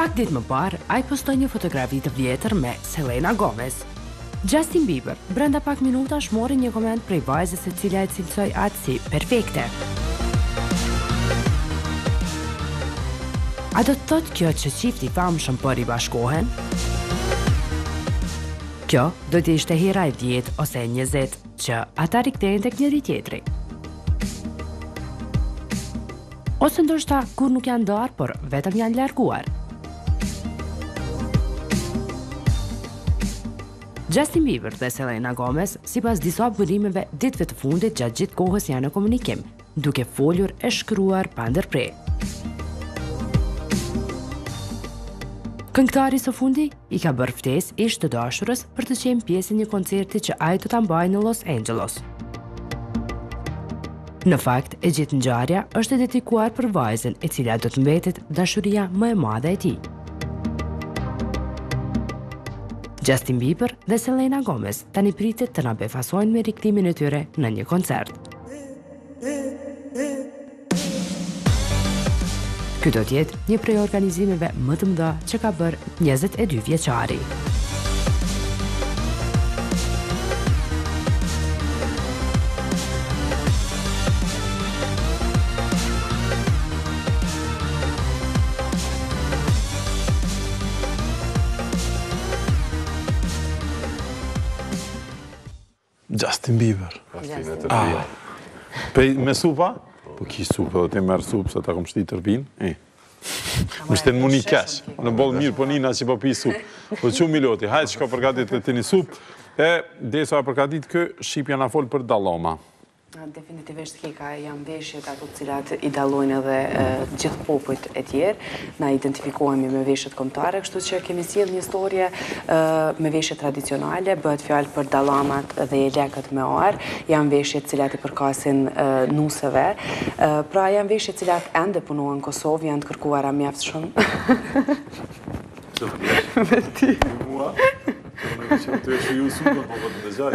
Pak ditë më parë, ai postoi një fotografi të vjetër me Selena Gomez. Justin Bieber, brenda pak minutash mori një koment prej vajzës, e cila e cilësoi atë si perfekte. A do të thotë kjo që çifti i famshëm po ribashkohen? Kjo do të ishte hera e 10 ose e 20. që ata rikthehen tek njëri-tjetri. Ose ndoshta kurrë nuk janë ndarë, por vetëm janë larguar. Justin Bieber dhe Selena Gomez, sipas disa burimeve, ditëve të fundit gjatë gjithë kohës janë në komunikim, duke folur e shkruar pa ndërprerë. Këngëtari së fundi i ka bërë ftesë ish të dashurës për të qenë pjesë e një koncerti që ai do ta mbajë në Los Angeles. Në fakt, e gjithë ngjarja është e dedikuar për vajzën, e cila do të mbetet dashuria më e madhe e tij. Justin Bieber dhe Selena Gomez tani pritet të na befasojnë me rikthimin e tyre në një koncert. Ky do të jetë një prej organizimeve më të mëdha që ka bërë 22 vjeçari. Justin Bieber. Justin ah. Po me supa? Po ki supë, do të merr supë se ta kom shti tërpinë. E. Më shtenë mu me kesh, boll mirë, po nina që po pi supë. Po m'hin loti, hajt çka ke përgatit tini supë, e desa përgatit ke, Shqipja na fol për dallama. Definitivisht keka janë veshjet ato t'cilat i dallojnë edhe gjithë popujt e tjerë. Na identifikohemi me veshjet komtare, kështu që kemi sjellë një storje me veshje tradicionale, bëhet fjalë për dallamat dhe jelekët me ar, janë veshje të cilat i përkasin nuseve. Pra janë veshje të cilat ende punohen në Kosovë, janë të kërkuara mjaft shumë. Ç'të bësh? Me ty. Me mua? Unë nuk e shoh ty, e shoh Jusufën, po po të dëgjoj.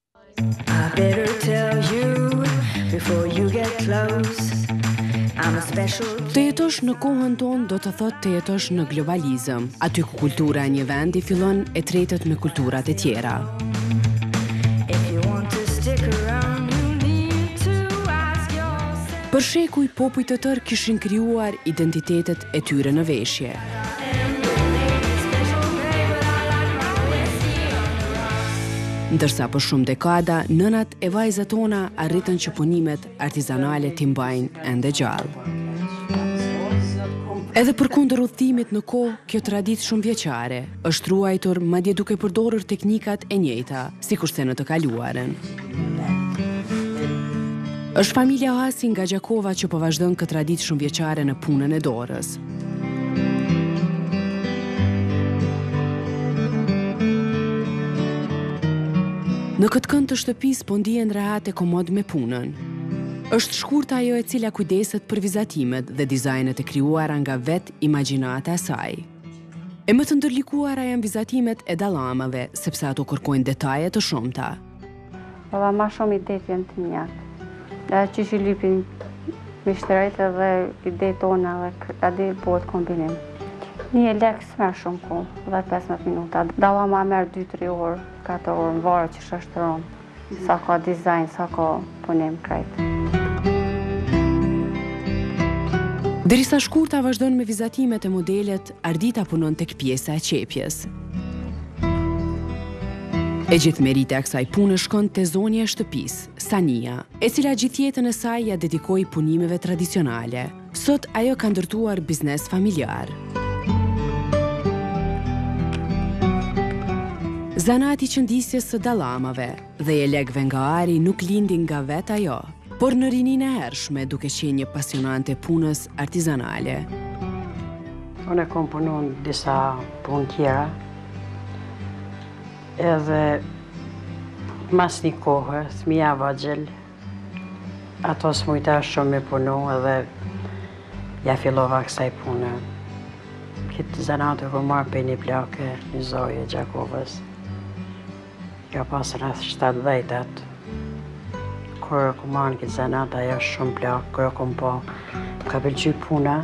Të jetosh në kohën tonë do të thotë të jetosh në globalizëm, aty ku kultura e një vendi fillon e tretet me kulturat e tjera. Për shekuj, popuj të tërë kishin krijuar identitetet e tyre në veshje. Ndërsa për shumë dekada, nënat e vajzat tona arritën që punimet artizanale t'i mbajnë ende gjallë. Edhe përkundër udhëtimit në kohë, kjo traditë shumëvjeçare, është ruajtur madje duke përdorur teknikat e njëjta, sikurse në të kaluarën. Është familja Hasi nga Gjakova që po vazhdon këtë traditë shumëvjeçare në punën e dorës. Në këtë kënd të shtëpisë po ndihen rehat e komod me punën. Është Shkurta ajo e cila kujdeset për vizatimet dhe dizajnet e krijuara nga vetë imagjinata e saj. E më të ndërlikuara janë vizatimet e dallamave, sepse ato kërkojnë detaje të shumta. Valla ma shumë idetë janë të mjatë. Dhe që që lypin me shtrejtë dhe idetë tona dhe ka dhe bëhet kombinim. Një jelek merr shumë ku, dhe 15 minuta. Dallama merr 2-3 orë, 4 orë, mvaret qysh e shtron. Sa ka dizajn, sa ka punim krejt. Derisa Shkurta vazhdon me vizatimet e modelet, Ardita punon tek pjesa e qepjes. E gjithë merita e kësaj pune shkon te zonja e shtëpisë, Sania, e cila gjithë jetën e saj ia dedikoi punimeve tradicionale. Sot ajo ka ndërtuar biznes familjar. Zanati i qëndisjes së dallamave dhe jelekëve nga ari nuk lindi nga vetë ajo, por në rininë e hershme duke qenë një pasionante e punës artizanale. Unë e kom punu disa punë tjera, edhe mas një kohë, fmija t'vogjël, Ato s'mujta shumë me punu edhe ja fillova kësaj pune. Këtë zanat e kom marrë prej një plake, një zojë e Gjakovës. Ka pas rreth 70 vjet. Kur e kom marrë këtë zanat, ajo është shumë plakë, kur e kom pa. M'ka pëlqy puna,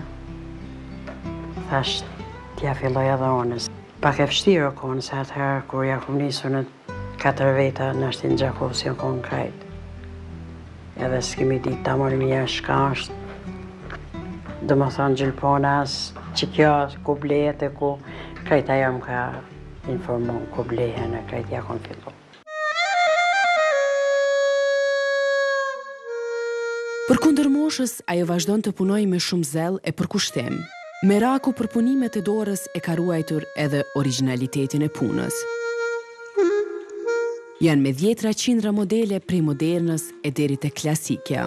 thashë, t'ia filloj edhe unë. Pak e vështirë u konë, se atëherë, kur ja kom nisë në të Katër veta n'çarshi t'Gjakovës janë konë krajt. Edhe s'kemi ditë ta marrim ne çka është. Domethonë gjilponat, që kjo ku blehet e ku krajt ajo më ka informu ku blehet e krajt ja kom fillu. Përkundër moshës, ajo vazhdon të punojë me shumë zell e përkushtim. Meraku për punimet e dorës e ka ruajtur edhe origjinalitetin e punës. Janë me dhjetëra qindra modele prej modernës e deri te klasikja.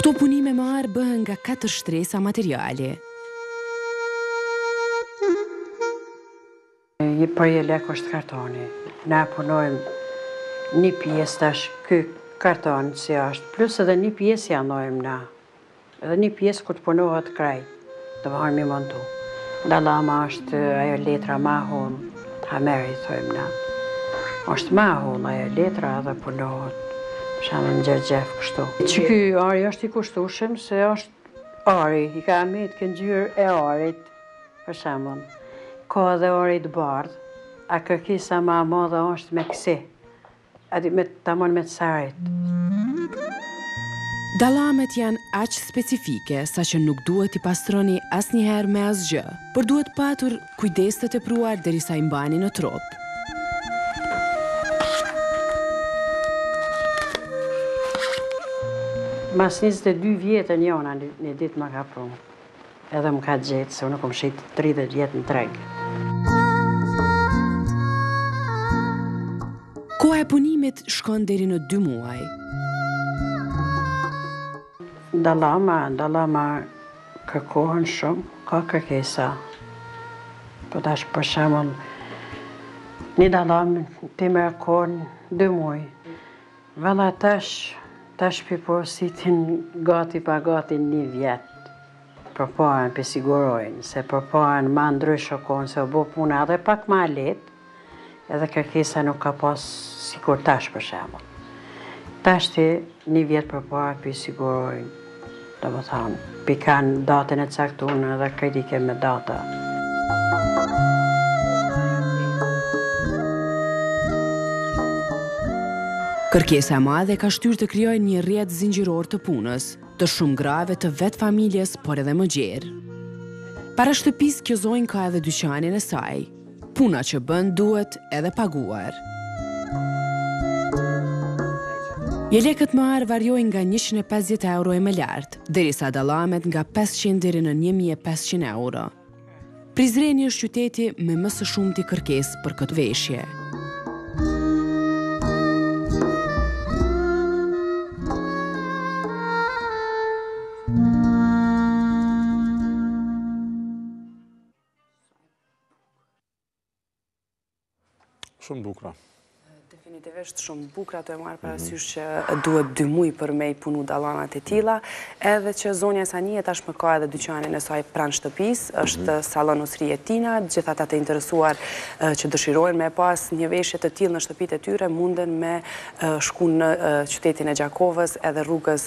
Këto punime me ar bëhen nga katër shtresa materiali. Një prej jelek është kartoni. Na e punojmë një pjesë tash ky karton si është, plus edhe një pjesë ja ndajmë na. Edhe një pjesë kur të punohet krejt, domethënë mi montu. Da llama është ajo letra ma e hollë, hamer i thojmë na. Është ma e hollë ajo letra edhe punohet. Për shembull në gjergjef kështu. Që ky ari është i kushtueshëm se është ari, i ka me të kenë ngjyrë e arit. Për shembull, ka edhe ar të bardhë, a kërkesa më e madhe është me kësi, a di me tamon me të arit. Dallamet janë aq specifike saqë nuk duhet t'i pastroni asnjëherë me asgjë, por duhet patur kujdes të tepruar derisa i mbani në trup. Mas njëzet e dy vjetën jona një ditë më ka pru. Edhe më ka gjetë, se unë kom shit 30 vjetë në treg. Koha e punimit shkon deri në 2 muaj. Dallama, dallama kërkohen shumë, ka kërkesa. Po tash për shembull një dallam ti merr kohën 2 muaj. Valla tash tash pi porositin gati pa gati ni vjet përpara pi sigurojn se përpara ma ndryshe o kon se u bo puna edhe pak ma e leht edhe kërkesa nuk ka pas sikur tash për shembull tash ti ni vjet përpara pi sigurojn. Domethënë, pi kan datën e caktun edhe kritike me data. Kërkesa e madhe ka shtyrë të krijojnë një rrjet zinxhiror të punës, të shumë grave të vetë familjes, por edhe më gjerë. Para shtëpisë kjo zonjë ka edhe dyqanin e saj, Puna që bën duhet edhe paguar. Jelekët me ar variojnë nga 150 euro e më lart, derisa dallamet nga 500 deri në 1500 euro. Prizreni është qyteti me më së shumti kërkesë për këtë veshje. Shumë të bukra. Definitivisht shumë të bukra, të marrë parasysh që duhet dy muj për me i punu dallamat e tilla, edhe që zonja Sanije tashmë ka edhe dyqanin e saj pranë shtëpisë, mhm. është salon usri e tina, gjithë ata të interesuar që dëshirojnë me pas një veshje të tillë në shtëpitë e tyre, munden me shku në qytetin e Gjakovës edhe rrugës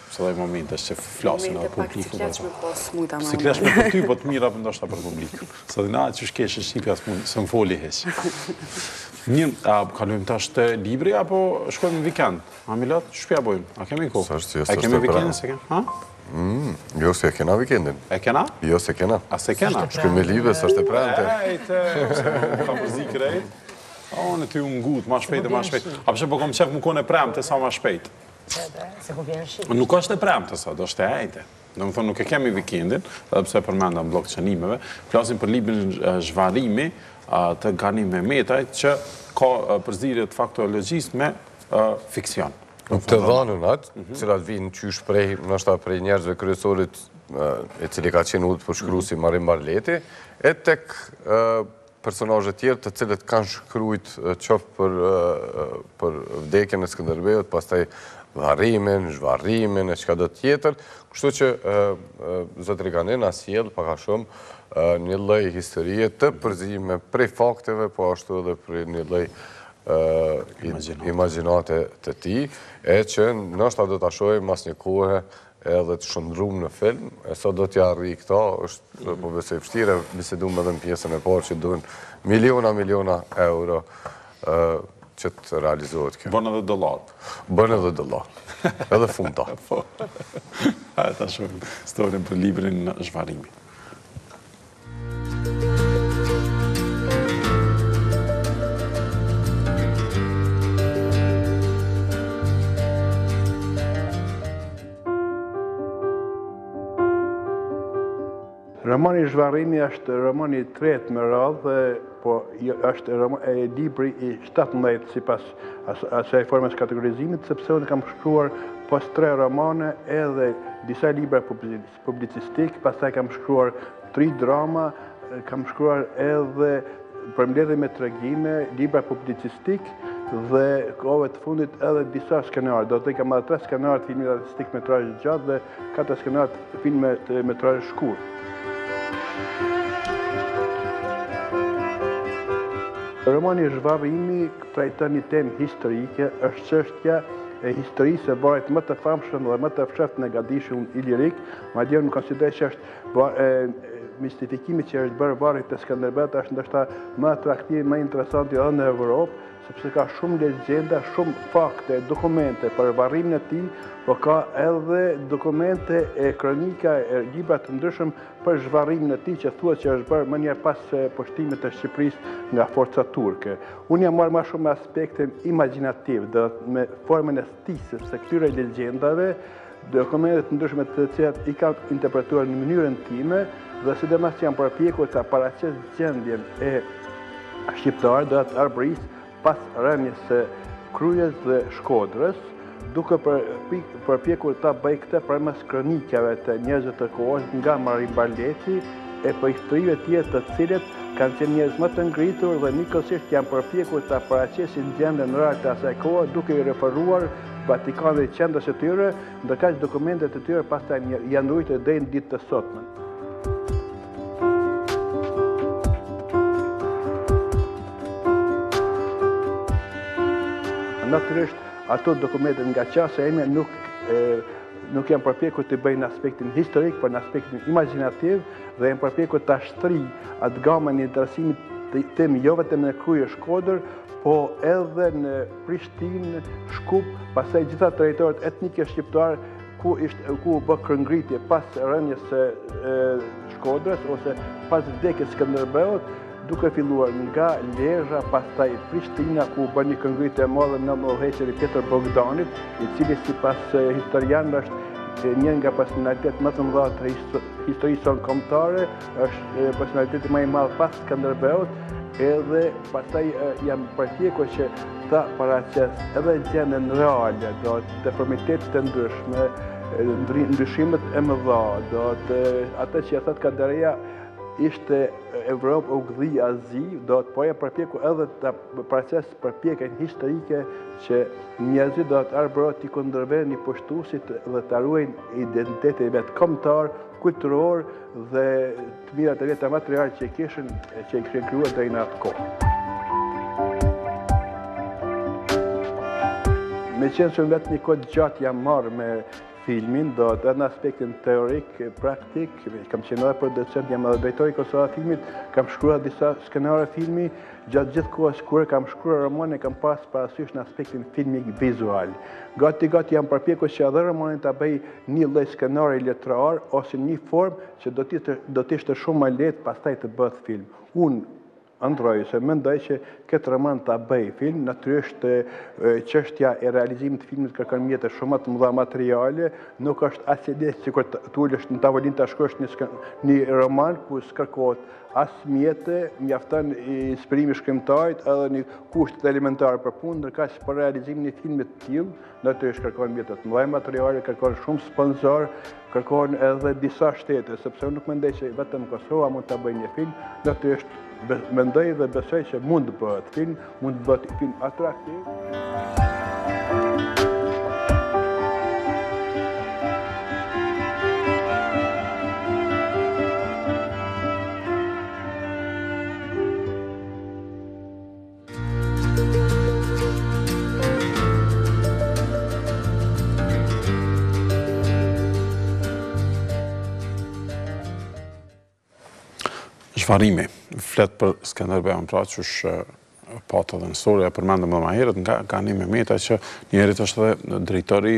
Se edhe momente që flasin edhe publiku për të. Të këqija për ty, po të mira për ndoshta për publikun. Sa dhe na që shkesh e shqipja së mund, s'un foli hiç. A kalojmë tash te libri, apo shkojmë në vikend? A mi latë, çka po ia bojmë? A kemi kohë? A kemi vikendin, s'e kemi? Ha? Mm, jo, s'e kena vikendin. E kena? Jo, s'e kena. A s'e kena? Shkojmë me librin, s'është e premte. Enjte, ka muzikë drejt. A, ti u ngute, ma shpejt e ma shpejt. A përshë po kom qef me konë e premte sa ma shpejt. Nuk është e premte sot, është e enjte. Domethonë, nuk e kemi vikendin, edhe pse përmenda në bllok të njoftimeve, flasim për librin Zhvarrimi të Gani Mehmetaj, që ka përzierje të faktologjisë me fiksion. Të dhanat të, mhm. cilat vijnë qysh prej, ndoshta prej njerëzve kryesorë, i cili ka qenë ulët për shkru si Marin Barleti, e tek personazhe tjera të cilët kanë shkrujt qoftë për vdekjen e Skënderbeut, pastaj varrimin, zhvarrimin e çkado tjetër, kështu që zotri Gani na sjell pak a shumë një lloj historie të përzime prej fakteve, po ashtu edhe prej një lloj imagjinate të tij, e që ndoshta do ta shohim mas një kohë Edhe të shndërrume në film, e sa do t'ia arrijë kësaj, është po besoj vështirë, e bisedum edhe në pjesën e parë që duhen miliona, miliona euro që të realizohet kjo. Bën edhe dollarë. Bën edhe dollarë. Edhe funta. Po. Hajde ta shohim storien për librin Zhvarrimi. Romani Zhvarrimi është romani i tretë me radhë dhe po është libri i 17 sipas asaj formës së kategorizimit, sepse unë kam shkruar pos tre romaneve edhe disa libra publikimit. publicistikë, pastaj kam shkruar tri drama, kam shkruar edhe përmbledhje me tregime, libra publicistikë dhe kohëve të fundit edhe disa skenarë. Do të kam edhe tre skenarë të filmit artistik metrazh gjatë dhe katër skenarë të filmit metrazh shkurt. Romani Zhvarrimi trajton një temë historike, është Shitja e historisë së varrit më të famshëm dhe më të fshehtë në gadishullin ilirik, madje unë konsideroj që është mistifikimi që është bërë varrit të Skënderbeut është ndoshta më atraktiv, më interesant edhe në Evropë, sepse ka shumë legjenda, shumë fakte, dokumente për varrimin e tij, por ka edhe dokumente e kronika e libra të ndryshëm për zhvarrimin e tij që thuhet që është bërë menjëherë pas pushtimit të Shqipërisë nga forcat turke. Unë jam marrë më shumë me aspektin imagjinativ dhe me formën e stisjes së këtyre legjendave, dokumentet e ndryshme të cilat i kam interpretuar në mënyrën time dhe sidomos që jam përpjekur ta paraqes gjendjen e shqiptarëve, domethënë të Arbërisë Pas rënies së Krujës dhe Shkodrës, duke përpjekur ta bëj këtë përmes kronikave të njerëzve të kohës nga Marin Barleti e priftërinjve tjerë të cilët kanë qenë njerëz më të ngritur dhe njëkohësisht janë përpjekur ta paraqesin gjendjen reale të asaj kohe duke i referuar Vatikanit dhe qendrës së tyre, ndërkaq dokumentet e tyre pastaj janë ruajtur deri në ditë e sotme. Natyrisht, ato dokumentet nga qasja ime nuk nuk jam përpjekur t'i bëj në aspektin historik, por në aspektin imagjinativ, dhe jam përpjekur ta shtrij atë gamën e interesimit tim, jo vetëm në Krujë, Shkodër, po edhe në Prishtinë, Shkup, pastaj gjitha territoret etnike shqiptare, ku ishte, ku u bë kryengritje pas rënies së Shkodrës ose pas vdekjes së Skënderbeut, duke filluar nga Lezha, pastaj Prishtina, ku u bë një kryengritje e madhe nën udhëheqjen e Pjetër Bogdanit, i cili sipas historianëve është një nga personalitetet më të mëdha të historisë sonë kombëtare, është personaliteti më i madhë pas Skënderbeut, edhe pastaj jam përpjekur që Ta paraqes edhe gjendjen reale, domethënë deformitetet e ndryshme, ndryshimet e mëdha, domethënë atë që e thotë Kadareja ishte Evropë u gdhi Azi, domethënë po jam përpjekur edhe të paraqes përpjekjen historike që njerëzit domethënë arbërorë t'i kundërvihen pushtuesit dhe ta ruajnë identitetin e vet kombëtar, kulturor dhe Të mirat e veta materiale që, që i kishin krijuar deri në atë kohë. Meqenëse unë vetë një kohë të gjatë jam marrë me filmin, domethënë edhe në aspektin teorik, praktik, kam qenë edhe producent, jam edhe drejtor i Kosova filmit, kam shkruar disa skenare filmi, gjatë gjithë kohës kur kam shkruar romanin, kam pas parasysh edhe aspektin filmik vizual. Gati gati jam përpjekur që edhe romanin ta bëj një lloj skenari letrar ose një formë Që do të ishte do të ishte shumë më lehtë pastaj të bëhet film. Unë ëndrroj ose mendoj që këtë roman ta bëjë film, natyrisht çështja e realizimit të filmit kërkon mjete shumë më të mëdha materiale, nuk është aq e lehtë sikur të ulesh në tavolinë ta shkruash një sken, një roman ku s'kërkohet as mjete, mjafton inspirimi i shkrimtarit edhe një kushtet elementare për punë, ndërkaq për realizimin e filmit të tillë Natyrisht kërkohen mjete të mëdha materiale, kërkohen shumë sponsorë, kërkohen edhe disa shtete, sepse unë nuk mendoj që vetëm Kosova mund ta bëjë një film, natyrisht mendoj dhe besoj që mund të bëhet film, mund të bëhet film atraktiv. Zhvarrimi, flet për Skënderbean pra, qysh u pa edhe në storje, e përmendëm dhe ma herët, nga Kani Mehmeta që njëherit është dhe drejtori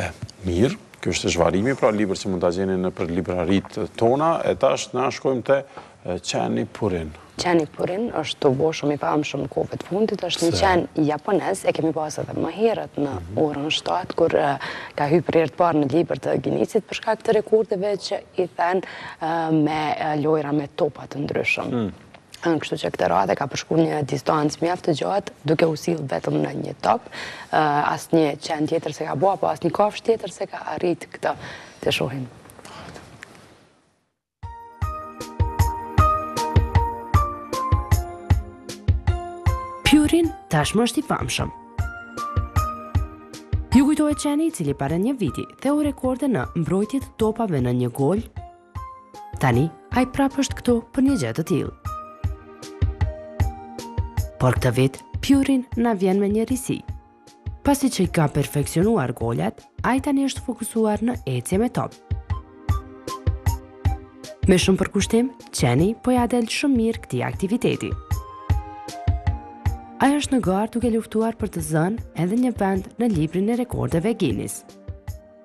E mirë, ky është zhvarrimi, pra libër që mund ta gjeni nëpër libraritë tona, e tash na shkojmë te qeni Purin. Qeni Purin është tu u bo shumë i famshëm kohëve të fundit, është një qen japonez, e kemi pas edhe më herët në mhm. orën 7, kur ka hy për herë të parë në libër të Ginisit, për shkak të rekordeve që i then me lojra me topa të ndryshëm. Mm. kështu që këtë radhë e ka përshku një distancë mjaft të gjatë, duke u sill vetëm në një top, asnjë qen tjetër s'e ka bo, apo asnjë kafshë tjetër s'e ka arrit këtë të shohim. Pjurin tashmë është i famshëm. Ju kujtohet qeni i cili para një viti, theu rekorde në mbrojtje të topave në një gol, Tani, ai prapë është këtu për një gjë të tillë. Por këtë vit, Pjurin na vjen me një risi. Pasi që i ka perfeksionuar golat, ai tani është fokusuar në ecje me top. Me shumë përkushtim, Qeni po ia del shumë mirë këtij aktiviteti. Ai është në garë duke luftuar për të zënë edhe një vend në librin e rekordeve Guinness.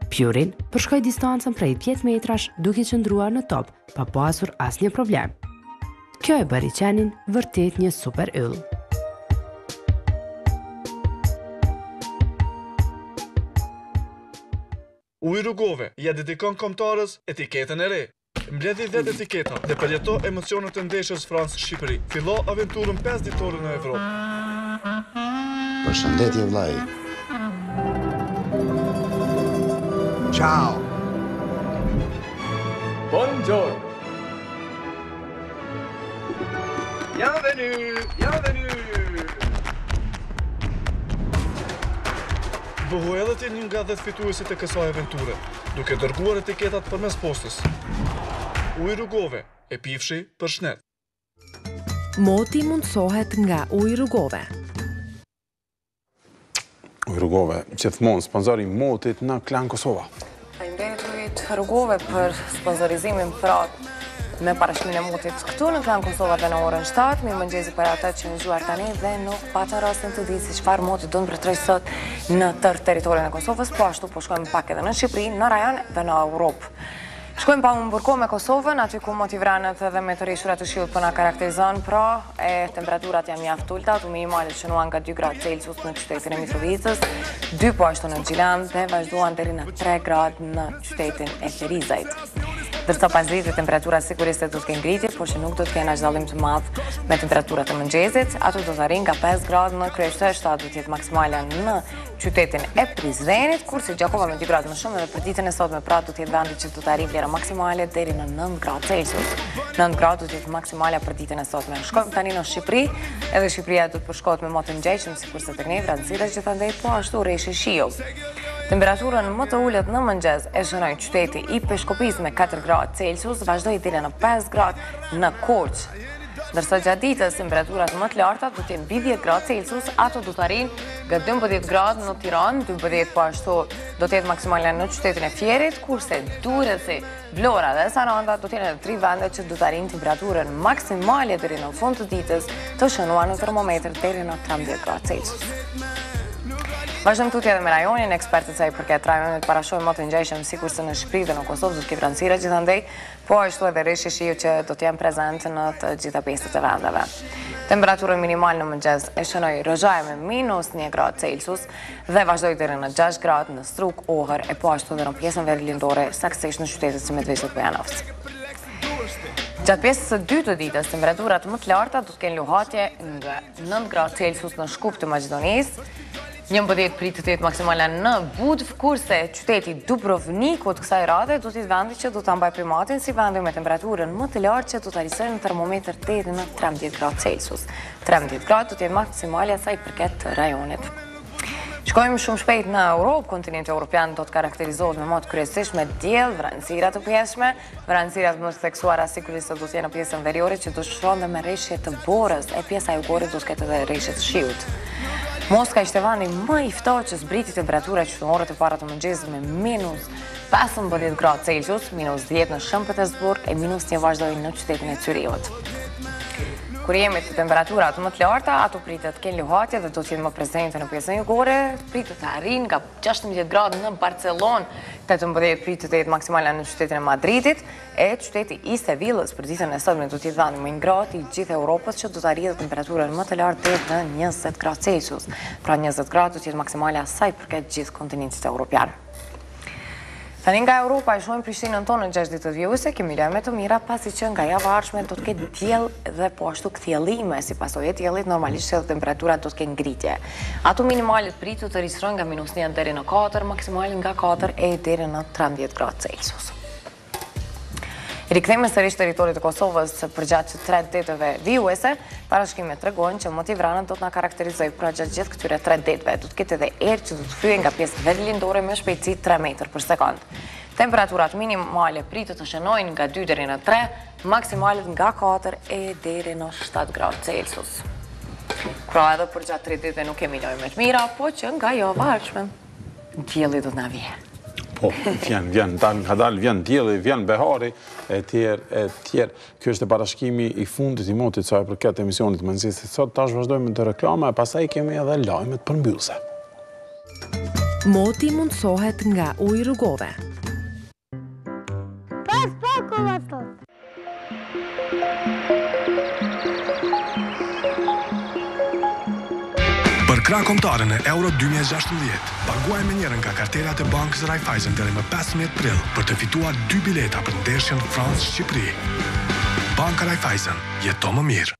Pjurin përshkoi distancën prej 10 metrash duke qëndruar në top, pa pasur asnjë problem. Kjo e bëri qenin vërtet një super yll. Ujë Rugove ia dedikon kombëtares etiketën e re. Mbledhi dhjetë etiketa dhe përjeto emocionet e ndeshjes Francë-Shqipëri. Fillo aventurën pesë ditor në Evropë. Përshëndetje vllai. Ciao. Bonjour. Bienvenue, bienvenue. Bëhu edhe ti një nga 10 fituesit e kësaj aventure. duke dërguar etiketat përmes postës. Ujë Rugove, e pifshi për shnet. Moti mundësohet nga ujë Rugove. Ujë Rugove, gjithmonë sponsor i motit në Klan Kosova. Faleminderit ujit Rugove për sponsorizimin pra. me parashikimin e motit këtu në Klan Kosova dhe në orën 7, mirëmëngjesi për ata që janë zgjuar tani dhe nuk patën rastin të dinë se çfarë moti do të mbretërojë sot në tërë territorin e Kosovës, po ashtu po shkojmë pak edhe në Shqipëri, në rajon dhe në Europë. Shkojmë pa humbur kohë me Kosovën, aty ku moti i vranët dhe me të reshura të shiut pra na po karakterizon, pra e temperaturat janë mjaft të ulëta, ato minimalet qëndruan nga 2 gradë Celsius në qytetin e Mitrovicës, 2 po ashtu në Gjilan dhe vazhduan deri në 3 gradë në qytetin e Ferizajt. Ndërsa pasdite, temperaturat sigurisht se do të kenë rritje por që nuk do të kenë aq dallim të madh me temperaturat e mëngjesit, ato do të arrijnë nga 5 gradë në kryeqytet, 7 do të jetë maksimalja në qytetin e Prizrenit, kurse Gjakova me 2 gradë më shumë dhe për ditën e sotme pra do të jetë vendi që do të arrijë vlerën maksimale deri në 9 gradë Celsius. 9 gradë do të jetë maksimalja për ditën e sotme. Shkojmë tani në Shqipëri, edhe Shqipëria do të përshkohet me mot të ngjashëm, sikurse tek ne vranësira gjithandej po ashtu reshje shiu. Temperaturën më të ulët në mëngjes e shënoi qyteti i Peshkopisë me 4 gradë Celsius, vazhdoi deri në 5 gradë në Korçë. Ndërsa gjatë ditës temperaturat më të larta do të jenë mbi 10 gradë Celsius, ato do të arrijnë nga 12 gradë në Tiranë, 12 po ashtu do të jetë maksimalja në qytetin e Fierit, kurse Durrësi Vlora dhe Saranda do të jenë tri vende që do të arrijnë temperaturën maksimale deri në fund të ditës, të shënuar në termometër deri në 13 gradë Celsius. Vazhdojmë tutje edhe me rajonin, ekspertët sa i përket rajonit parashojnë mot të ngjashëm sikurse në Shqipëri dhe në Kosovë do të ketë vranësira gjithandej, po ashtu edhe reshje shiu që do të jenë prezente në të gjitha pjesët e vendeve. Temperaturën minimale në mëngjes e shënoi Rozhaja me minus 1 gradë Celsius, dhe vazhdoi deri në 6 gradë në Strugë, Ohër e po ashtu dhe në pjesën verilindore, saksisht në qytetet si Medvegjë dhe Bujanoc. Gjatë pjesës së dytë të ditës, temperaturat më të larta do të kenë luhatje nga 9 gradë Celsius në Shkup të Maqedonisë, njëmbëdhjetë pritet të jetë maksimalja në Budvë, kurse qyteti i Dubrovnikut kësaj radhe do të jetë vendi që do ta mbajë primatin si vendi me temperaturën më të lartë që do ta realizojë në termometër deri në 13 gradë Celsius. 13 gradë. Pra do të jetë maksimale sa i përket rajonit. Shkojmë shumë shpejt në Europë, kontinenti europian do të karakterizohet me mot kryesisht me diell, vranësira të pjesshme, vranësira të më të theksuara sigurisht do të jenë në pjesën veriore që do të shoqërohen dhe me reshje të borës, e pjesa jugore do të ketë dhe reshje të shiut. Moska ishte vendi më i ftohtë që zbriti temperatura që në orët e para të mëngjesit me minus Pesëmbëdhjetë gradë Celsius, minus dhjetë në Shën Petersburg e minus një vazhdojnë në qytetin e Cyrihut. Kur jemi te temperaturat më të larta, ato pritet të kenë luhatje dhe do të jenë më prezente në pjesën jugore, pritet të arrijnë nga 16 gradë në Barcelonë, 18 pritet të jetë maksimala në qytetin e Madridit, e qyteti i Sevillës për ditën e sotme do të jetë vendi më i ngrohtë i gjithë Europës që do të arrijë temperaturën më të lartë deri në 20 gradë Celsius. Pra 20 gradë do të jetë maksimala sa i përket gjithë kontinentit europian. Tani nga Europa e shohim Prishtinën tonë në 6 ditët vijuese, kemi lajme të mira pasi që nga java e ardhshme do të ketë diell dhe po ashtu kthjellime, si pasojë e diellit normalisht që dhe temperaturat do të kenë ngritje. Ato minimalet pritet të regjistrojnë nga minus 1 deri në 4, maksimalet nga 4 e deri në 13 gradë Celsius. Rikthehemi sërish territorit të Kosovës përgjatë tre ditëve vijuese, parashikimet tregojnë që moti i vranët do të na karakterizojë përgjatë gjithë këtyre tre ditëve, do të ketë edhe erë që do të fryjë nga pjesa verilindore me shpejtësi 3 metër për sekondë. Temperaturat minimale pritet të shënojnë nga 2 deri në 3, maksimalet nga 4 e deri në 7 gradë Celsius. Pra edhe përgjatë 3 ditëve nuk kemi lajme të mira, po që nga java e ardhshme. Dielli do na vijë. Po, vjen, vjen, dalngadal, vjen dielli, vjen behari, e tjerë, e tjerë. Ky ishte parashikimi i fundit i motit sa i përket emisionit Mëngjesi sot. Tash vazhdojmë te reklamat e pastaj kemi edhe lajmet përmbyllëse. Moti mundësohet nga Ujë Rugove. Pas pako la thot. Përkrah kombëtaren në Euro 2016, paguaj me njërën nga kartelat e bankës Raiffeisen deri më 15 prill për të fituar dy bileta për ndeshjen Francë-Shqipëri. Banka Raiffeisen, jeto më mirë.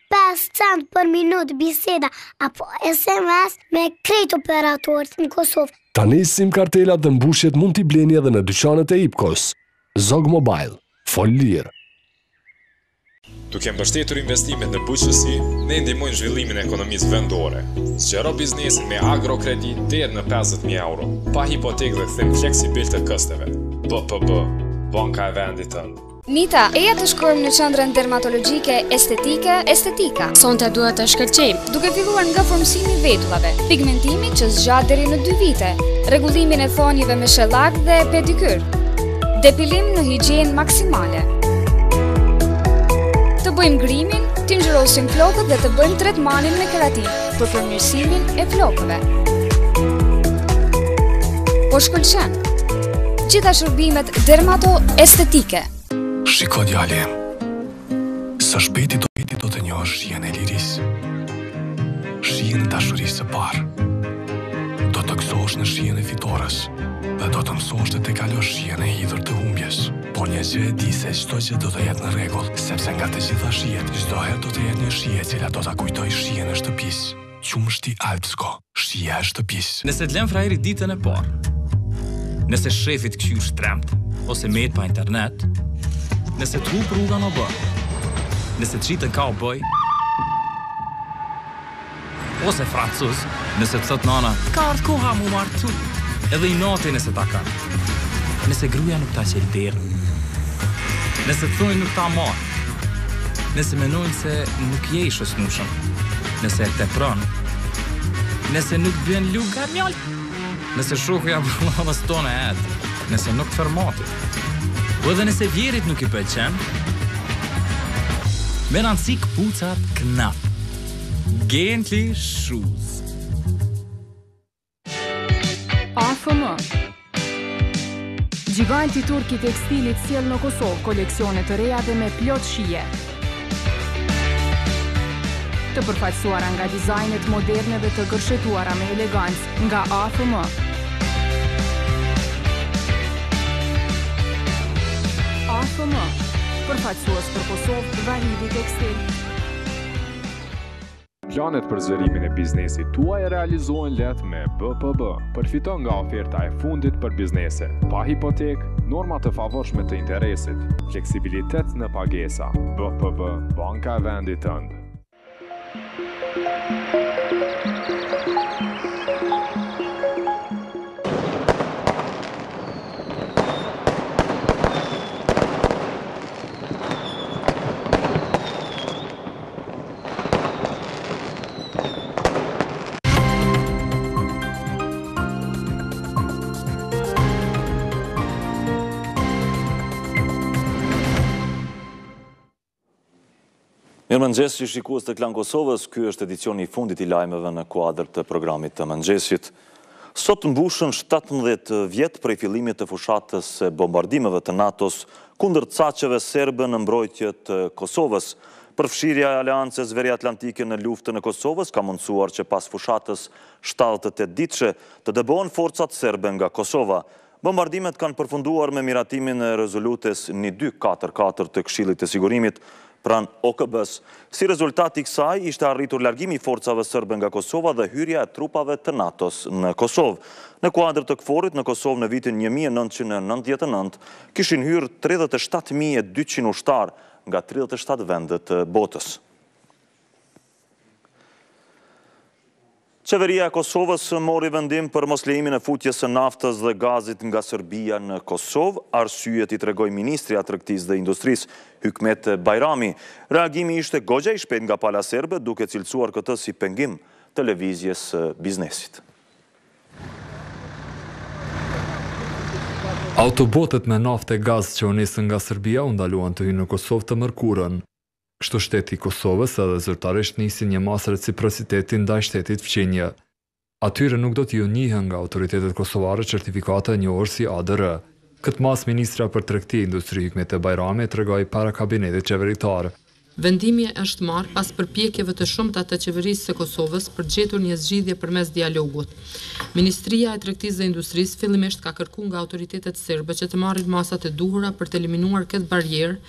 5 cent për minut biseda apo SMS me krejt operatorët në Kosovë. Tani sim kartelat dhe mbushjet mund t'i bleni edhe në dyqanet e IPKO-s. Zog Mobile, fol lirë. Duke mbështetur investimet në bujqësi, ne ndihmojmë zhvillimin e ekonomisë vendore. Zgjero biznesin me agrokredi deri në 50.000 euro, pa hipotekë dhe kthim fleksibil të kësteve. BPB, Banka e Vendit tënd. Nita, eja të shkojmë në qendrën dermatologjike estetike Estetika. Sonte duhet të shkëlqejmë, duke filluar nga formësimi i vetullave, pigmentimi që zgjat deri në 2 vite, rregullimin e thonjëve me shellak dhe pedikyr. Depilim në higjienë maksimale. Të bëjmë grimin, të ngjyrosim flokët dhe të bëjmë tretmanin me keratinë për përmirësimin e flokëve. Po shkëlqen. Gjitha shërbimet dermato estetike. Shiko djali. Së shpejti edhe ti do të njohësh shijen e lirisë. Shijen e dashurisë së parë. Do të gëzohesh në shijen e fitores dhe do të mësosh të tejkalosh shijen e hidhur të humbjes. Por një gjë e di se çdo gjë do të jetë në rregull, sepse nga të gjitha shijet, çdo herë do të jetë një shije e cila do ta kujtojë shijen e shtëpisë. Qumështi Alpsko. Shija e shtëpisë. Nëse të lënë frajeri ditën e parë, nëse shefi të kqyr shtremt ose met pa internet, nëse të hupë rruga në bërë, nëse të qitën kaubojs ose francuz, nëse të thotë nana, ka ardhë koha mu martu, edhe inat e nëse ta kanë, nëse gruja nuk ta qel derën, nëse të thojnë nuk ta marr, nëse menojnë se nuk je i shoqnushëm, Nëse e tepron, nëse nuk bjen llajka mjaft, nëse shoku ja vëllavës tonë e edhë, nëse nuk t'frymaci, po edhe nëse vjehrrit nuk i pëlqen, me rëndësi, këpucat knap, gently shoes. AFM Gjiganti turk i tekstilit sjell në Kosovë koleksione të reja dhe me plot shije. Të përfaqësuara nga dizajnet moderne dhe të gërshetuara me elegancë nga AFM. AFM Përfaqësues për Kosovë, Vahidi Tekstil. Planet për zgjerimin e biznesit tuaj realizohen lehtë me BPB. Përfito nga oferta e fundit për biznese, pa hipotekë, norma të favorshme të interesit, fleksibilitet në pagesa. BPB, banka e vendit tënd. Mirëmëngjes që shikuës të Klan Kosovës, ky është edicioni i fundit i lajmeve në kuadër të programit të mëngjesit. Sot mbushën shtatëmbëdhjetë vjet prej fillimit të fushatës së bombardimeve të NATO-s kundër caqeve serbe në mbrojtje të Kosovës. Përfshirja e Aleancës Veriatlantike në luftën e Kosovës ka mundësuar që pas fushatës shtatëdhjetë e tetë ditëshe të dëbohen forcat serbe nga Kosova, Bombardimet kanë përfunduar me miratimin e rezolutes një dy katër katër të Këshillit të Sigurimit pranë OKB-së. Si rezultat i kësaj, ishte arritur largimi i forcave sërbe nga Kosova dhe hyrja e trupave të NATO-s në Kosovë. Në kuadër të KFOR-it në Kosovë në vitin një mijë e nëntëqind e nëntëdhjetë e nëntë kishin hyrë tridhjetë e shtatë mijë e dyqind ushtarë nga tridhjetë e shtatë vende të botës. Qeveria e Kosovës mori vendim për mos lejimin e futjes së naftës dhe gazit nga Serbia në Kosovë, arsyet i tregoi ministrja e Tregtisë dhe Industrisë, Hykmete Bajrami. Reagimi ishte goxha i shpejtë nga pala serbe, duke cilësuar këtë si pengim të lëvizjes së biznesit. Autobotet me naftë e gaz që u nisën nga Serbia u ndaluan të hyjnë në Kosovë të mërkurën. Kështu shteti i Kosovës edhe zyrtarisht nisi një masë reciprociteti ndaj shtetit fqinjë. Atyre nuk do t'iu njihen nga autoritetet kosovare certifikata e njohur si ADR. Këtë masë ministrja për Tregti e Industri Hykmete Bajrami e tregoi para kabinetit qeveritar. Vendimi është marrë pas përpjekjeve të shumta të Qeverisë së Kosovës për të gjetur një zgjidhje përmes dialogut. Ministria e Tregtisë dhe Industrisë fillimisht ka kërku nga autoritetet serbe që të marrin masat e duhura për të eliminuar këtë barrierë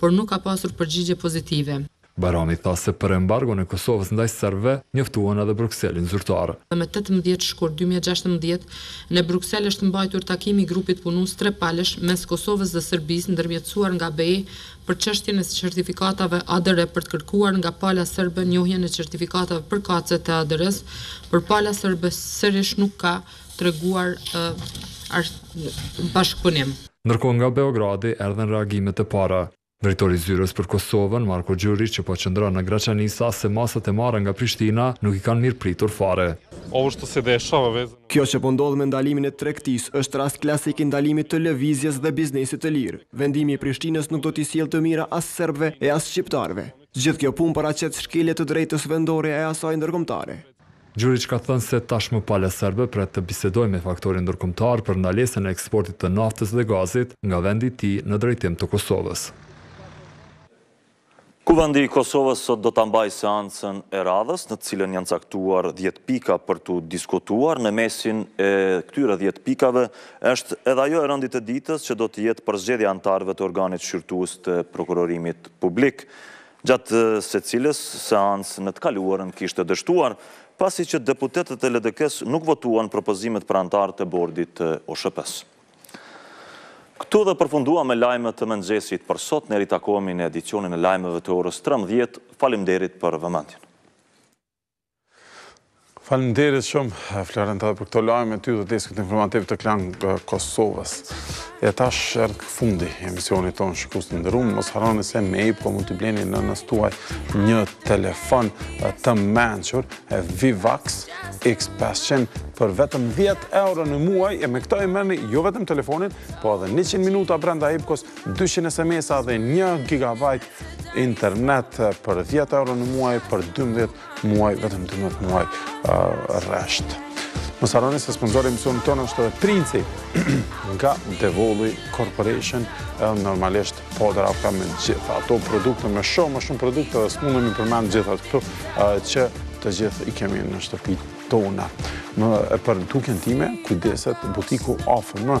por nuk ka pasur përgjigje pozitive. Bajrami tha se për embargon e Kosovës ndaj serbëve njoftuan edhe Brukselin zyrtar. Më tetëmbëdhjetë shkurt dy mijë e gjashtëmbëdhjetë, në Bruksel është mbajtur takimi i grupit punues trepalësh mes Kosovës dhe Serbisë ndërmjetësuar nga BE për çështjen e certifikatave ADR për të kërkuar nga pala serbe njohjen e certifikatave përkatëse të ADR-së, por pala serbe sërish nuk ka treguar bashkëpunim. Ndërkohë nga Beogradi erdhën reagimet e para. Drejtori i Zyrës për Kosovën, Marko Gjuriq që po qëndron në Graçanicë tha se masat e marra nga Prishtina nuk i kanë mirëpritur fare. Kjo që po ndodh me ndalimin e tregtisë është rast klasik i ndalimit të lëvizjes dhe biznesit të lirë. Vendimi i Prishtinës nuk do t'i sjellë të mira as serbëve e as shqiptarëve. Gjithë kjo punë paraqet shkelje të drejtës vendore e asaj ndërkombëtare. Gjuriq ka thënë se tashmë pala serbe pret të bisedojë me faktorin ndërkombëtar për ndalesën e eksportit të naftës dhe gazit nga vendi i tij në drejtim të Kosovës. Kuvendi i Kosovës sot do ta mbajë seancën e radhës, në të cilën janë caktuar dhjetë pika për t'u diskutuar. Në mesin e këtyre dhjetë pikave është edhe ajo e rendit të ditës, që do të jetë përzgjedhja e anëtarëve të organit shqyrtues të Prokurorimit Publik. gjatë së cilës seancë në të kaluarën kishte dështuar, pasi që deputetët e LDK-së nuk votuan propozimet për anëtarë të bordit të OSHP-së. Këtu dhe përfunduam me lajmet e të mëngjesit për sot, ne ritakohemi në edicionin e lajmeve të orës trembëdhjetë, faleminderit për vëmendjen. Faleminderit shumë, Florenta, për këto lajme ty dhe deskut informativ të Klan Kosovës. E tash erdh edhe fundi i emisionit tonë shikues të nderum, mos harroni se me IPKO mund të bleni në nisjen tuaj një telefon të mençur, Vivax X500, për vetëm 10 euro në muaj, e me këto e merrni jo vetëm telefonin, po edhe 100 minuta brenda IPKOS, 200 SMS-a dhe 1 gigabajt internet për 10 euro në muaj, për 12 muaj, vetëm 12 muaj rresht. Mos harroni se sponsor i emisionit tonë është Princi nga Devolli Corporation, normalisht po edhe me gjitha ato produkte, me shumë, më shumë produkte dhe s'mundem i përmend gjitha këtu, që të gjithë i kemi në shtëpitë tona. E për dukjen time, kujdeset butiku ofë më